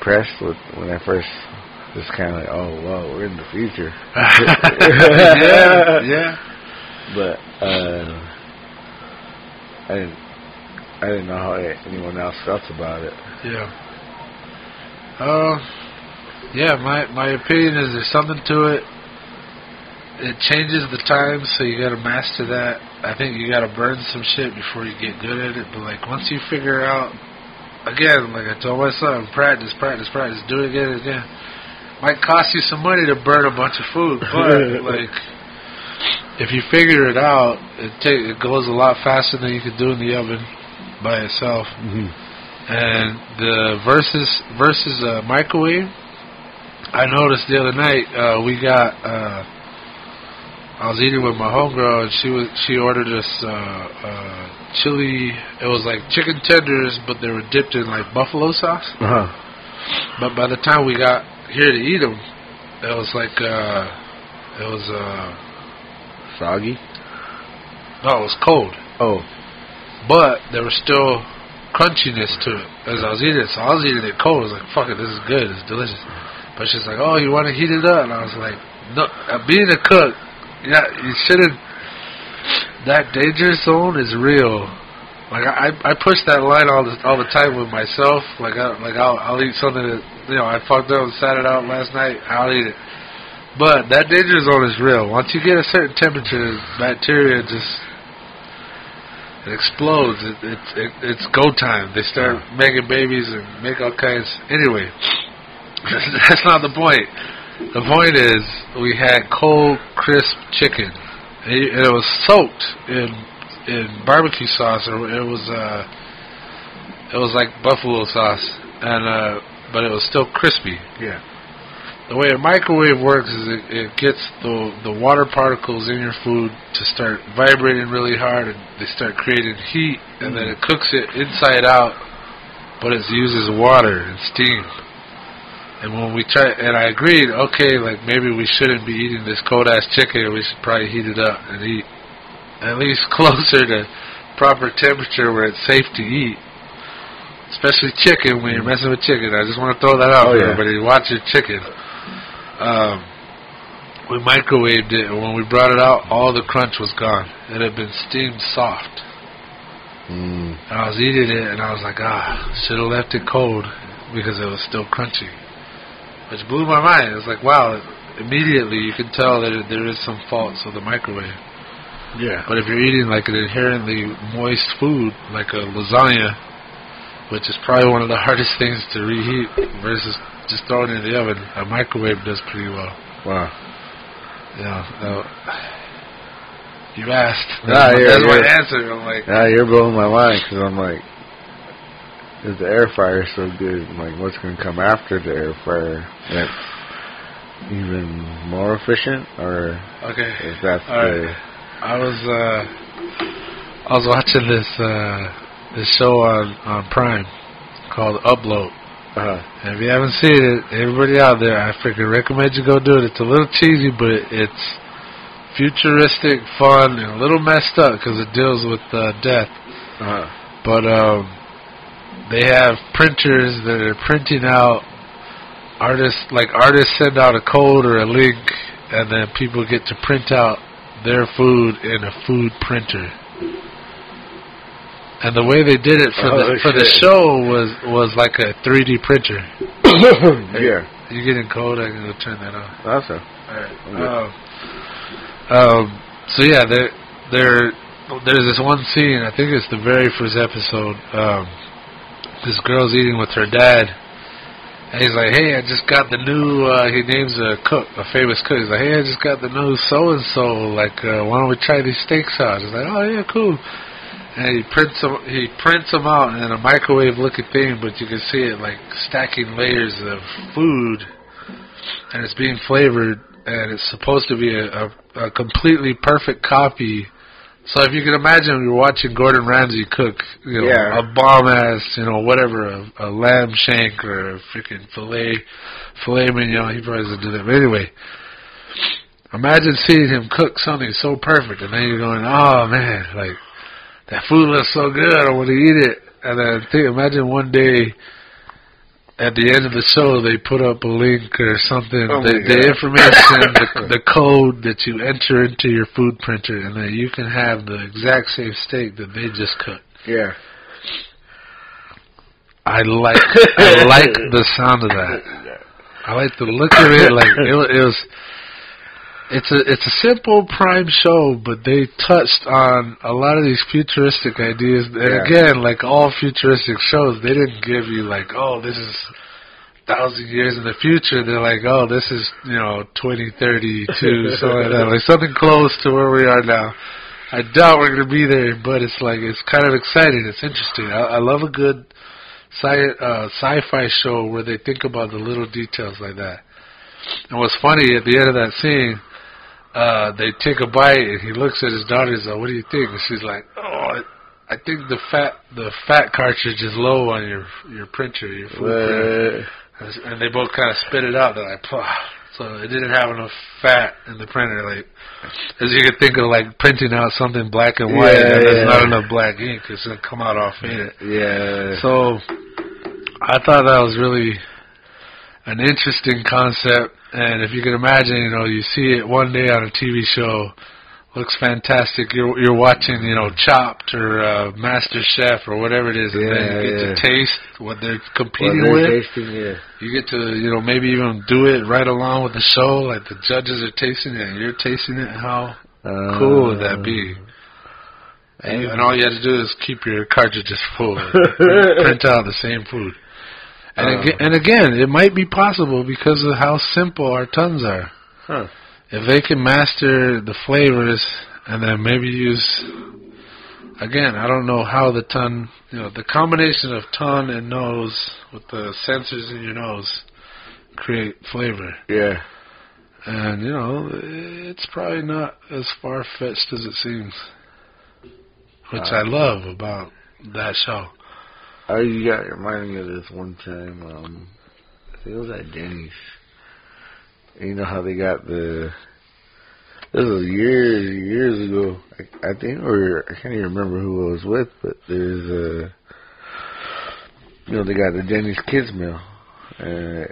S2: impressed with when I first just kind of like, oh wow, we're in the future.
S1: yeah, yeah.
S2: But uh, I didn't I didn't know how anyone else felt about it.
S1: Yeah. Uh, yeah, my my opinion is there's something to it. It changes the time, so you gotta master that. I think you gotta burn some shit before you get good at it. But like once you figure out, again, like I told my son, practice, practice, practice, do it again and again. Might cost you some money to burn a bunch of food, but like if you figure it out, it take it goes a lot faster than you could do in the oven by itself.
S2: Mm-hmm.
S1: And the versus versus uh, microwave, I noticed the other night uh, we got. Uh, I was eating with my homegirl, and she was she ordered us uh, uh, chili. It was like chicken tenders, but they were dipped in like buffalo sauce.
S2: Uh-huh.
S1: But by the time we got here to eat them, it was like uh, it was uh,
S2: Soggy.
S1: no, it was cold.
S2: Oh,
S1: but there was still crunchiness to it as I was eating it. So I was eating it cold. I was like, "Fuck it, this is good. It's delicious." But she's like, "Oh, you want to heat it up?" And I was like, "No, being a cook, yeah, you shouldn't. That danger zone is real. Like I, I push that line all the all the time with myself. Like I, like I'll I'll eat something that you know I fucked up and sat it out last night. I'll eat it. But that danger zone is real. Once you get a certain temperature, bacteria just it explodes. It, it, it, it's go time. They start making babies and make all kinds. Anyway, that's not the point. The point is, we had cold, crisp chicken. It, it was soaked in in barbecue sauce, or it was uh, it was like buffalo sauce, and uh, but it was still crispy.
S2: yeah.
S1: The way a microwave works is it, it gets the the water particles in your food to start vibrating really hard, and they start creating heat, and then it cooks it inside out, but it uses water and steam. And when we try, and I agreed, okay, like maybe we shouldn't be eating this cold ass chicken, we should probably heat it up and eat at least closer to proper temperature where it's safe to eat. Especially chicken when you're messing with chicken. I just want to throw that out
S2: Oh,
S1: for
S2: yeah.
S1: everybody. Watch your chicken. Um, we microwaved it, and when we brought it out, all the crunch was gone. It had been steamed soft.
S2: Mm.
S1: And I was eating it, and I was like, ah, should have left it cold because it was still crunchy. Which blew my mind. It was like, wow, immediately you can tell that there is some faults with the microwave.
S2: Yeah.
S1: But if you're eating like an inherently moist food, like a lasagna, which is probably one of the hardest things to reheat versus just throwing it in the oven, a microwave does pretty well.
S2: Wow.
S1: Yeah. Uh, you asked.
S2: Nah,
S1: That's, my,
S2: yeah,
S1: that's my answer. I'm like,
S2: Now you're blowing my mind because I'm like, if the air fryer so good, like, what's going to come after the air fryer? That's even more efficient, or
S1: okay.
S2: if that's
S1: All
S2: the
S1: right. I was uh, I was watching this uh, this show on on Prime called Upload.
S2: uh,
S1: And if you haven't seen it, everybody out there, I freaking recommend you go do it. It's a little cheesy, but it's futuristic, fun, and a little messed up because it deals with uh, death.
S2: uh,
S1: But um, they have printers that are printing out artists, like artists send out a code or a link, and then people get to print out their food in a food printer. And the way they did it for
S2: Oh,
S1: the for the show was was like a 3D printer.
S2: yeah.
S1: You getting cold? I can go turn that off.
S2: That's a.
S1: Um, um, so yeah, there, there, there's this one scene. I think it's the very first episode. Um, this girl's eating with her dad, and he's like, "Hey, I just got the new." Uh, he names a cook, a famous cook. He's like, "Hey, I just got the new so and so. Like, uh, why don't we try these steaks out?" He's like, "Oh yeah, cool." And he prints them. He prints them out in a microwave-looking thing, but you can see it like stacking layers of food, and it's being flavored, and it's supposed to be a, a, a completely perfect copy. So if you can imagine, you're watching Gordon Ramsay cook, you know,
S2: Yeah.
S1: a bomb ass, you know, whatever, a, a lamb shank or a freaking fillet, filet mignon. He probably doesn't do that. But anyway, imagine seeing him cook something so perfect, and then you're going, oh man, like that food looks so good, I want to eat it. And then think, imagine one day at the end of the show they put up a link or something,
S2: Oh
S1: the, the information, the, the code that you enter into your food printer, and then you can have the exact same steak that they just cooked.
S2: Yeah.
S1: I like I like the sound of that. I like the look of it. Like it, it was. It's a it's a simple prime show, but they touched on a lot of these futuristic ideas. And
S2: Yeah.
S1: again, like all futuristic shows, they didn't give you like, oh, this is thousand years in the future. They're like, oh, this is you know twenty thirty two, something like that, like something close to where we are now. I doubt we're gonna be there, but it's like it's kind of exciting. It's interesting. I, I love a good sci uh, sci-fi show where they think about the little details like that. And what's funny at the end of that scene, uh, they take a bite and he looks at his daughter. He's like, "What do you think?" And she's like, "Oh, I, think the fat the fat cartridge is low on your your printer, your food printer." And they both kind of spit it out. They're like, "Pah." So it didn't have enough fat in the printer. Like, as you could think of, like printing out something black and white,
S2: Yeah,
S1: and there's
S2: yeah.
S1: not enough black ink. It's gonna come out all faded.
S2: yeah.
S1: So I thought that was really an interesting concept, and if you can imagine, you know, you see it one day on a TV show, looks fantastic. You're you're watching, you know, Chopped or uh, Master Chef or whatever it is, and then you get
S2: yeah.
S1: to taste what they're competing
S2: they're
S1: with.
S2: tasting, yeah.
S1: You get to, you know, maybe even do it right along with the show, like the judges are tasting it and you're tasting it. How
S2: Uh,
S1: cool would that be? And, and all you have to do is keep your cartridges full, print out the same food. And,
S2: Uh.
S1: aga- and again, it might be possible because of how simple our tons are.
S2: Huh.
S1: If they can master the flavors and then maybe use, again, I don't know how the ton, you know, the combination of ton and nose with the sensors in your nose create flavor.
S2: Yeah.
S1: And, you know, it's probably not as far fetched as it seems. Which
S2: Uh,
S1: I love about that show.
S2: Oh, you got reminded me of this one time. Um, I think it was at Denny's. And you know how they got the. This was years, years ago. I, I think, or I can't even remember who I was with, but there's a. You know, they got the Denny's Kids Meal, and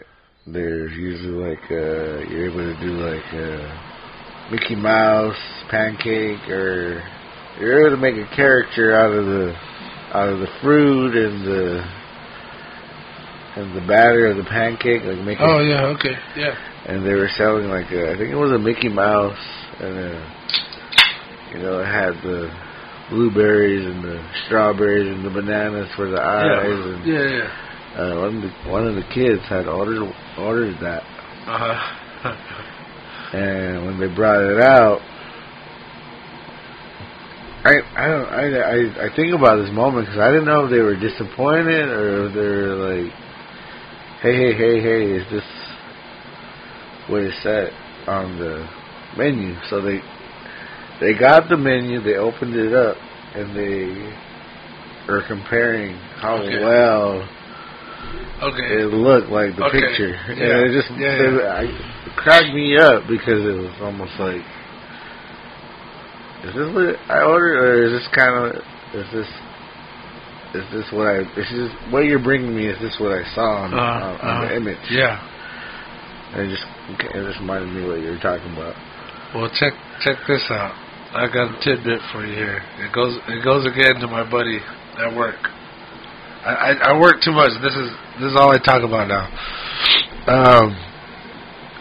S2: there's usually like uh, you're able to do like uh, Mickey Mouse pancake, or you're able to make a character out of the out of the fruit and the and the batter of the pancake, like make
S1: Oh, yeah, okay, yeah.
S2: and they were selling like a, I think it was a Mickey Mouse, and uh you know it had the blueberries and the strawberries and the bananas for the eyes, and
S1: Yeah, yeah.
S2: uh, one of the one of the kids had ordered ordered that,
S1: Uh-huh.
S2: and when they brought it out. I I don't I I, I think about this moment because I didn't know if they were disappointed or if they were like, hey hey hey hey, is this what is set on the menu? So they they got the menu, they opened it up, and they are comparing how
S1: Okay.
S2: well
S1: okay.
S2: it looked like the
S1: Okay.
S2: picture.
S1: Yeah.
S2: And it just
S1: Yeah,
S2: it. I, it cracked me up because it was almost like, is this what I ordered, or is this kind of is this is this what I is this what you're bringing me? Is this what I saw on,
S1: Uh,
S2: on, on
S1: uh,
S2: the image?
S1: Yeah.
S2: And it just it just reminded me what you were talking about.
S1: Well, check check this out. I got a tidbit for you here. It goes it goes again to my buddy at work. I, I, I work too much. This is this is all I talk about now. Um,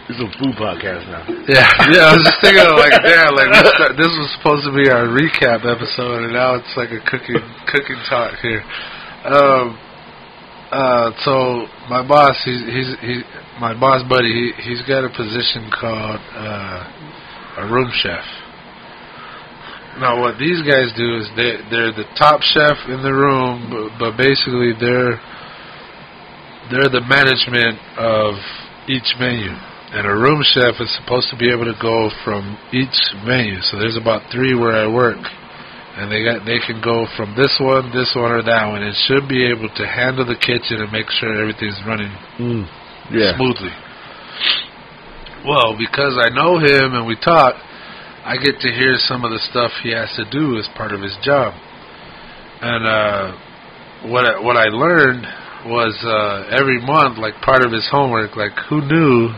S2: It's a food podcast now.
S1: yeah, yeah. I was just thinking like, damn, like start, this was supposed to be our recap episode, and now it's like a cooking cooking talk here. Um, uh, so my boss, he's he's he, my boss buddy. He he's got a position called uh, a room chef. Now, what these guys do is they they're the top chef in the room, but, but basically they're they're the management of each menu. And a room chef is supposed to be able to go from each menu. So there's about three where I work, and they got they can go from this one, this one, or that one. It should be able to handle the kitchen and make sure everything's running
S2: Mm. Yeah.
S1: smoothly. Well, because I know him and we talk, I get to hear some of the stuff he has to do as part of his job. And uh, what I, what I learned was uh, every month, like part of his homework, like who knew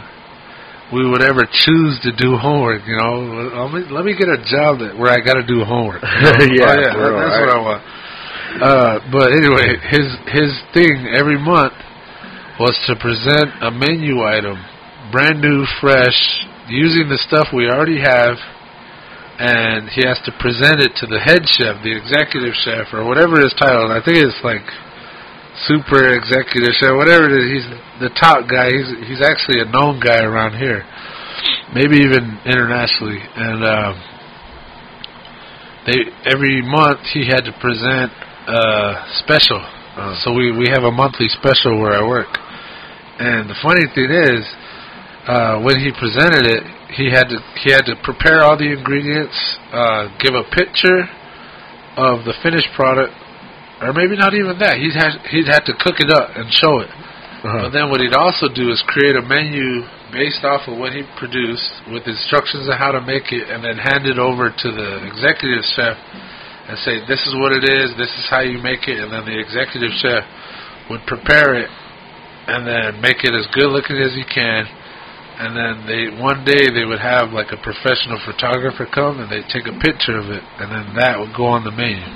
S1: we would ever choose to do homework? You know, let me let me get a job that where I got to do homework. you know?
S2: Yeah,
S1: oh, yeah,
S2: real,
S1: that's
S2: right.
S1: what I want. Uh, but anyway, his his thing every month was to present a menu item, brand new, fresh, using the stuff we already have, and he has to present it to the head chef, the executive chef, or whatever his title. And I think it's like super executive chef, whatever it is. He's the top guy. He's he's actually a known guy around here, maybe even internationally. And um, they every month he had to present a special. So we we have a monthly special where I work. And the funny thing is, uh, when he presented it, he had to he had to prepare all the ingredients, uh, give a picture of the finished product, or maybe not even that. He'd had he'd had to cook it up and show it.
S2: Uh-huh.
S1: But then what he'd also do is create a menu based off of what he produced with instructions on how to make it, and then hand it over to the executive chef and say, "This is what it is. This is how you make it." And then the executive chef would prepare it and then make it as good looking as he can. And then they one day they would have like a professional photographer come and they'd take a picture of it, and then that would go on the menu.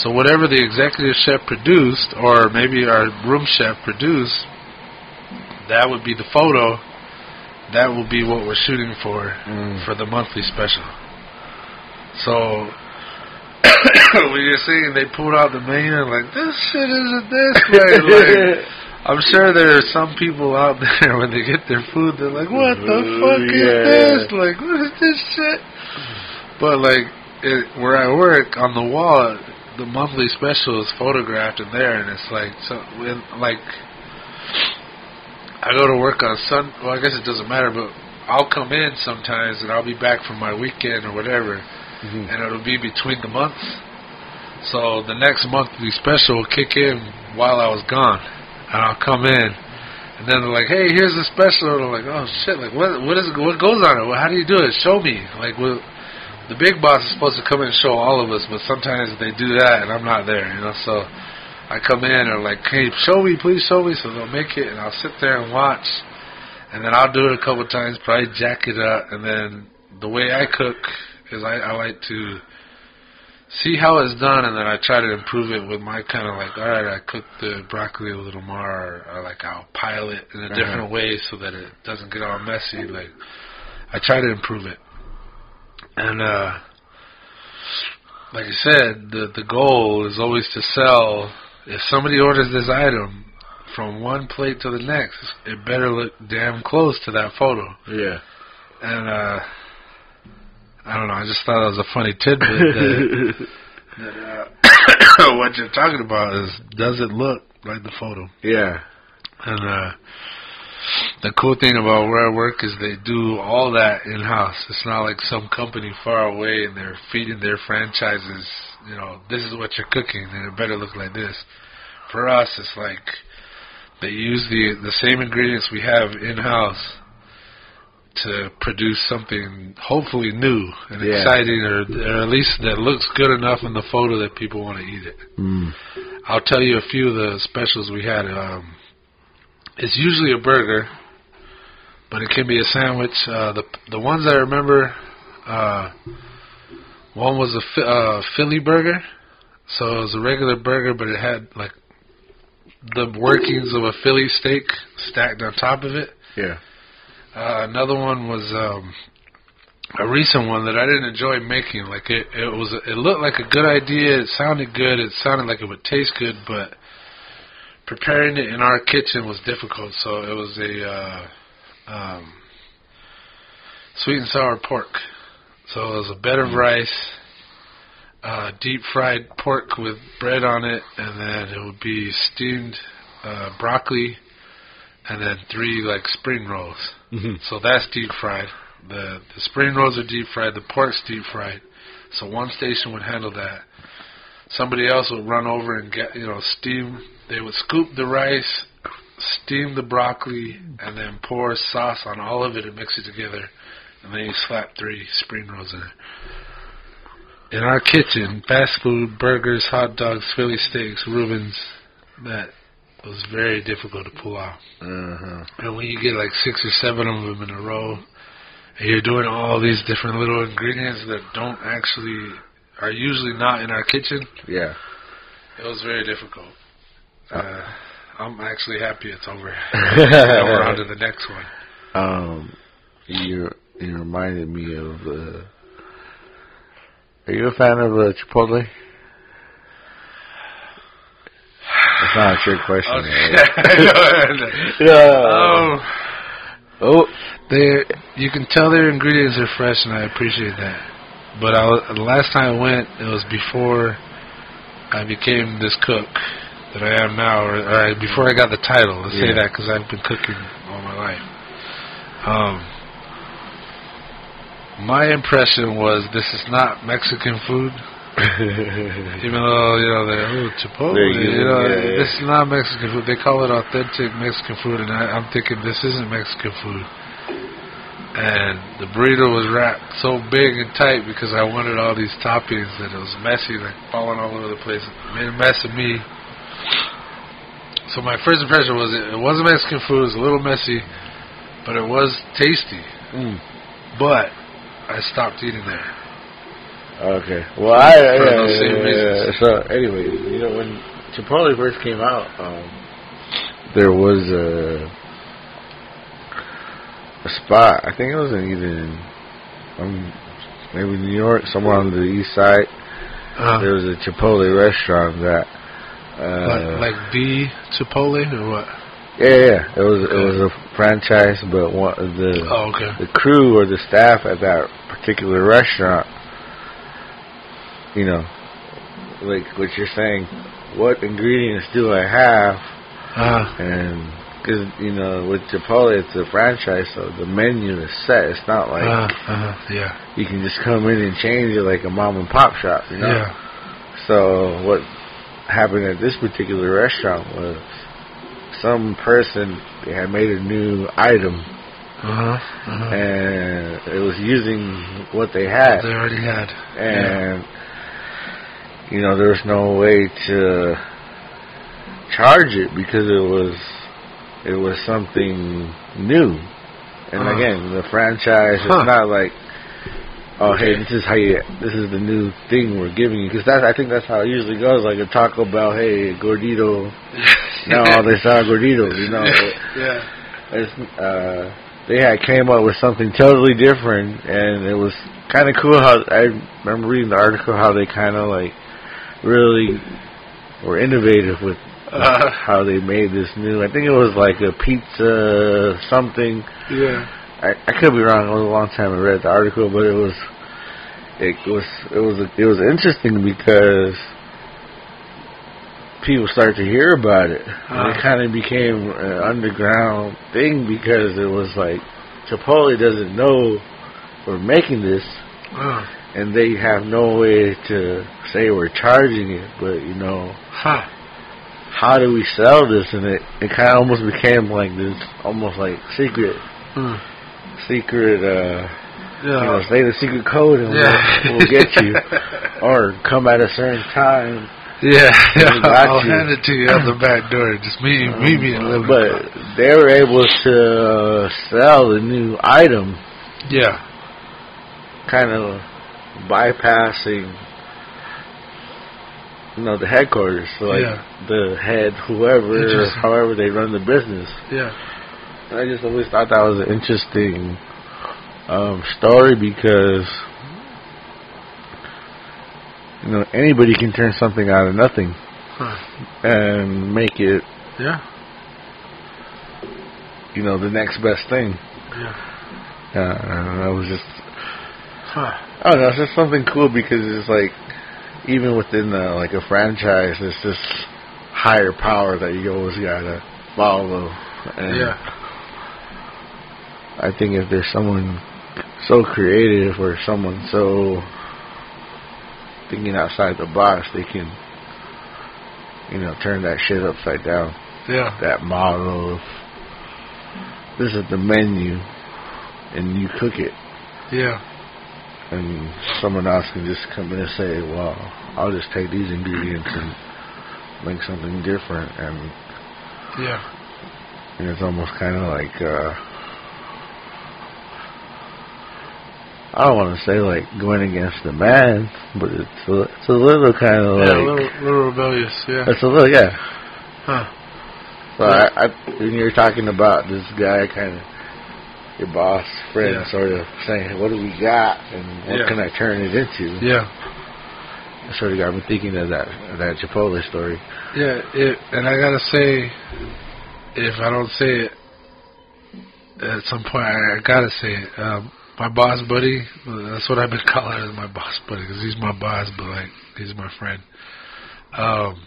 S1: So whatever the executive chef produced, or maybe our room chef produced, that would be the photo. That will be what we're shooting for
S2: Mm.
S1: for the monthly special. So when you're seeing they pulled out the menu and like this shit isn't this way, like I'm sure there are some people out there when they get their food, they're like, "What the fuck is this? Like, what is this shit?" But like, it, where I work on the wall, the monthly special is photographed in there, and it's like, so when like, I go to work on Sun. Well, I guess it doesn't matter, but I'll come in sometimes, and I'll be back from my weekend or whatever,
S2: Mhm.
S1: and it'll be between the months. So the next monthly special will kick in while I was gone, and I'll come in, and then they're like, "Hey, here's the special." And I'm like, "Oh shit! Like what? What is? What goes on it? Well, how do you do it? Show me." Like, the big boss is supposed to come in and show all of us, but sometimes they do that, and I'm not there, you know. So I come in and like, "Hey, show me, please show me." So they'll make it, and I'll sit there and watch, and then I'll do it a couple times, probably jack it up, and then the way I cook is I, I like to see how it's done, and then I try to improve it with my kind of like, all right, I cook the broccoli a little more, or, or like I'll pile it in a
S2: Uh-huh.
S1: different way so that it doesn't get all messy. Like I try to improve it, and uh, like I said, the the goal is always to sell. If somebody orders this item from one plate to the next, it better look damn close to that photo.
S2: Yeah.
S1: And uh I don't know, I just thought that was a funny tidbit that, that uh, what you're talking about is does it look like the photo?
S2: yeah.
S1: And uh the cool thing about where I work is they do all that in house. It's not like some company far away and they're feeding their franchises, you know, this is what you're cooking and it better look like this. For us it's like they use the the same ingredients we have in house to produce something hopefully new and
S2: Yeah.
S1: exciting or, or at least that looks good enough in the photo that people want to eat it.
S2: Mm.
S1: I'll tell you a few of the specials we had. Um, it's usually a burger, but it can be a sandwich. Uh, the the ones I remember, uh, one was a uh, Philly burger, so it was a regular burger, but it had like the workings of a Philly steak stacked on top of it.
S2: Yeah.
S1: Uh, another one was um, a recent one that I didn't enjoy making. Like it, it was, it looked like a good idea. It sounded good. It sounded like it would taste good, but preparing it in our kitchen was difficult. So it was a uh, um, sweet and sour pork. So it was a bed of rice, uh, deep fried pork with bread on it, and then it would be steamed uh, broccoli, and then three like spring rolls.
S2: Mm-hmm.
S1: So that's deep fried. The the spring rolls are deep fried. The pork's deep fried. So one station would handle that. Somebody else would run over and get you know steam. They would scoop the rice, steam the broccoli, and then pour sauce on all of it and mix it together. And then you slap three spring rolls in it. In our kitchen, fast food, burgers, hot dogs, Philly steaks, Reubens, that was very difficult to pull off.
S2: Uh-huh.
S1: And when you get like six or seven of them in a row, and you're doing all these different little ingredients that don't actually are usually not in our kitchen,
S2: Yeah.
S1: it was very difficult. Uh, I'm actually happy it's over. now we're on to the next one.
S2: Um, you you reminded me of. Uh, are you a fan of uh, Chipotle? That's not a trick question. right? Yeah.
S1: oh,
S2: Oh,
S1: they you can tell their ingredients are fresh, and I appreciate that. But I was, the last time I went, it was before I became this cook that I am now, or, or I- before I got the title. Let's say that because I've been cooking all my life. Um, my impression was this is not Mexican food. Even though you know they're oh, Chipotle, you know
S2: yeah, yeah.
S1: this is not Mexican food. They call it authentic Mexican food, and I, I'm thinking this isn't Mexican food. And the burrito was wrapped so big and tight because I wanted all these toppings that it was messy, like falling all over the place. It made a mess of me. So my first impression was it, it wasn't Mexican food. It was a little messy, but it was tasty.
S2: Mm.
S1: But I stopped eating there.
S2: Okay. Well, I yeah, yeah,
S1: same
S2: yeah. So, anyway, you know, when Chipotle first came out, um, there was a a spot. I think it was in even um, maybe New York, somewhere on the east side.
S1: Uh,
S2: There was a Chipotle restaurant that. Uh,
S1: like, like the Chipotle or what?
S2: yeah, yeah, it was it was a franchise, but one the
S1: Oh, okay.
S2: the crew or the staff at that particular restaurant, you know, like what you're saying, what ingredients do I have?
S1: Uh,
S2: And because you know, with Chipotle, it's a franchise, so the menu is set. It's not like
S1: uh, uh, yeah,
S2: you can just come in and change it like a mom and pop shop, you know.
S1: yeah.
S2: So what happened at this particular restaurant was some person they had made a new item
S1: Uh-huh, uh-huh.
S2: and it was using what they had
S1: They already had.
S2: and you know there was no way to charge it because it was it was something new and
S1: Uh.
S2: again the franchise
S1: Huh.
S2: is not like oh hey this is how you this is the new thing we're giving you because that I think that's how it usually goes like a Taco Bell hey gordito now all they sell gorditos you know
S1: yeah.
S2: it's, uh, they had came up with something totally different, and it was kind of cool how I remember reading the article how they kind of like really were innovative with
S1: Uh,
S2: how they made this new. I think it was like a pizza something.
S1: yeah.
S2: I, I could be wrong. It was a long time I read the article, but it was it was it was it was interesting because people started to hear about it. And it kind of became an underground thing because it was like Chipotle doesn't know we're making this,
S1: Uh,
S2: and they have no way to say we're charging it. But you know,
S1: huh.
S2: how do we sell this? And it it kind of almost became like this, almost like secret
S1: Hmm.
S2: Secret. uh you know, say the secret code and
S1: Yeah.
S2: we'll, we'll get you. or come at a certain time
S1: Yeah, I'll
S2: you.
S1: hand it to you out the back door. Just meet meet me in Liverpool.
S2: But they were able to sell the new item,
S1: yeah,
S2: kind of bypassing, you know, the headquarters. So like
S1: Yeah.
S2: the head, whoever, however they run the business.
S1: yeah,
S2: I just always thought that was an interesting um, story because you know anybody can turn something out of nothing
S1: huh.
S2: and make it
S1: yeah,
S2: you know the next best thing.
S1: yeah,
S2: Uh, that was just
S1: huh.
S2: I don't know, it's just something cool because it's like even within the, like a franchise, there's this higher power that you always gotta follow. And
S1: yeah,
S2: I think if there's someone so creative or someone so thinking outside the box, they can, you know, turn that shit upside down.
S1: yeah,
S2: That model of this is the menu, and you cook it,
S1: yeah,
S2: and someone else can just come in and say, "Well, I'll just take these ingredients and make something different," and,
S1: yeah,
S2: and it's almost kind of like. uh I don't want to say like going against the man, but it's a, it's a little kind of
S1: yeah.
S2: like
S1: A little, little rebellious. Yeah,
S2: it's a little yeah.
S1: huh.
S2: So I, I, when you're talking about this guy, kind of your boss friend,
S1: Yeah.
S2: sort of saying, "What do we got, and what
S1: Yeah.
S2: can I turn it into?"
S1: Yeah,
S2: It sort of got me thinking of that that Chipotle story.
S1: yeah. It, and I gotta say, if I don't say it at some point, I, I gotta say it. Um, my boss buddy, that's what I've been calling him, my boss buddy, because he's my boss, but like he's my friend. Um,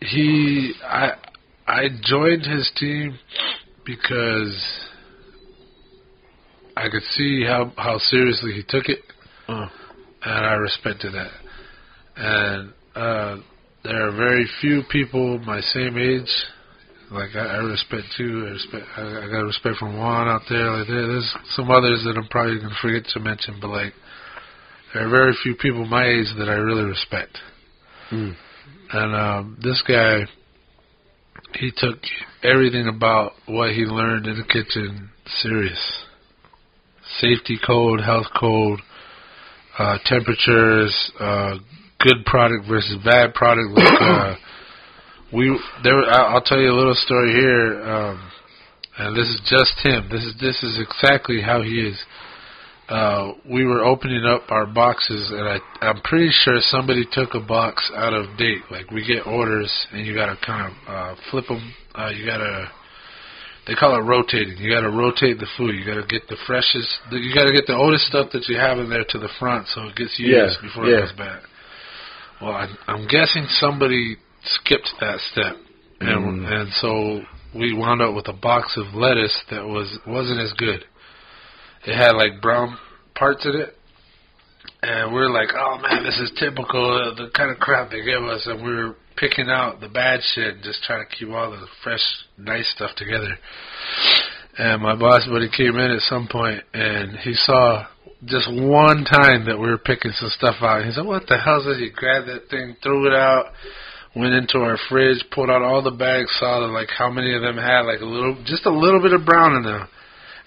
S1: he, I, I joined his team because I could see how how seriously he took it,
S2: Oh.
S1: and I respected that. And uh, there are very few people my same age. Like I, I respect too. I respect. I, I got respect from Juan out there. Like there, there's some others that I'm probably gonna forget to mention, but like there are very few people my age that I really respect.
S2: Mm.
S1: And um, this guy, he took everything about what he learned in the kitchen serious. Safety code, health code, uh, temperatures, uh, good product versus bad product. Like, uh, we there, I'll tell you a little story here, um, and this is just him. This is this is exactly how he is uh, we were opening up our boxes, and I, I'm pretty sure somebody took a box out of date. Like we get orders, and you gotta kind of uh, flip them. Uh, you gotta, they call it rotating. You gotta rotate the food. You gotta get the freshest. You gotta get the oldest stuff that you have in there to the front, so it gets used
S2: Yeah,
S1: before
S2: yeah.
S1: it goes bad. Well, I, I'm guessing somebody skipped that step, and
S2: Mm.
S1: and so we wound up with a box of lettuce that was wasn't as good. It had like brown parts in it, and we are like, "Oh man, this is typical of the kind of crap they give us." And we were picking out the bad shit, and just trying to keep all the fresh, nice stuff together. And my boss buddy came in at some point, and he saw just one time that we were picking some stuff out. He said, "What the hell is this?" He grabbed that thing, threw it out, went into our fridge, pulled out all the bags, saw that, like how many of them had like a little, just a little bit of brown in them.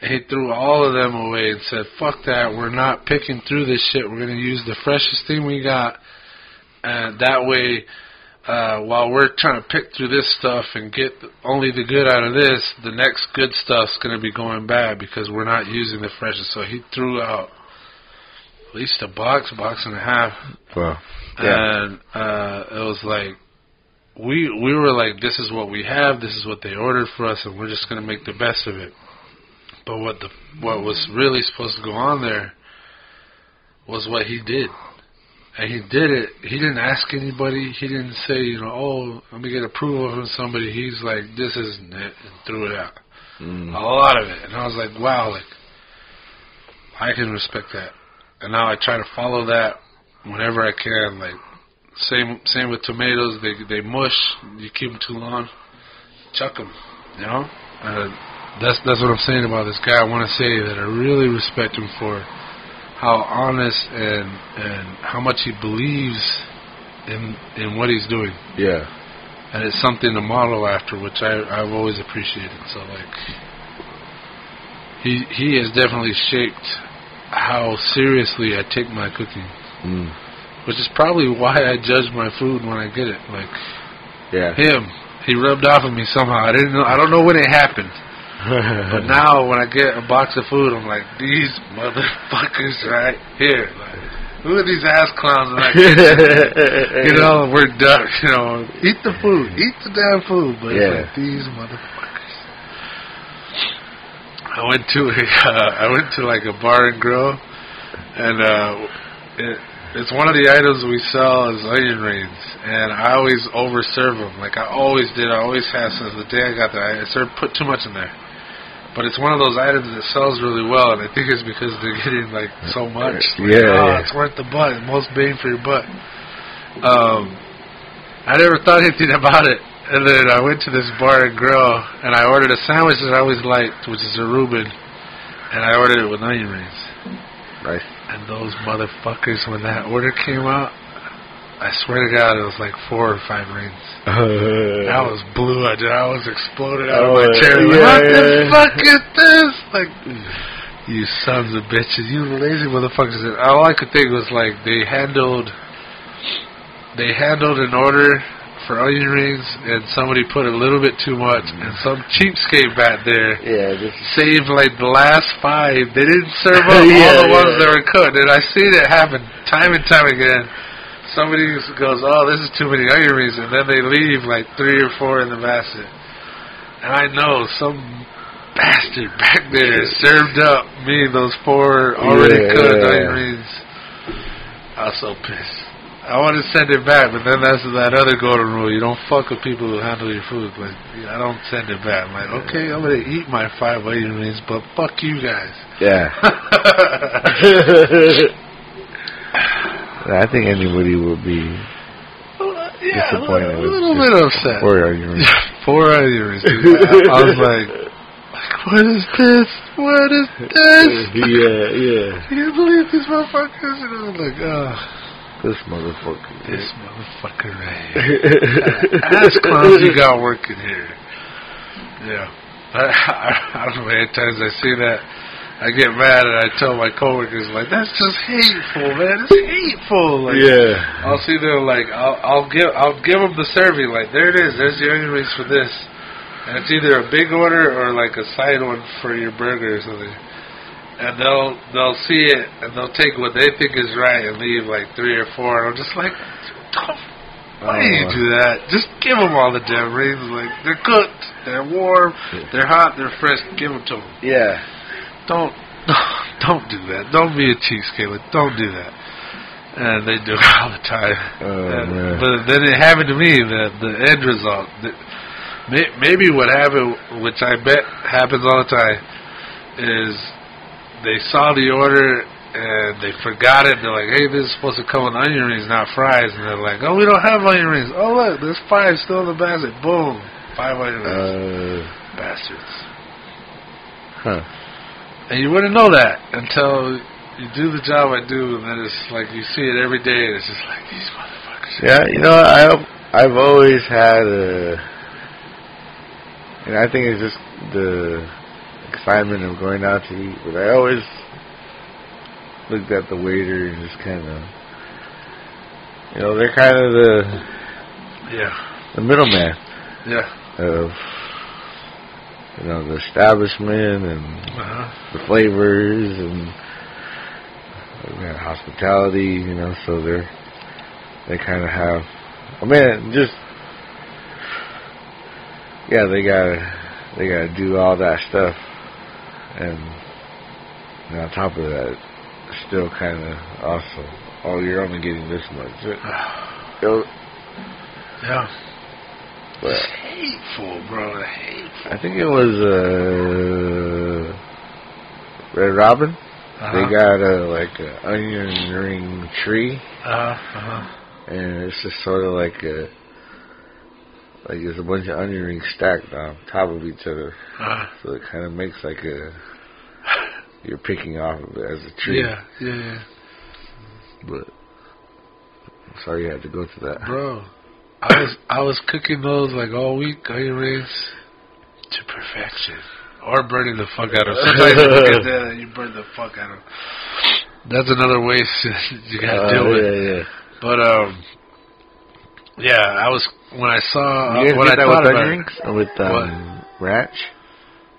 S1: And he threw all of them away and said, "Fuck that! We're not picking through this shit. We're gonna use the freshest thing we got, and that way, uh, while we're trying to pick through this stuff and get only the good out of this, the next good stuff's gonna be going bad because we're not using the freshest." So he threw out at least a box, box and a half,
S2: Well, yeah.
S1: and uh, it was like we we were like, this is what we have, this is what they ordered for us, and we're just gonna make the best of it. But what the what was really supposed to go on there was what he did, and he did it. He didn't ask anybody. He didn't say, you know, oh, let me get approval from somebody. He's like, this isn't it, and threw it out.
S2: Mm.
S1: A lot of it, and I was like, wow, like I can respect that. And now I try to follow that whenever I can. Like same same with tomatoes. They they mush. You keep them too long, chuck them. You know. Uh, that's that's what I'm saying about this guy. I want to say that I really respect him for how honest and and how much he believes in in what he's doing,
S2: Yeah.
S1: and it's something to model after, which I I've always appreciated. So like, he he has definitely shaped how seriously I take my cooking,
S2: Mm.
S1: Which is probably why I judge my food when I get it. Like
S2: Yeah.
S1: him, he rubbed off on me somehow. I didn't know. I don't know when it happened. But now when I get a box of food, I'm like, these motherfuckers right here. Like, look at these ass clowns in that kitchen. You know, we're done. You know, eat the food, eat the damn food. But it's
S2: Yeah.
S1: like these motherfuckers. I went to a, uh, I went to like a bar and grill, and uh, it, it's one of the items we sell is onion rings, and I always overserve them. Like I always did, I always have since the day I got there. I served put too much in there. But it's one of those items that sells really well, and I think it's because they're getting like so much. Like,
S2: Yeah,
S1: oh,
S2: yeah.
S1: it's worth the butt, most bang for your butt. Um, I never thought anything about it, and then I went to this bar and grill, and I ordered a sandwich that I always liked, which is a Reuben, and I ordered it with onion rings.
S2: Nice.
S1: And those motherfuckers, when that order came out, I swear to God, it was like four or five rings. I was blue. I, just, I was exploded out of my
S2: Oh,
S1: chair. Like,
S2: yeah,
S1: what the
S2: yeah.
S1: fuck is this? Like, you sons of bitches, you lazy motherfuckers. And all I could think was like they handled, they handled an order for onion rings, and somebody put a little bit too much, and mm. some cheapskate back there
S2: Yeah, just
S1: saved like the last five. They didn't serve up all
S2: Yeah,
S1: the ones
S2: yeah.
S1: that were cooked, and I seen it happen time and time again. Somebody goes, "Oh, this is too many onion rings," and then they leave like three or four in the basket. And I know some bastard back there served up me those four already cooked onion rings. I was so pissed. I want to send it back, but then that's that other golden rule: you don't fuck with people who handle your food. Like, yeah, I don't send it back. I'm like, okay, I'm gonna eat my five rings, but fuck you guys.
S2: yeah. I think anybody would be uh,
S1: yeah, a little, little bit upset.
S2: Four arguments.
S1: Four dude. I, I was like, what is this? What is this?
S2: yeah, yeah.
S1: Can you believe these motherfuckers? And I was like, oh,
S2: This motherfucker.
S1: this motherfucker right here. Ass clowns you got working here. Yeah. I, I, I don't know how many times I see that. I get mad and I tell my coworkers like, "That's just hateful, man. It's hateful." Like,
S2: yeah.
S1: I'll see them like, I'll, I'll give, I'll give them the serving. Like, there it is. There's the onion rings for this, and it's either a big order or like a side one for your burger or something. And they'll they'll see it and they'll take what they think is right and leave like three or four. And I'm just like, why do you
S2: Oh.
S1: do that? Just give them all the damn rings. Like they're cooked, they're warm, they're hot, they're fresh. Give them to them.
S2: Yeah.
S1: Don't don't do that. Don't be a cheapskate. Like, don't do that. And they do it all the time.
S2: Oh,
S1: And-. But then it happened to me. The the end result. The, maybe what happened, which I bet happens all the time, is they saw the order and they forgot it. They're like, "Hey, this is supposed to come with onion rings, not fries." And they're like, "Oh, we don't have onion rings. Oh, look, there's five still in the basket. Boom, five onion rings.
S2: Uh,
S1: Bastards."
S2: huh.
S1: And you wouldn't know that until you do the job I do, and then it's like you see it every day, and it's just like these motherfuckers.
S2: Yeah, you know, I've I've always had a, and I think it's just the excitement of going out to eat. But I always looked at the waiter and just kind of, you know, they're kind of the
S1: Yeah,
S2: the middleman
S1: yeah.
S2: of, you know, the establishment and
S1: Uh-huh.
S2: the flavors and hospitality, you know, so they're they kind of have. I mean, just yeah, they gotta they gotta do all that stuff, and, and on top of that, still kind of also, oh, you're only getting this much. It- it'll-
S1: Yeah.
S2: but
S1: It's hateful, bro. Hateful.
S2: I think it was uh, Red Robin.
S1: Uh-huh.
S2: They got a like a onion ring tree,
S1: Uh-huh. uh-huh.
S2: and it's just sort of like a like there's a bunch of onion rings stacked on top of each other,
S1: Uh-huh.
S2: so it kind of makes like a you're picking off of it as a tree.
S1: Yeah, yeah, yeah.
S2: But Sorry you had to go through that.
S1: Bro, I was I was cooking those like all week, onion rings, to perfection. Or burning the fuck out of them. Sometimes you forget that and you burn the fuck out of them. That's another waste you gotta
S2: Uh,
S1: deal with.
S2: yeah, yeah.
S1: But um, yeah, I was when I saw
S2: You guys
S1: when
S2: get
S1: I
S2: that
S1: thought
S2: with
S1: about
S2: onion? Or with um, ranch?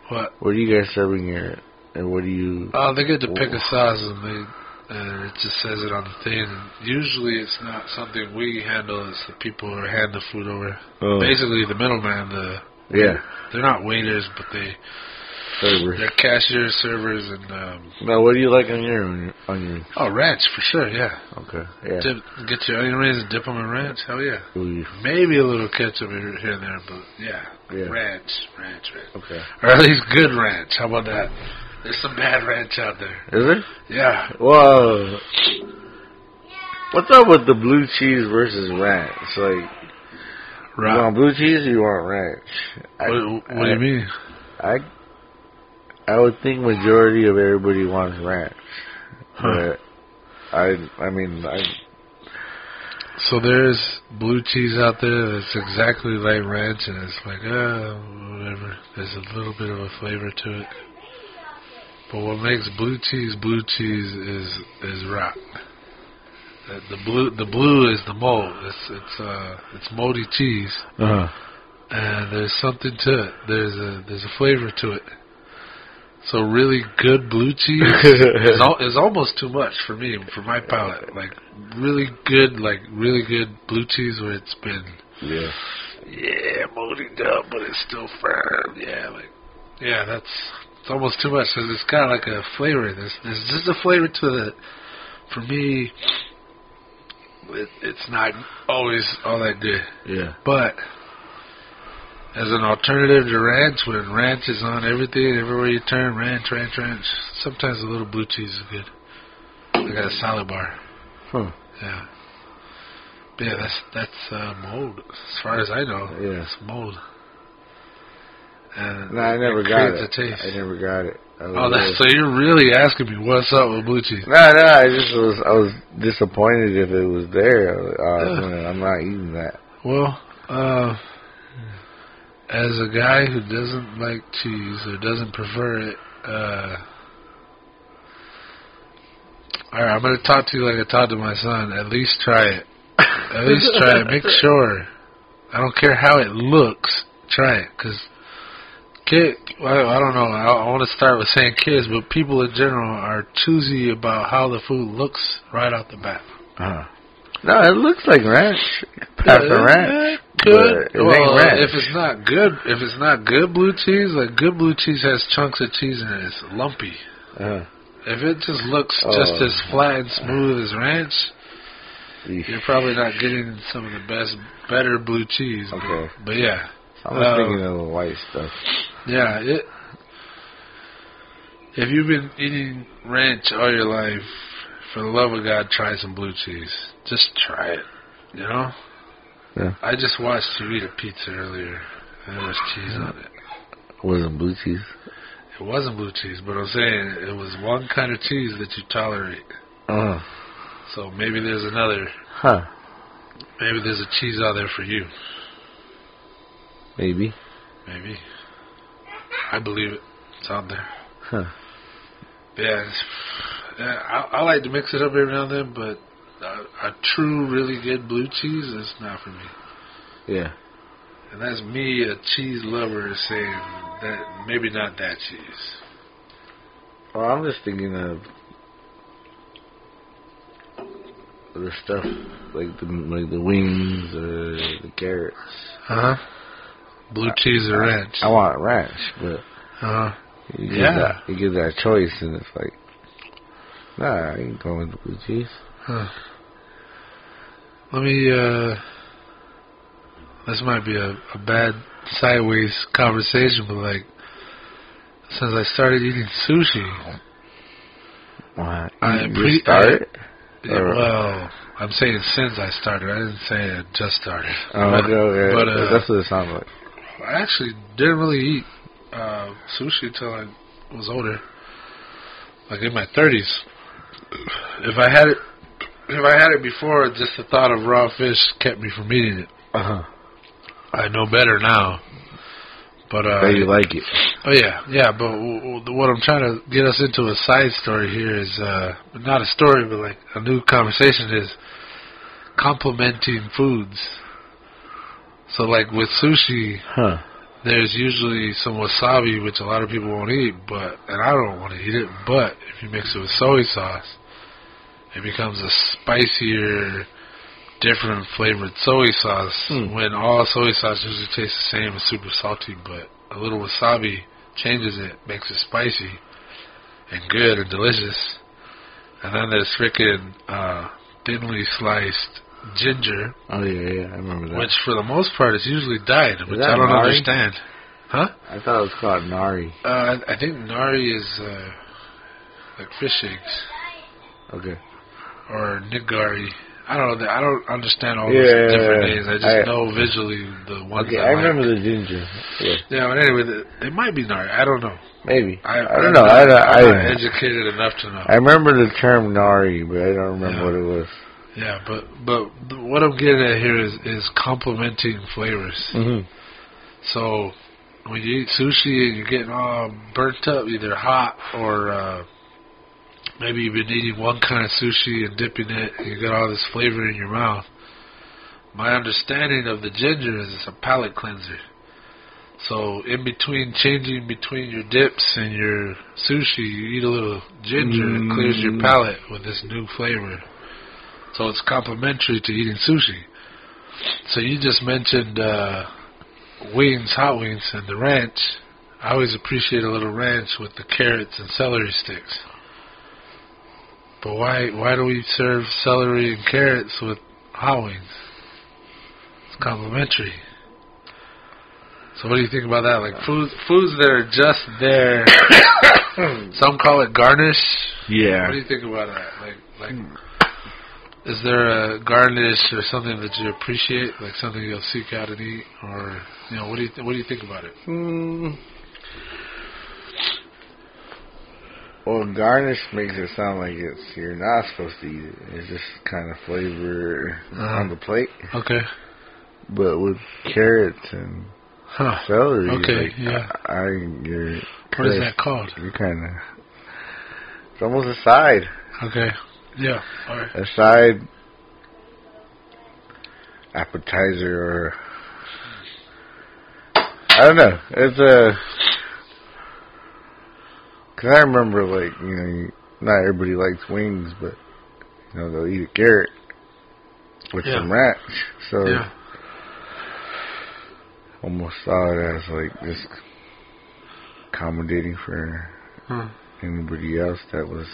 S1: what
S2: What are you guys serving here? And what do you...
S1: Oh, they get to pick a sauce and they and it just says it on the thing. Usually, it's not something we handle. It's the people who hand the food over.
S2: Oh,
S1: Basically, the middleman. The
S2: yeah.
S1: they're not waiters, but they
S2: Servers.
S1: they're cashiers, servers, and um,
S2: Now, what do you like on your onion, onion?
S1: oh, ranch for sure. Yeah,
S2: Okay. Yeah.
S1: dip, get your onion rings and dip them in ranch. Hell yeah.
S2: Ooh,
S1: Maybe a little ketchup here here and there, but yeah,
S2: Yeah.
S1: ranch, ranch, ranch,
S2: Okay.
S1: or at least good ranch. How about that? There's some bad ranch out there.
S2: Is it?
S1: Yeah.
S2: Well, what's up with the blue cheese versus ranch? Like, you
S1: Right.
S2: want blue cheese or you want ranch? I,
S1: What, what do you mean?
S2: I, I would think majority of everybody wants ranch,
S1: Huh.
S2: but I, I mean, I,
S1: So there's blue cheese out there that's exactly like ranch, and it's like, uh, whatever. There's a little bit of a flavor to it. But what makes blue cheese blue cheese is is rock. Uh, The blue the blue is the mold. It's it's uh it's moldy cheese,
S2: uh,
S1: and there's something to it. There's a there's a flavor to it. So really good blue cheese is, al- is almost too much for me for my palate. Like really good, like really good blue cheese where it's been
S2: yeah.
S1: yeah molded up, but it's still firm. Yeah, like yeah, that's it's almost too much because it's got like a flavor. There's there's just a flavor to it. For me, it, it's not always all that good.
S2: Yeah.
S1: But as an alternative to ranch, when ranch is on everything, everywhere you turn, ranch, ranch, ranch. Sometimes a little blue cheese is good. I got a salad bar.
S2: Huh.
S1: Yeah. But yeah, that's that's uh, mold. As far as I know,
S2: Yeah.
S1: it's mold. And
S2: No, I never got it.
S1: taste.
S2: I never got it.
S1: Oh, that's, so you're really asking me what's up with blue cheese?
S2: No, no, I just was I was disappointed if it was there. Uh,
S1: Yeah.
S2: I'm not eating that.
S1: Well, uh, as a guy who doesn't like cheese or doesn't prefer it, uh, all right, I'm gonna talk to you like I talk to my son. At least try it. At least try it. Make sure. I don't care how it looks. Try it, cause kid. Well, I don't know. I, I want to start with saying kids, but people in general are choosy about how the food looks right off the bat.
S2: Uh, no, it looks like ranch. The ranch.
S1: Good.
S2: it
S1: well,
S2: ranch.
S1: if it's not good, if it's not good blue cheese, like good blue cheese has chunks of cheese in it. It's lumpy.
S2: Uh,
S1: If it just looks just
S2: Oh.
S1: as flat and smooth as ranch,
S2: yeesh.
S1: you're probably not getting some of the best, better blue cheese.
S2: Okay.
S1: But, yeah,
S2: I'm
S1: uh,
S2: thinking of the white stuff.
S1: yeah. It. If you've been eating ranch all your life, for the love of God, try some blue cheese. Just try it. You know.
S2: Yeah.
S1: I just watched you eat a pizza earlier, and there was cheese on it. It.
S2: Wasn't blue cheese.
S1: It wasn't blue cheese, but I'm saying it was one kind of cheese that you tolerate.
S2: Uh,
S1: So maybe there's another.
S2: huh.
S1: Maybe there's a cheese out there for you.
S2: Maybe.
S1: Maybe. I believe it. It's out there.
S2: Huh.
S1: Yeah. I, I like to mix it up every now and then, but a, a true, really good blue cheese is not for me.
S2: Yeah.
S1: And that's me, a cheese lover, saying that maybe not that cheese.
S2: Well, I'm just thinking of the stuff like the like the wings or the carrots.
S1: Uh huh. Blue cheese or ranch.
S2: I want ranch, but
S1: Uh huh.
S2: you give
S1: Yeah.
S2: that you give that choice, and it's like, nah, I ain't going with blue cheese.
S1: Huh. Let me, uh, this might be a, a bad sideways conversation, but like, since I started eating sushi,
S2: Why?
S1: I
S2: you
S1: pre-
S2: started?
S1: yeah, well, I'm saying since I started, I didn't say I just started.
S2: Oh,
S1: but,
S2: okay.
S1: but, uh,
S2: That's what it sounds like.
S1: I actually didn't really eat uh, sushi until I was older, like in my 30s. If I had it if I had it before, just the thought of raw fish kept me from eating it.
S2: Uh huh.
S1: I know better now. But uh,
S2: That you like it.
S1: Oh yeah, yeah. But w- w- what I'm trying to get us into a side story here is uh, not a story, but like a new conversation is complementing foods. So like with sushi,
S2: Huh.
S1: There's usually some wasabi, which a lot of people won't eat, but and I don't want to eat it. But if you mix it with soy sauce, it becomes a spicier, different flavored soy sauce.
S2: Hmm.
S1: When all soy sauce usually tastes the same, it's super salty, but a little wasabi changes it, makes it spicy and good and delicious. And then there's freaking uh, thinly sliced ginger,
S2: Oh yeah, yeah. I remember that.
S1: which for the most part is usually dyed, which I don't
S2: nari?
S1: understand. Huh?
S2: I thought it was called nari.
S1: Uh, I, I think nari is uh, like fish eggs
S2: Okay.
S1: or nigari. I don't know. I don't understand all
S2: Yeah,
S1: those different names. I just
S2: I-
S1: know visually the ones.
S2: Okay,
S1: I,
S2: I
S1: like.
S2: remember the ginger. Yeah,
S1: Yeah, but anyway, the, it might be nari. I don't know.
S2: maybe.
S1: I,
S2: I don't know. I
S1: I'm not educated enough to know.
S2: I remember the term nari, but I don't remember
S1: Yeah.
S2: what it was.
S1: Yeah, but but what I'm getting at here is is complementing flavors.
S2: Mm-hmm.
S1: So when you eat sushi and you're getting all burnt up, either hot or uh, maybe you've been eating one kind of sushi and dipping it, and you got all this flavor in your mouth. My understanding of the ginger is it's a palate cleanser. So in between changing between your dips and your sushi, you eat a little ginger. It clears your
S2: Mm.
S1: palate with this new flavor. So it's complementary to eating sushi. So you just mentioned uh, wings, hot wings, and the ranch. I always appreciate a little ranch with the carrots and celery sticks. But why why do we serve celery and carrots with hot wings? It's complimentary. So what do you think about that? Like foods foods that are just there. some call it garnish.
S2: Yeah.
S1: What do you think about that? Like like is there a garnish or something that you appreciate, like something you'll seek out and eat, or you know, what do you th- what do you think about it?
S2: Mm. Well, garnish makes it sound like it's you're not supposed to eat it. It's just kind of flavor
S1: Uh-huh.
S2: on the plate.
S1: Okay.
S2: But with carrots and
S1: Huh.
S2: celery,
S1: Okay,
S2: like,
S1: yeah.
S2: I, I you're
S1: What is that called?
S2: You're kind of it's almost a side,
S1: Okay. Yeah. All right.
S2: a side appetizer or I don't know. It's a because I remember like you know not everybody likes wings, but you know they'll eat a carrot with
S1: Yeah.
S2: some ranch. So
S1: Yeah.
S2: almost saw it as like just accommodating for
S1: Hmm.
S2: anybody else that was.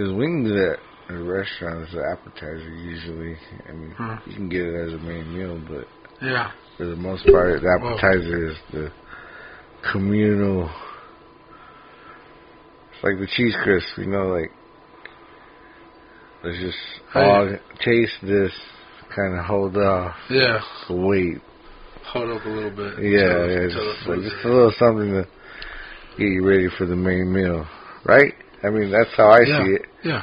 S2: Because wings at a restaurant is an appetizer usually. I mean,
S1: Hmm.
S2: you can get it as a main meal, but
S1: Yeah.
S2: for the most part, the appetizer is the communal. It's like the cheese crisp, you know, like let's just all taste this, kind of hold off,
S1: Yeah.
S2: wait.
S1: Hold up a little bit.
S2: Yeah, yeah, just, like, just a little something to get you ready for the main meal, right? I mean, that's how I
S1: Yeah.
S2: see it.
S1: Yeah.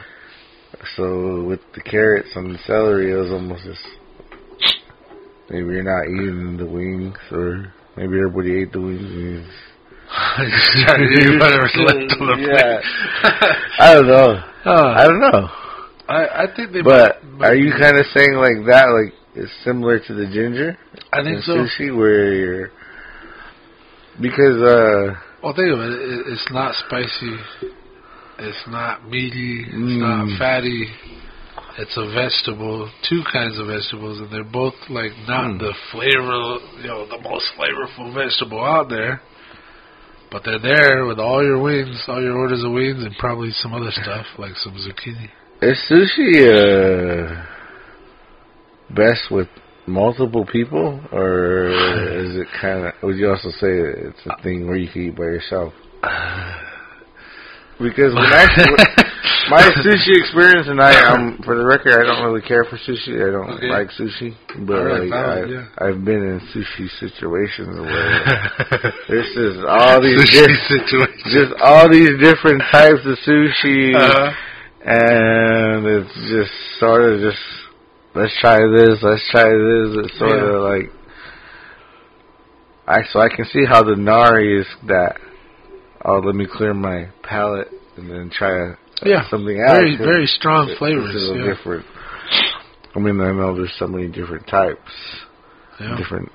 S2: So with the carrots and the celery, it was almost just maybe you're not eating the wings, or maybe everybody ate the wings. And you
S1: Just trying to eat whatever's left on the
S2: Yeah. I don't know.
S1: Uh,
S2: I don't know.
S1: I I think they.
S2: But
S1: might- might
S2: are you kind of saying like that, like it's similar to the ginger
S1: I think so.
S2: sushi, where you're because uh
S1: Well, think of it. it. It's not spicy. It's not meaty. It's
S2: Mm.
S1: not fatty. It's a vegetable. Two kinds of vegetables, and they're both like not
S2: Mm.
S1: the flavor, you know, the most flavorful vegetable out there. But they're there with all your wings, all your orders of wings, and probably some other stuff like some zucchini.
S2: Is sushi uh, best with multiple people, or is it kind of? Would you also say it's a thing where you can eat by yourself? Because when I my sushi experience, and I um for the record, I don't really care for sushi. I don't
S1: Okay.
S2: like sushi, but like,
S1: valid,
S2: I,
S1: yeah.
S2: I've been in sushi situations where this is all these
S1: Sushi
S2: different,
S1: situation.
S2: just all these different types of sushi.
S1: Uh,
S2: and it's just sort of just let's try this, let's try this. It's sort
S1: Yeah.
S2: of like I so I can see how the nari is that. Oh, let me clear my palate and then try uh,
S1: Yeah.
S2: something else.
S1: Very, very strong
S2: It's
S1: flavors.
S2: a little
S1: Yeah.
S2: different. I mean, I know there's so many different types,
S1: Yeah.
S2: different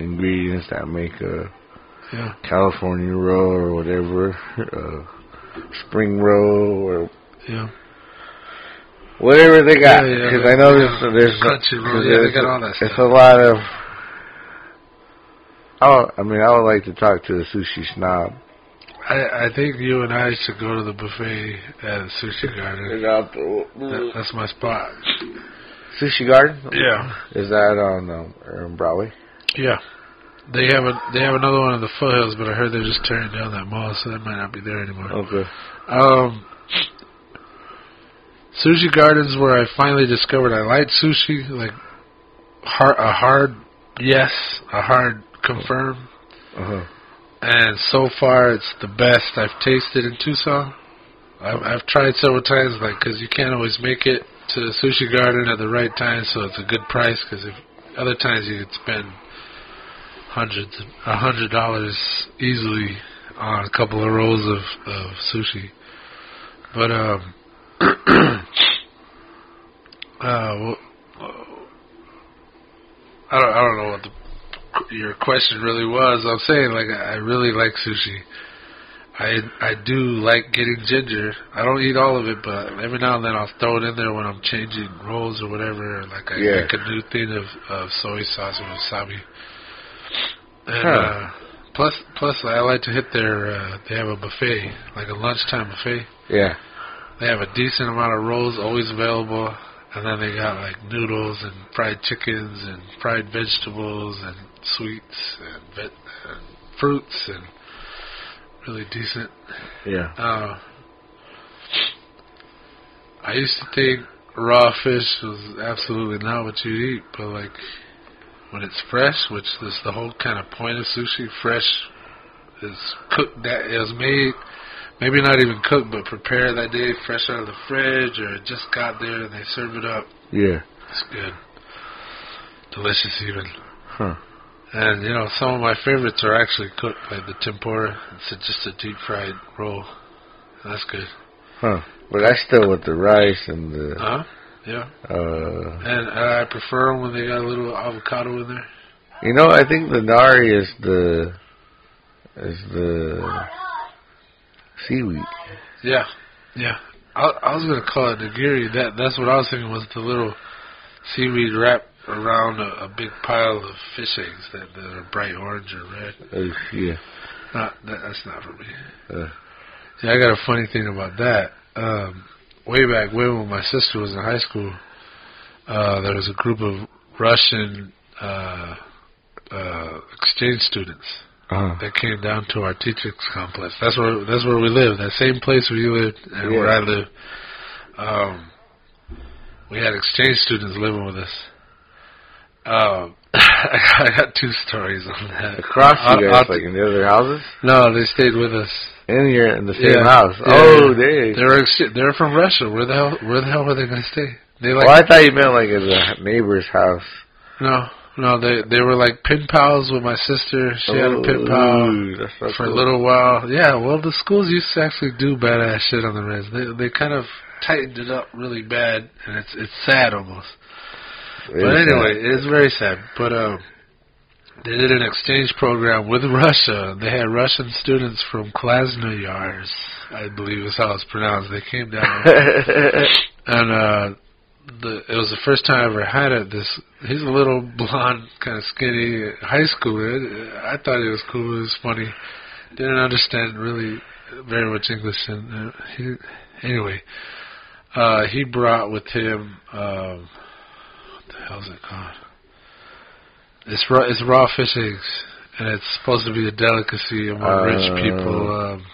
S2: ingredients that make a
S1: Yeah.
S2: California roll or whatever, uh, spring roll or
S1: Yeah.
S2: whatever they got. Because. I know there's there's
S1: Crunchy roll,
S2: 'cause
S1: yeah, they got
S2: a-
S1: all that
S2: It's
S1: stuff.
S2: a lot of. Oh, I mean, I would like to talk to a sushi snob.
S1: I, I think you and I should go to the buffet at Sushi Garden. That, that's my spot.
S2: Sushi Garden.
S1: Yeah.
S2: Is that on um, on Broadway?
S1: Yeah. They have a they have another one in the foothills, but I heard they're just tearing down that mall, so that might not be there anymore.
S2: Okay.
S1: Um, sushi gardens where I finally discovered I like sushi, like hard, a hard yes, a hard confirm,
S2: Uh huh.
S1: And so far it's the best I've tasted in Tucson. I've, I've tried several times, like because you can't always make it to the sushi garden at the right time, so it's a good price. Because if other times you could spend hundreds, a hundred dollars easily on a couple of rolls of of sushi. But um, uh, well, I don't I don't know what the, your question really was. I'm saying like I really like sushi. I I do like getting ginger. I don't eat all of it, but every now and then I'll throw it in there when I'm changing rolls or whatever. Like I
S2: Yeah.
S1: make a new thing of of soy sauce or wasabi. And
S2: Huh.
S1: uh, plus plus I like to hit their. Uh, they have a buffet, like a lunchtime buffet.
S2: Yeah.
S1: They have a decent amount of rolls always available, and then they got like noodles and fried chickens and fried vegetables and sweets and, vet- and fruits and really decent.
S2: Yeah.
S1: Uh, I used to think raw fish was absolutely not what you eat, but like when it's fresh, which is the whole kind of point of sushi, fresh is cooked that it was made maybe not even cooked but prepared that day fresh out of the fridge or just got there and they serve it up.
S2: Yeah.
S1: It's good. Delicious even.
S2: Huh.
S1: And you know, some of my favorites are actually cooked, like the tempura. It's just a deep fried roll. That's good.
S2: Huh. But I still with the rice and the
S1: Huh? Yeah.
S2: uh.
S1: And uh, I prefer them when they got a little avocado in there.
S2: You know, I think the nari is the is the seaweed.
S1: Yeah. Yeah. I, I was gonna call it nigiri. That that's what I was thinking was the little seaweed wrapped around a, a big pile of fish eggs that, that are bright orange or red.
S2: Yeah.
S1: Not that, that's not for me.
S2: Uh,
S1: Yeah, I got a funny thing about that. Um, way back when, when my sister was in high school, uh, there was a group of Russian uh, uh, exchange students
S2: uh,
S1: that came down to our teachers complex. That's where that's where we live. That same place where you live and where I live. Um, we had exchange students living with us. Um, I got two stories on that.
S2: across you guys,
S1: I'll-
S2: like in the other houses,
S1: no, they stayed with us.
S2: In you're in the same
S1: Yeah.
S2: house.
S1: Yeah,
S2: oh.
S1: They ex- they're from Russia. Where the hell where the hell were they gonna stay? They like
S2: well, I thought you meant like at a neighbor's house.
S1: no no they they were like pen pals with my sister. She had a pen pal
S2: Ooh, that's so
S1: for a little while. Yeah, well the schools used to actually do badass shit on the res. They they kind of tightened it up really bad, and it's it's sad almost.
S2: It
S1: But anyway,
S2: that.
S1: it's very sad. But um, they did an exchange program with Russia. They had Russian students from Krasnoyarsk, I believe is how it's pronounced. They came down. and uh the it was the first time I ever had it. This he's a little blonde, kind of skinny high schooler. I thought he was cool. It was funny. Didn't understand really very much English, and uh, he anyway. Uh, he brought with him um, the hell's it called? It's raw. It's raw fish eggs, and it's supposed to be a delicacy among rich
S2: Uh,
S1: people. Um,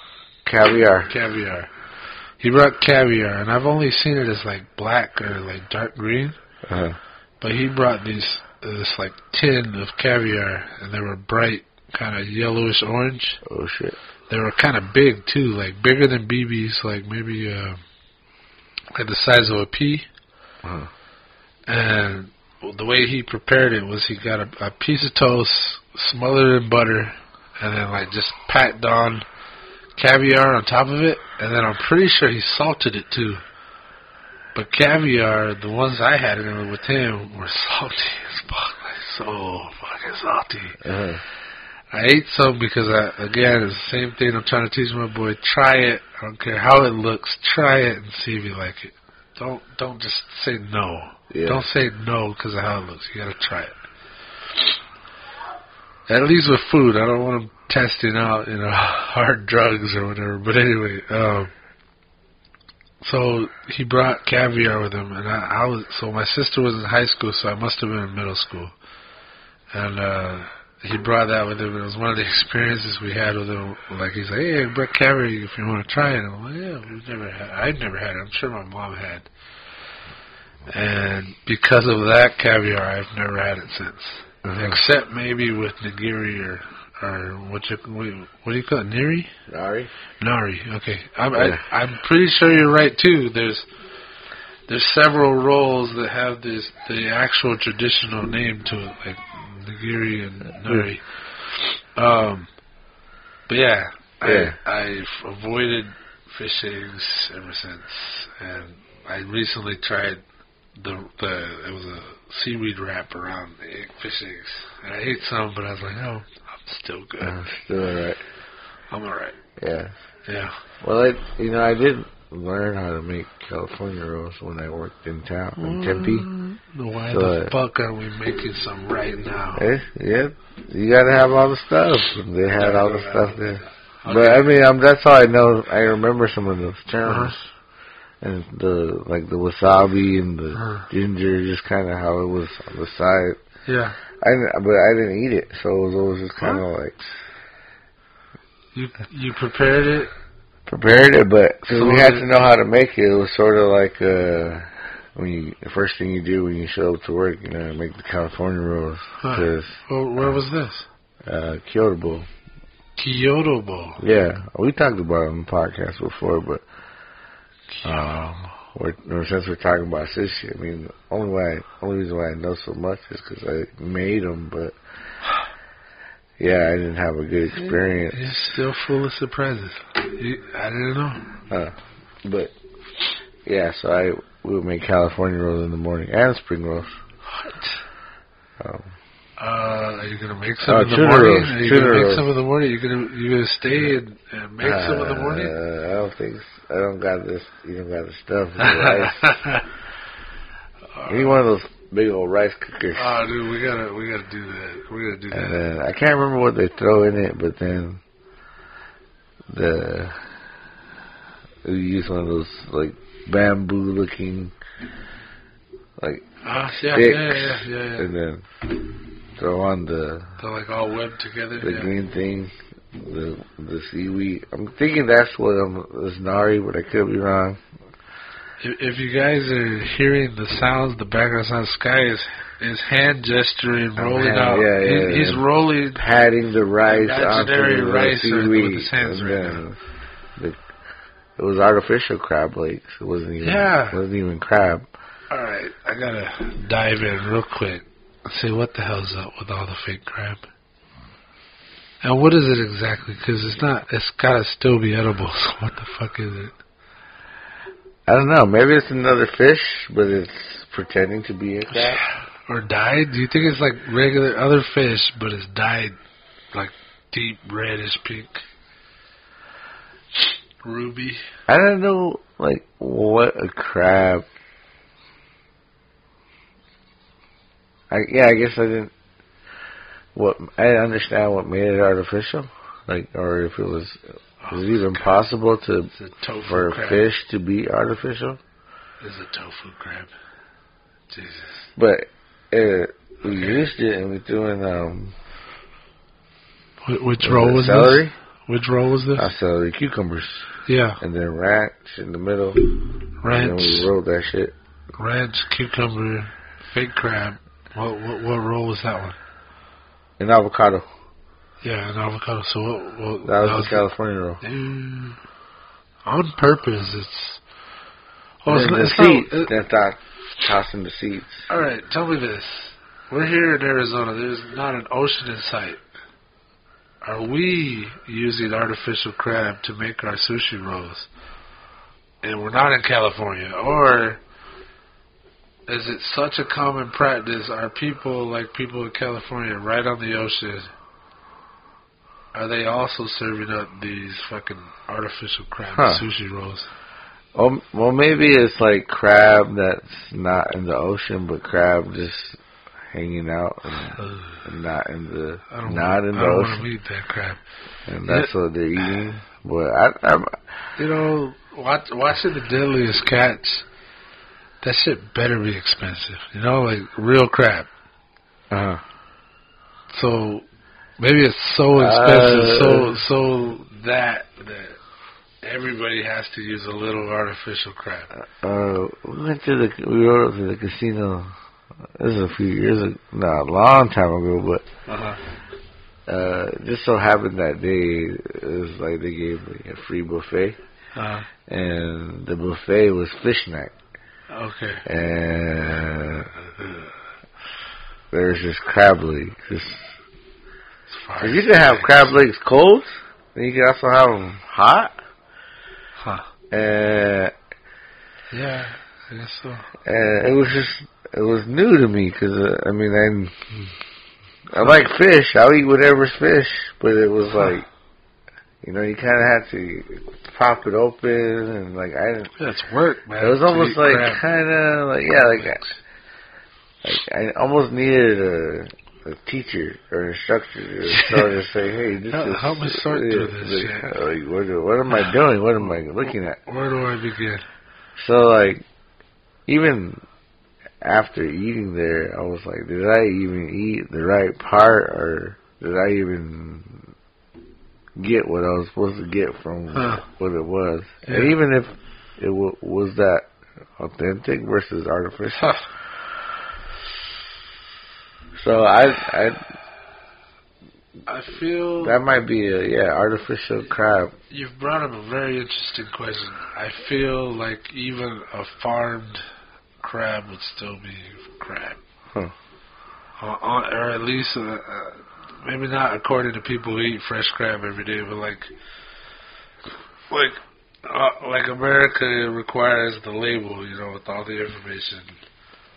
S2: caviar.
S1: caviar. He brought caviar, and I've only seen it as like black or like dark green.
S2: Uh-huh.
S1: But he brought these this like tin of caviar, and they were bright, kind of yellowish orange.
S2: oh shit.
S1: They were kind of big too, like bigger than BBs, like maybe uh, like the size of a pea.
S2: Uh-huh.
S1: And the way he prepared it was he got a, a piece of toast smothered in butter, and then like just packed on caviar on top of it, and then I'm pretty sure he salted it too. But caviar, the ones I had in it with him were salty as fuck, like so fucking salty.
S2: Uh-huh.
S1: I ate some because I again it's the same thing I'm trying to teach my boy. Try it. I don't care how it looks. Try it and see if you like it. Don't don't just say no.
S2: Yeah.
S1: Don't say no because of how it looks. You gotta try it. At least with food, I don't want them testing out, you know, hard drugs or whatever. But anyway, um, so he brought caviar with him, and I, I was so my sister was in high school, so I must have been in middle school, and uh, he brought that with him. It was one of the experiences we had with him. Like he's like, "Hey, I brought caviar if you want to try it." I'm like, "Yeah, we've never had. I've never had it. I'm sure my mom had." And because of that caviar, I've never had it since,
S2: Uh-huh.
S1: except maybe with nigiri or or what you what do you call it, niri?
S2: Nari?
S1: Nari. Okay, I'm
S2: Yeah.
S1: I, I'm pretty sure you're right too. There's there's several rolls that have this the actual traditional name to it, like nigiri and nari. Um, but yeah,
S2: Yeah.
S1: I I've avoided fish eggs ever since, and I recently tried the the it was a seaweed wrap around the egg, fish eggs, and I ate some, but I was like, oh, I'm still good.
S2: Uh, still alright.
S1: I'm alright.
S2: Yeah.
S1: Yeah.
S2: Well, I, you know, I did learn how to make California rolls when I worked in town, in Tempe.
S1: Mm, Why
S2: So,
S1: the fuck are we making some right now?
S2: Eh, yeah, you gotta have all the stuff. They had all the stuff there.
S1: Okay.
S2: But I mean, um, that's how I know. I remember some of those terms,
S1: Uh-huh.
S2: And the like the wasabi and the ginger, just kind of how it was on the side.
S1: Yeah.
S2: I but I didn't eat it, so it was always just kind of like
S1: You you prepared it.
S2: prepared it, but cause
S1: So
S2: we had to know how to make it. It was sort of like uh when you the first thing you do when you show up to work, you know, make the California rolls.
S1: Huh.
S2: Because
S1: Well, where was this?
S2: uh, Kyoto Bowl.
S1: Kyoto Bowl.
S2: Yeah, we talked about it on the podcast before, but um, we're, since we're talking about sushi, I mean, only why, only reason why I know so much is because I made them, but yeah, I didn't have a good experience.
S1: You're still full of surprises. You, I didn't know.
S2: Uh, but yeah, so I we would make California rolls in the morning and spring rolls.
S1: What?
S2: Um,
S1: Uh, are you gonna make some
S2: Oh,
S1: in the morning? Are you gonna make
S2: rolls.
S1: some in the morning? You gonna you gonna stay and, and make some in the morning?
S2: Uh, I don't think so. I don't got this. You don't got the stuff. the rice. You one of those big old rice cookers.
S1: Oh, dude, we gotta we gotta do that. We gotta do
S2: And
S1: that.
S2: I can't remember what they throw in it, but then the we use one of those like bamboo looking like
S1: Ah, yeah,
S2: sticks,
S1: yeah, yeah, yeah, yeah.
S2: and then throw on the
S1: They're like all webbed together.
S2: the
S1: yeah.
S2: green thing, the the seaweed. I'm thinking that's what I'm is nari, but I could be wrong.
S1: If, if you guys are hearing the sounds, the background sound, Sky is is hand gesturing, rolling
S2: hand-
S1: out.
S2: yeah, yeah,
S1: He- he's rolling.
S2: Patting the rice onto the
S1: rice with
S2: seaweed,
S1: his hands
S2: and
S1: right
S2: then the, it was artificial crab legs. It wasn't even
S1: Yeah.
S2: it wasn't even crab.
S1: All right, I gotta dive in real quick. See what the hell's up with all the fake crab. And what is it exactly? Because it's not. It's gotta still be edible. So what the fuck is it?
S2: I don't know. Maybe it's another fish, but it's pretending to be a crab.
S1: Or dyed? Do you think it's like regular other fish, but it's dyed like deep reddish pink, ruby?
S2: I don't know, like what a crab. I yeah, I guess I didn't. What I didn't understand what made it artificial, like, or if it was is it even possible to for a
S1: crab.
S2: fish to be artificial?
S1: It's a tofu crab. Jesus.
S2: But uh, we used it and we threw in um
S1: Which
S2: was
S1: roll
S2: it
S1: was
S2: celery,
S1: this? Which roll was this?
S2: uh, celery, cucumbers,
S1: yeah,
S2: and then ranch in the middle. And then
S1: ranch,
S2: we rolled that shit.
S1: ranch, cucumber, fake crab. What what what roll was that one?
S2: And avocado.
S1: Yeah, an avocado. So what? what
S2: That was the California roll.
S1: Mm, on purpose. It's Well, it's,
S2: the
S1: it's
S2: seats.
S1: not, it-
S2: That's not tossing the seats.
S1: all right, tell me this. We're here in Arizona. There's not an ocean in sight. Are we using artificial crab to make our sushi rolls? And we're not in California. Or is it such a common practice? Are people like people in California right on the ocean? Are they also serving up these fucking artificial crab
S2: Huh.
S1: sushi rolls?
S2: Oh, well, maybe it's like crab that's not in the ocean, but crab just hanging out and, and not in the
S1: I don't
S2: not
S1: wanna,
S2: in the
S1: I don't want to meet that crab.
S2: and that's what they're eating. But I, I'm,
S1: You know, watch, watching the deadliest catch, that shit better be expensive. You know, like real crap.
S2: Uh-huh.
S1: So maybe it's so expensive,
S2: Uh,
S1: so so that that everybody has to use a little artificial crap.
S2: uh, we went to the we went to the casino. This is a few years ago, no, a long time ago, but
S1: Uh-huh.
S2: uh, just so happened that day it was like they gave me a free buffet,
S1: uh-huh.
S2: and the buffet was fish neck,
S1: okay.
S2: and there's just crab legs. Just,
S1: As far
S2: 'cause
S1: as
S2: you can have crab legs cold, and you can also have them hot,
S1: Huh.
S2: and
S1: Yeah, I guess so.
S2: and it was just it was new to me because uh, I mean I I like fish. I'll eat whatever's fish, but it was like you know you kind of had to pop it open and like I didn't.
S1: That's work, man.
S2: It was almost like kind of like yeah like like I almost needed a. A teacher or instructor to sort of say, "Hey, this
S1: Help-
S2: is
S1: help me sort through this
S2: like,
S1: shit.
S2: Like, what, what am I doing? What am I looking at?"
S1: Where do I begin?
S2: So like, even after eating there, I was like, did I even eat the right part, or did I even get what I was supposed to get from
S1: Huh.
S2: what it was?
S1: Yeah.
S2: And even if it w- was that authentic versus artificial, so I, I
S1: I feel
S2: that might be a yeah artificial crab.
S1: You've brought up a very interesting question. I feel like even a farmed crab would still be crab.
S2: Huh.
S1: Uh, uh, or at least, uh, maybe not according to people who eat fresh crab every day, but like, like, uh, like America requires the label, you know, with all the information.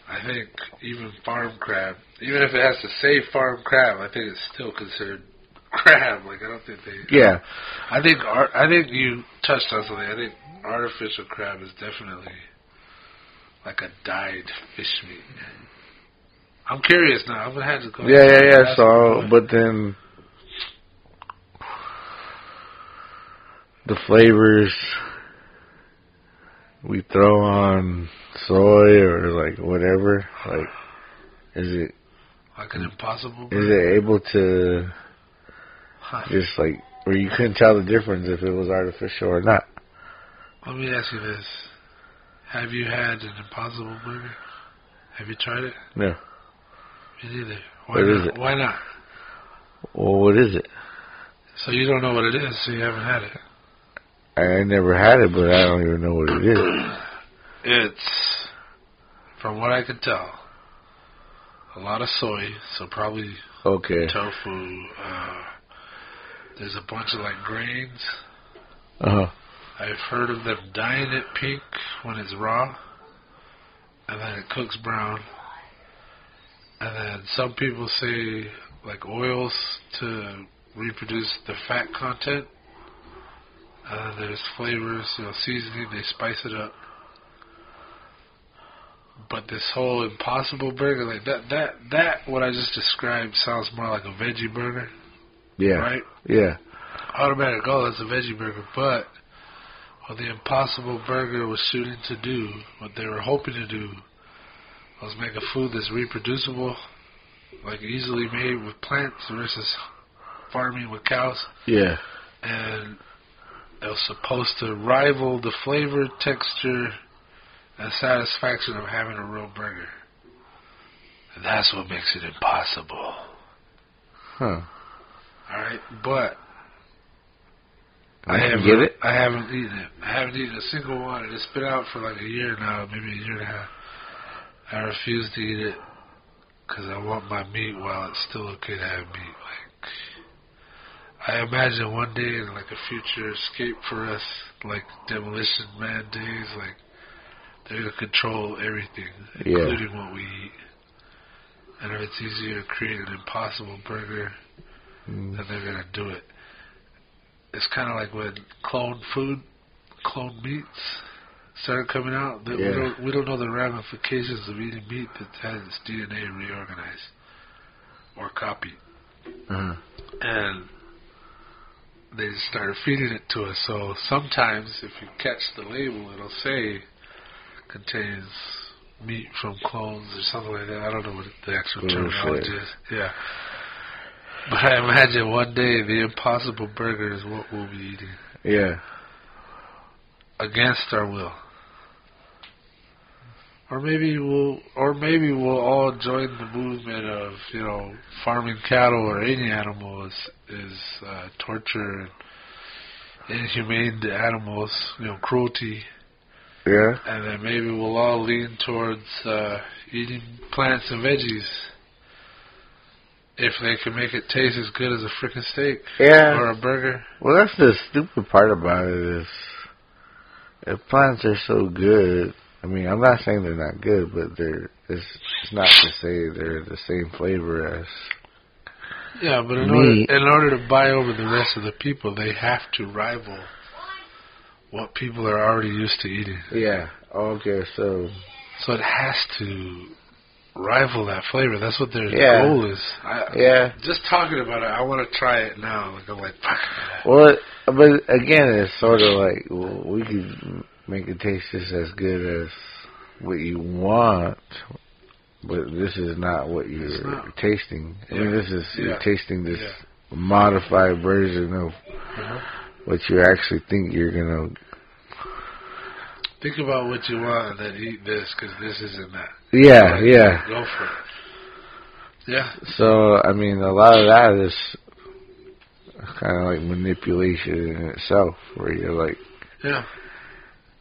S1: I think even farm crab, even if it has to say farm crab, I think it's still considered crab. Like I don't think they.
S2: Yeah,
S1: I think ar- I think you touched on something. I think artificial crab is definitely like a dyed fish meat. I'm curious now. Gonna have to go.
S2: yeah, yeah, yeah. So, but then the flavors we throw on soy or like whatever, like is it
S1: like an impossible.
S2: is it able to
S1: Huh.
S2: just like where you couldn't tell the difference if it was artificial or not?
S1: Let me ask you this: Have you had an impossible burger? Have you tried it?
S2: No.
S1: Me neither. Why
S2: What
S1: not?
S2: is it?
S1: Why not?
S2: Well, what is it?
S1: So you don't know what it is, so you haven't had it.
S2: I never had it, but I don't even know what it is.
S1: It's, from what I can tell, a lot of soy, so probably
S2: Okay.
S1: tofu. Uh, there's a bunch of like grains.
S2: Uh huh.
S1: I've heard of them dyeing it pink when it's raw, and then it cooks brown. And then some people say like oils to reproduce the fat content. And then there's flavors, you know, seasoning. They spice it up. But this whole Impossible Burger, like that, that, that, what I just described sounds more like a veggie burger,
S2: Yeah.
S1: right?
S2: Yeah.
S1: automatic, oh, that's a veggie burger. But what the Impossible Burger was shooting to do, what they were hoping to do, was make a food that's reproducible, like easily made with plants versus farming with cows.
S2: Yeah.
S1: And it was supposed to rival the flavor, texture, and satisfaction of having a real burger. And that's what makes it impossible.
S2: Huh.
S1: Alright? But
S2: I,
S1: haven't,
S2: get it.
S1: I haven't eaten it. I haven't eaten a single one. It's been out for like a year now, maybe a year and a half. I refuse to eat it because I want my meat while it's still okay to have meat. Like, I imagine one day in like a future escape for us, like demolition man days, like they're gonna control everything,
S2: Yeah.
S1: including what we eat. And if it's easier to create an impossible burger,
S2: Mm.
S1: then they're gonna do it. It's kind of like when cloned food, cloned meats started coming out. That
S2: Yeah.
S1: we don't we don't know the ramifications of eating meat that has its DNA reorganized or copied,
S2: Uh-huh.
S1: and they just started feeding it to us. So sometimes, if you catch the label, it'll say contains meat from clones or something like that. I don't know what the actual
S2: What
S1: terminology is. Yeah. But I imagine one day the Impossible Burger is what we'll be eating
S2: Yeah.
S1: against our will. Or maybe we'll, or maybe we'll all join the movement of, you know, farming cattle or any animal is is uh, torture and inhumane to animals, you know, cruelty,
S2: Yeah.
S1: and then maybe we'll all lean towards uh, eating plants and veggies if they can make it taste as good as a freaking steak
S2: Yeah.
S1: or a burger.
S2: Well, that's the stupid part about it is, if plants are so good, I mean, I'm not saying they're not good, but they're it's, it's not to say they're the same flavor as.
S1: Yeah, but in order, in order to buy over the rest of the people, they have to rival what people are already used to eating.
S2: Yeah. Okay. So.
S1: So it has to rival that flavor. That's what their
S2: Yeah.
S1: goal is. I,
S2: Yeah.
S1: Just talking about it, I want to try it now. Like I'm like, fuck.
S2: Well, but again, it's sort of like well, we could make it taste just as good as what you want, but this is not what you're
S1: not.
S2: tasting. I mean, this is you're tasting this
S1: Yeah.
S2: modified version of
S1: Uh-huh.
S2: what you actually think you're gonna.
S1: Think about what you want and then eat this because this isn't that.
S2: Yeah,
S1: Like,
S2: yeah.
S1: Go for it. Yeah.
S2: So I mean, a lot of that is kind of like manipulation in itself, where you're like,
S1: Yeah.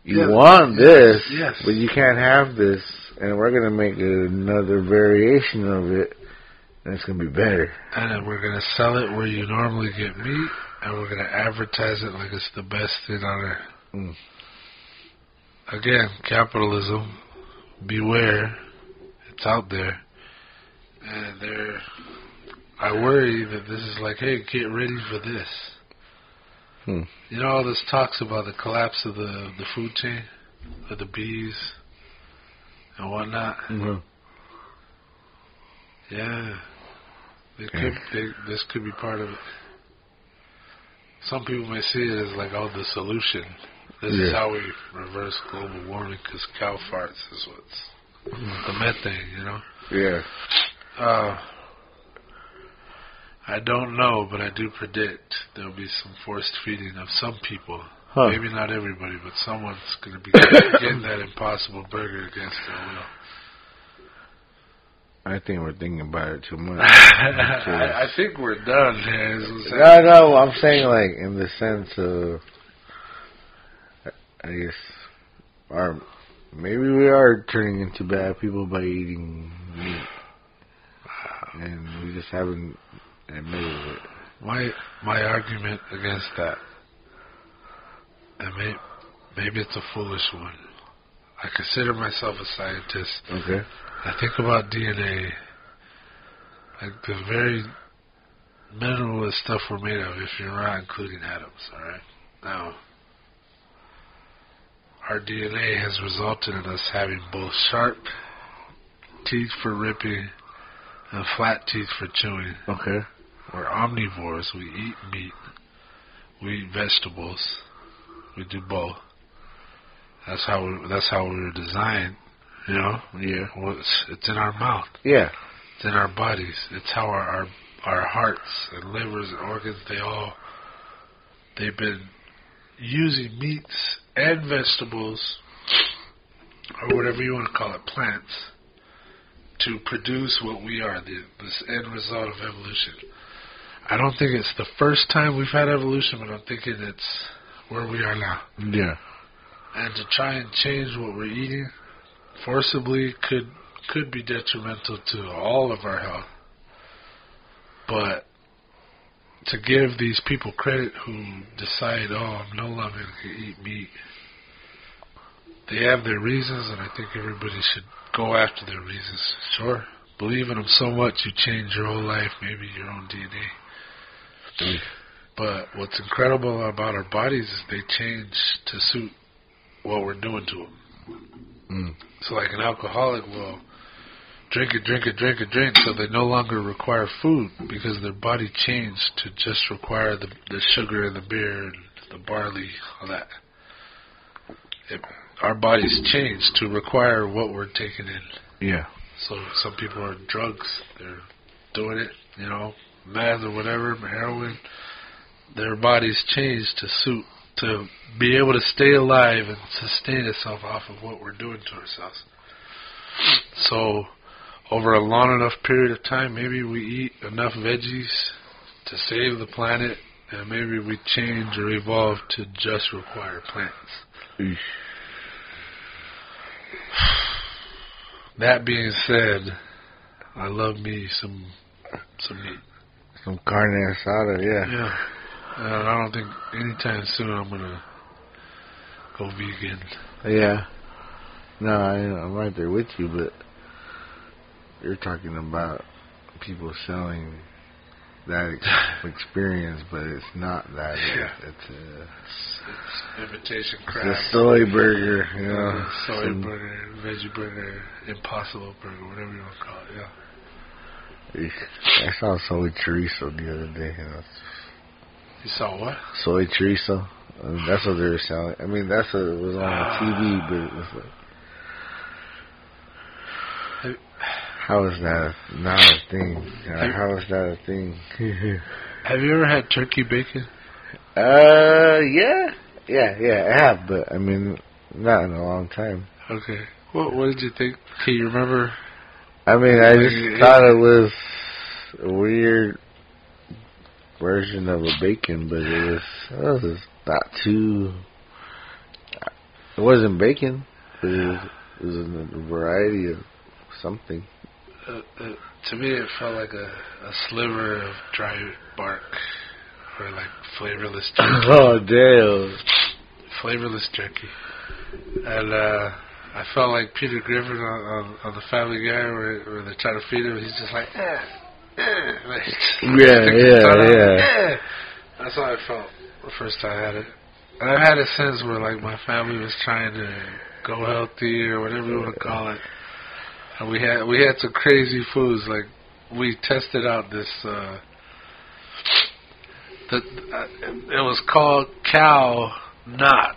S2: You
S1: Yeah.
S2: want this,
S1: yes.
S2: but you can't have this, and we're gonna make another variation of it, and it's gonna be better.
S1: And we're gonna sell it where you normally get meat, and we're gonna advertise it like it's the best thing on earth.
S2: Mm.
S1: Again, capitalism. Beware, it's out there, and there. I worry that this is like, hey, get ready for this.
S2: Hmm.
S1: You know all this talks about the collapse of the the food chain, of the bees, and whatnot.
S2: Mm-hmm.
S1: Yeah, they could. They, this could be part of it. Some people may see it as like, oh, the solution. This is how we reverse global warming because cow farts is what's the methane, you know.
S2: Yeah.
S1: Uh, I don't know, but I do predict there'll be some forced feeding of some people.
S2: Huh.
S1: Maybe not everybody, but someone's going to be getting that impossible burger against their will.
S2: I think we're thinking about it too much.
S1: I, I think we're done here. is I'm
S2: No,
S1: saying.
S2: no, I'm saying like in the sense of, I guess, our maybe we are turning into bad people by eating meat, and we just haven't admitted it.
S1: My my argument against that, and may, maybe it's a foolish one. I consider myself a scientist.
S2: Okay.
S1: I think about DNA, like the very minimalist stuff we're made of, if you're not including atoms. All right. Now, our DNA has resulted in us having both sharp teeth for ripping and flat teeth for chewing.
S2: Okay.
S1: We're omnivores. We eat meat. We eat vegetables. We do both. That's how we, that's how we were designed. You know,
S2: Yeah.
S1: well, it's, it's in our mouth.
S2: Yeah.
S1: It's in our bodies. It's how our, our our hearts and livers and organs they all they've been using meats and vegetables or whatever you want to call it, plants, to produce what we are, the this end result of evolution. I don't think it's the first time we've had evolution, but I'm thinking it's where we are now.
S2: Yeah.
S1: And to try and change what we're eating forcibly could could be detrimental to all of our health. But to give these people credit who decide, oh, I'm no longer going to eat meat, they have their reasons, and I think everybody should go after their reasons. Sure, believe in them so much you change your whole life, maybe your own DNA. But what's incredible about our bodies is they change to suit what we're doing to them.
S2: Mm.
S1: So, like an alcoholic will drink it, drink it, drink it, drink, so they no longer require food because their body changed to just require the the sugar and the beer and the barley, all that. It, our bodies change to require what we're taking in.
S2: Yeah.
S1: So some people are drugs, they're doing it, you know, meth or whatever, heroin. Their bodies change to suit to be able to stay alive and sustain itself off of what we're doing to ourselves. So over a long enough period of time, maybe we eat enough veggies to save the planet, and maybe we change or evolve to just require plants.
S2: Eesh.
S1: That being said, I love me some some meat.
S2: Some carne asada, yeah.
S1: Yeah, and I don't think anytime soon I'm gonna go vegan.
S2: Yeah. No, I, I'm right there with you, but you're talking about people selling that ex- experience, but it's not that.
S1: Yeah.
S2: It's a,
S1: It's imitation
S2: it's a soy burger, you know.
S1: Uh, soy burger, veggie burger, impossible burger, whatever you want to call it. Yeah.
S2: I saw soy chorizo the other day. You know,
S1: You saw what?
S2: soy chorizo. Uh, that's what they were selling. I mean, that's what was on
S1: the
S2: TV, but it was like,
S1: Have-
S2: how is that not a thing? Uh,
S1: Have-
S2: how is that a thing?
S1: Have you ever had turkey bacon?
S2: uh, yeah, yeah, yeah. I have, but I mean, not in a long time.
S1: Okay. What What did you think? Can you remember?
S2: I mean, I just thought it was a weird version of a bacon, but it was, it was not too. It wasn't bacon, but it was, it was a variety of something.
S1: Uh, uh, to me, it felt like a, a sliver of dry bark, or like flavorless turkey.
S2: oh damn!
S1: flavorless jerky. And uh I felt like Peter Griffin on, on, on the Family Guy, where, where they're trying to feed him. He's just like, eh, eh, like,
S2: Yeah, yeah,
S1: out,
S2: yeah.
S1: eh. That's how I felt the first time I had it. And I've had a sense where like my family was trying to go healthy or whatever you want to call it. And we had we had some crazy foods like we tested out this uh the uh, it was called cow not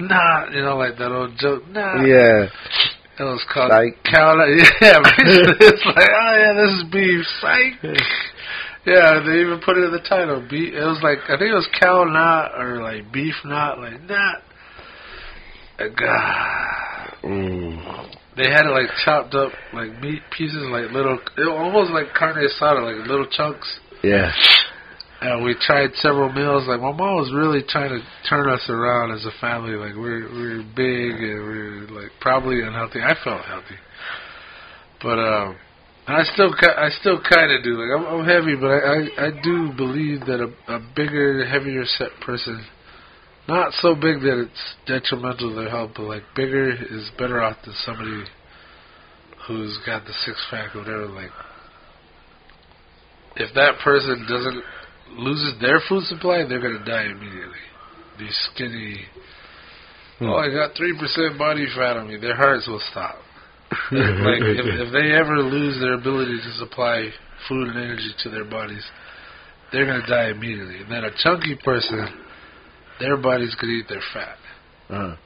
S1: not you know like that old joke. Not
S2: Yeah,
S1: it was called
S2: Psych.
S1: cow yeah it's like oh yeah this is beef psych. Yeah they even put it in the title. Beef it was like I think it was cow not or like beef not like not. Uh, God
S2: mm.
S1: they had it like chopped up like meat pieces, like little, it was almost like carne asada, like little chunks.
S2: yeah,
S1: And we tried several meals. Like my mom was really trying to turn us around as a family. Like we're we're big and we're like probably unhealthy. I felt healthy, but um, I still I still kind of do. Like I'm, I'm heavy, but I, I I do believe that a, a bigger, heavier set person. Not so big that it's detrimental to their health, but like bigger is better off than somebody who's got the six pack or whatever. Like, if that person doesn't loses their food supply, they're gonna die immediately. These skinny,
S2: Hmm.
S1: oh, I got three percent body fat on me. Their hearts will stop. like if, if they ever lose their ability to supply food and energy to their bodies, they're gonna die immediately. And then a chunky person, their body's gonna eat their fat
S2: uh,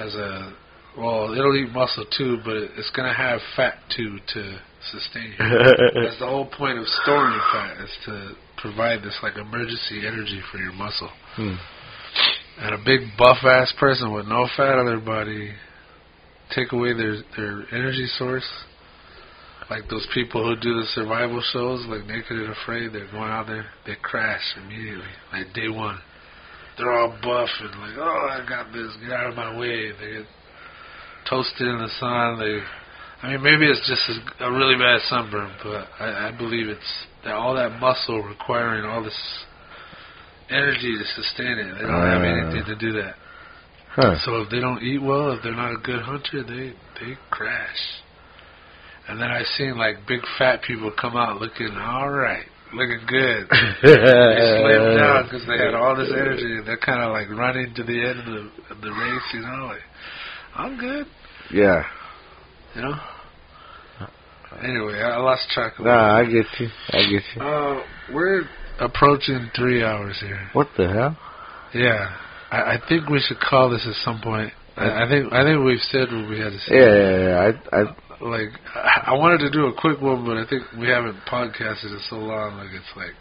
S1: as a well, it'll eat muscle too, but it's gonna have fat too to sustain you. That's the whole point of storing fat is to provide this like emergency energy for your muscle.
S2: Hmm.
S1: And a big buff ass person with no fat on their body, take away their their energy source. like those people who do the survival shows, like Naked and Afraid, they're going out there, they crash immediately, like day one. They're all buff and like, oh, I got this, get out of my way. They get toasted in the sun. They, I mean, maybe it's just a, a really bad sunburn, but I, I believe it's that all that muscle requiring all this energy to sustain it. They don't have
S2: Uh.
S1: anything to do that.
S2: Huh.
S1: So if they don't eat well, if they're not a good hunter, they they crash. And then I seen like big fat people come out looking all right, looking good. They slimmed down because they had all this energy. and They're kind of like running to the end of the of the race, you know. Like I'm good,
S2: Yeah.
S1: you know. Anyway, I lost track of.
S2: Nah, I get you. I get you.
S1: Uh, we're approaching three hours here.
S2: What the hell?
S1: Yeah, I, I think we should call this at some point. I, I think I think we've said what we had to say.
S2: Yeah, yeah, yeah. I, I,
S1: like I wanted to do a quick one, but I think we haven't podcasted in so long. Like it's like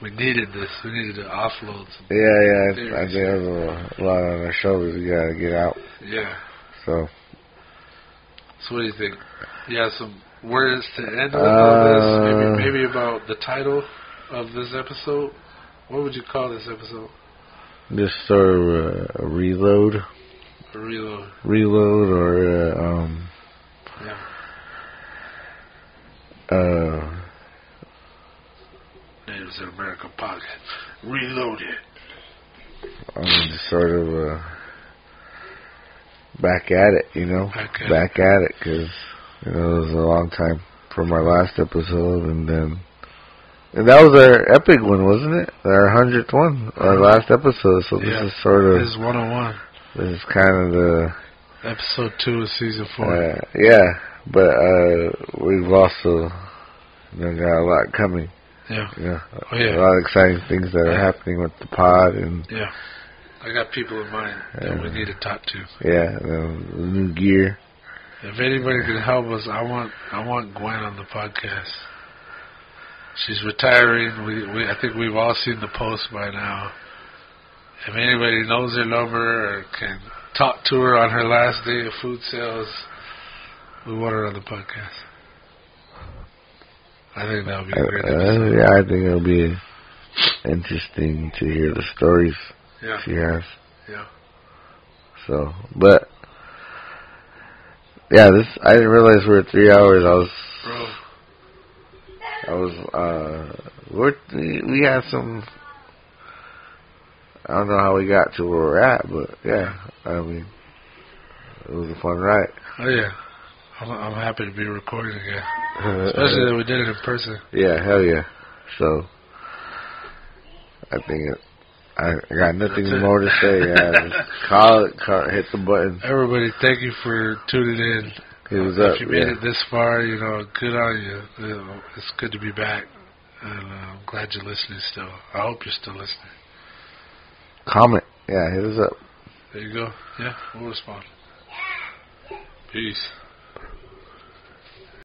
S1: we needed this. We needed to offload. Some,
S2: yeah, yeah. I, I think there's a lot on our shoulders we gotta get out.
S1: yeah.
S2: So,
S1: So what do you think? Yeah, some words to end with all this.
S2: Uh,
S1: Maybe maybe about the title of this episode. What would you call this episode?
S2: just sort of uh, a reload,
S1: A reload.
S2: reload, or uh, um,
S1: Yeah.
S2: uh,
S1: Natives in America podcast. Reloaded.
S2: I mean, just sort of uh, back at it, you know,
S1: Back at
S2: back at it, because you know it was a long time from our last episode, and then. And that was our epic one, wasn't it? Our hundredth one, our last episode. So this
S1: Yeah.
S2: is sort of
S1: This is 101.
S2: this is kind of the
S1: Episode 2 of season 4.
S2: Uh, yeah, but uh, we've also you know, got a lot coming.
S1: yeah.
S2: Know,
S1: Oh, yeah.
S2: a lot of exciting things that are happening with the pod, and
S1: Yeah. I got people in mind that we need to talk to.
S2: yeah, the new gear.
S1: If anybody can help us, I want I want Gwen on the podcast. She's retiring. We, we I think we've all seen the post by now. If anybody knows her number or can talk to her on her last day of food sales, we want her on the podcast. I think that would be
S2: Uh,
S1: great
S2: uh, yeah, I think it'll be interesting to hear the stories
S1: Yeah,
S2: she has.
S1: yeah.
S2: So, but yeah, this I didn't realize we were three hours. I was
S1: Bro,
S2: I was uh we're, we we had some I don't know how we got to where we're at, but yeah, I mean it was a fun ride.
S1: oh yeah. I'm, I'm happy to be recording again. Especially that we did it in person.
S2: yeah, hell yeah. So I think it I I got nothing
S1: That's it.
S2: more to say. Yeah, just call it, call, hit the button.
S1: Everybody, thank you for tuning in.
S2: It was
S1: if
S2: up.
S1: you made
S2: Yeah.
S1: it this far, you know, good on you. You know, it's good to be back, and uh, I'm glad you're listening still. I hope you're still listening.
S2: Comment. Yeah, hit us up.
S1: There you go. Yeah, we'll respond. Peace.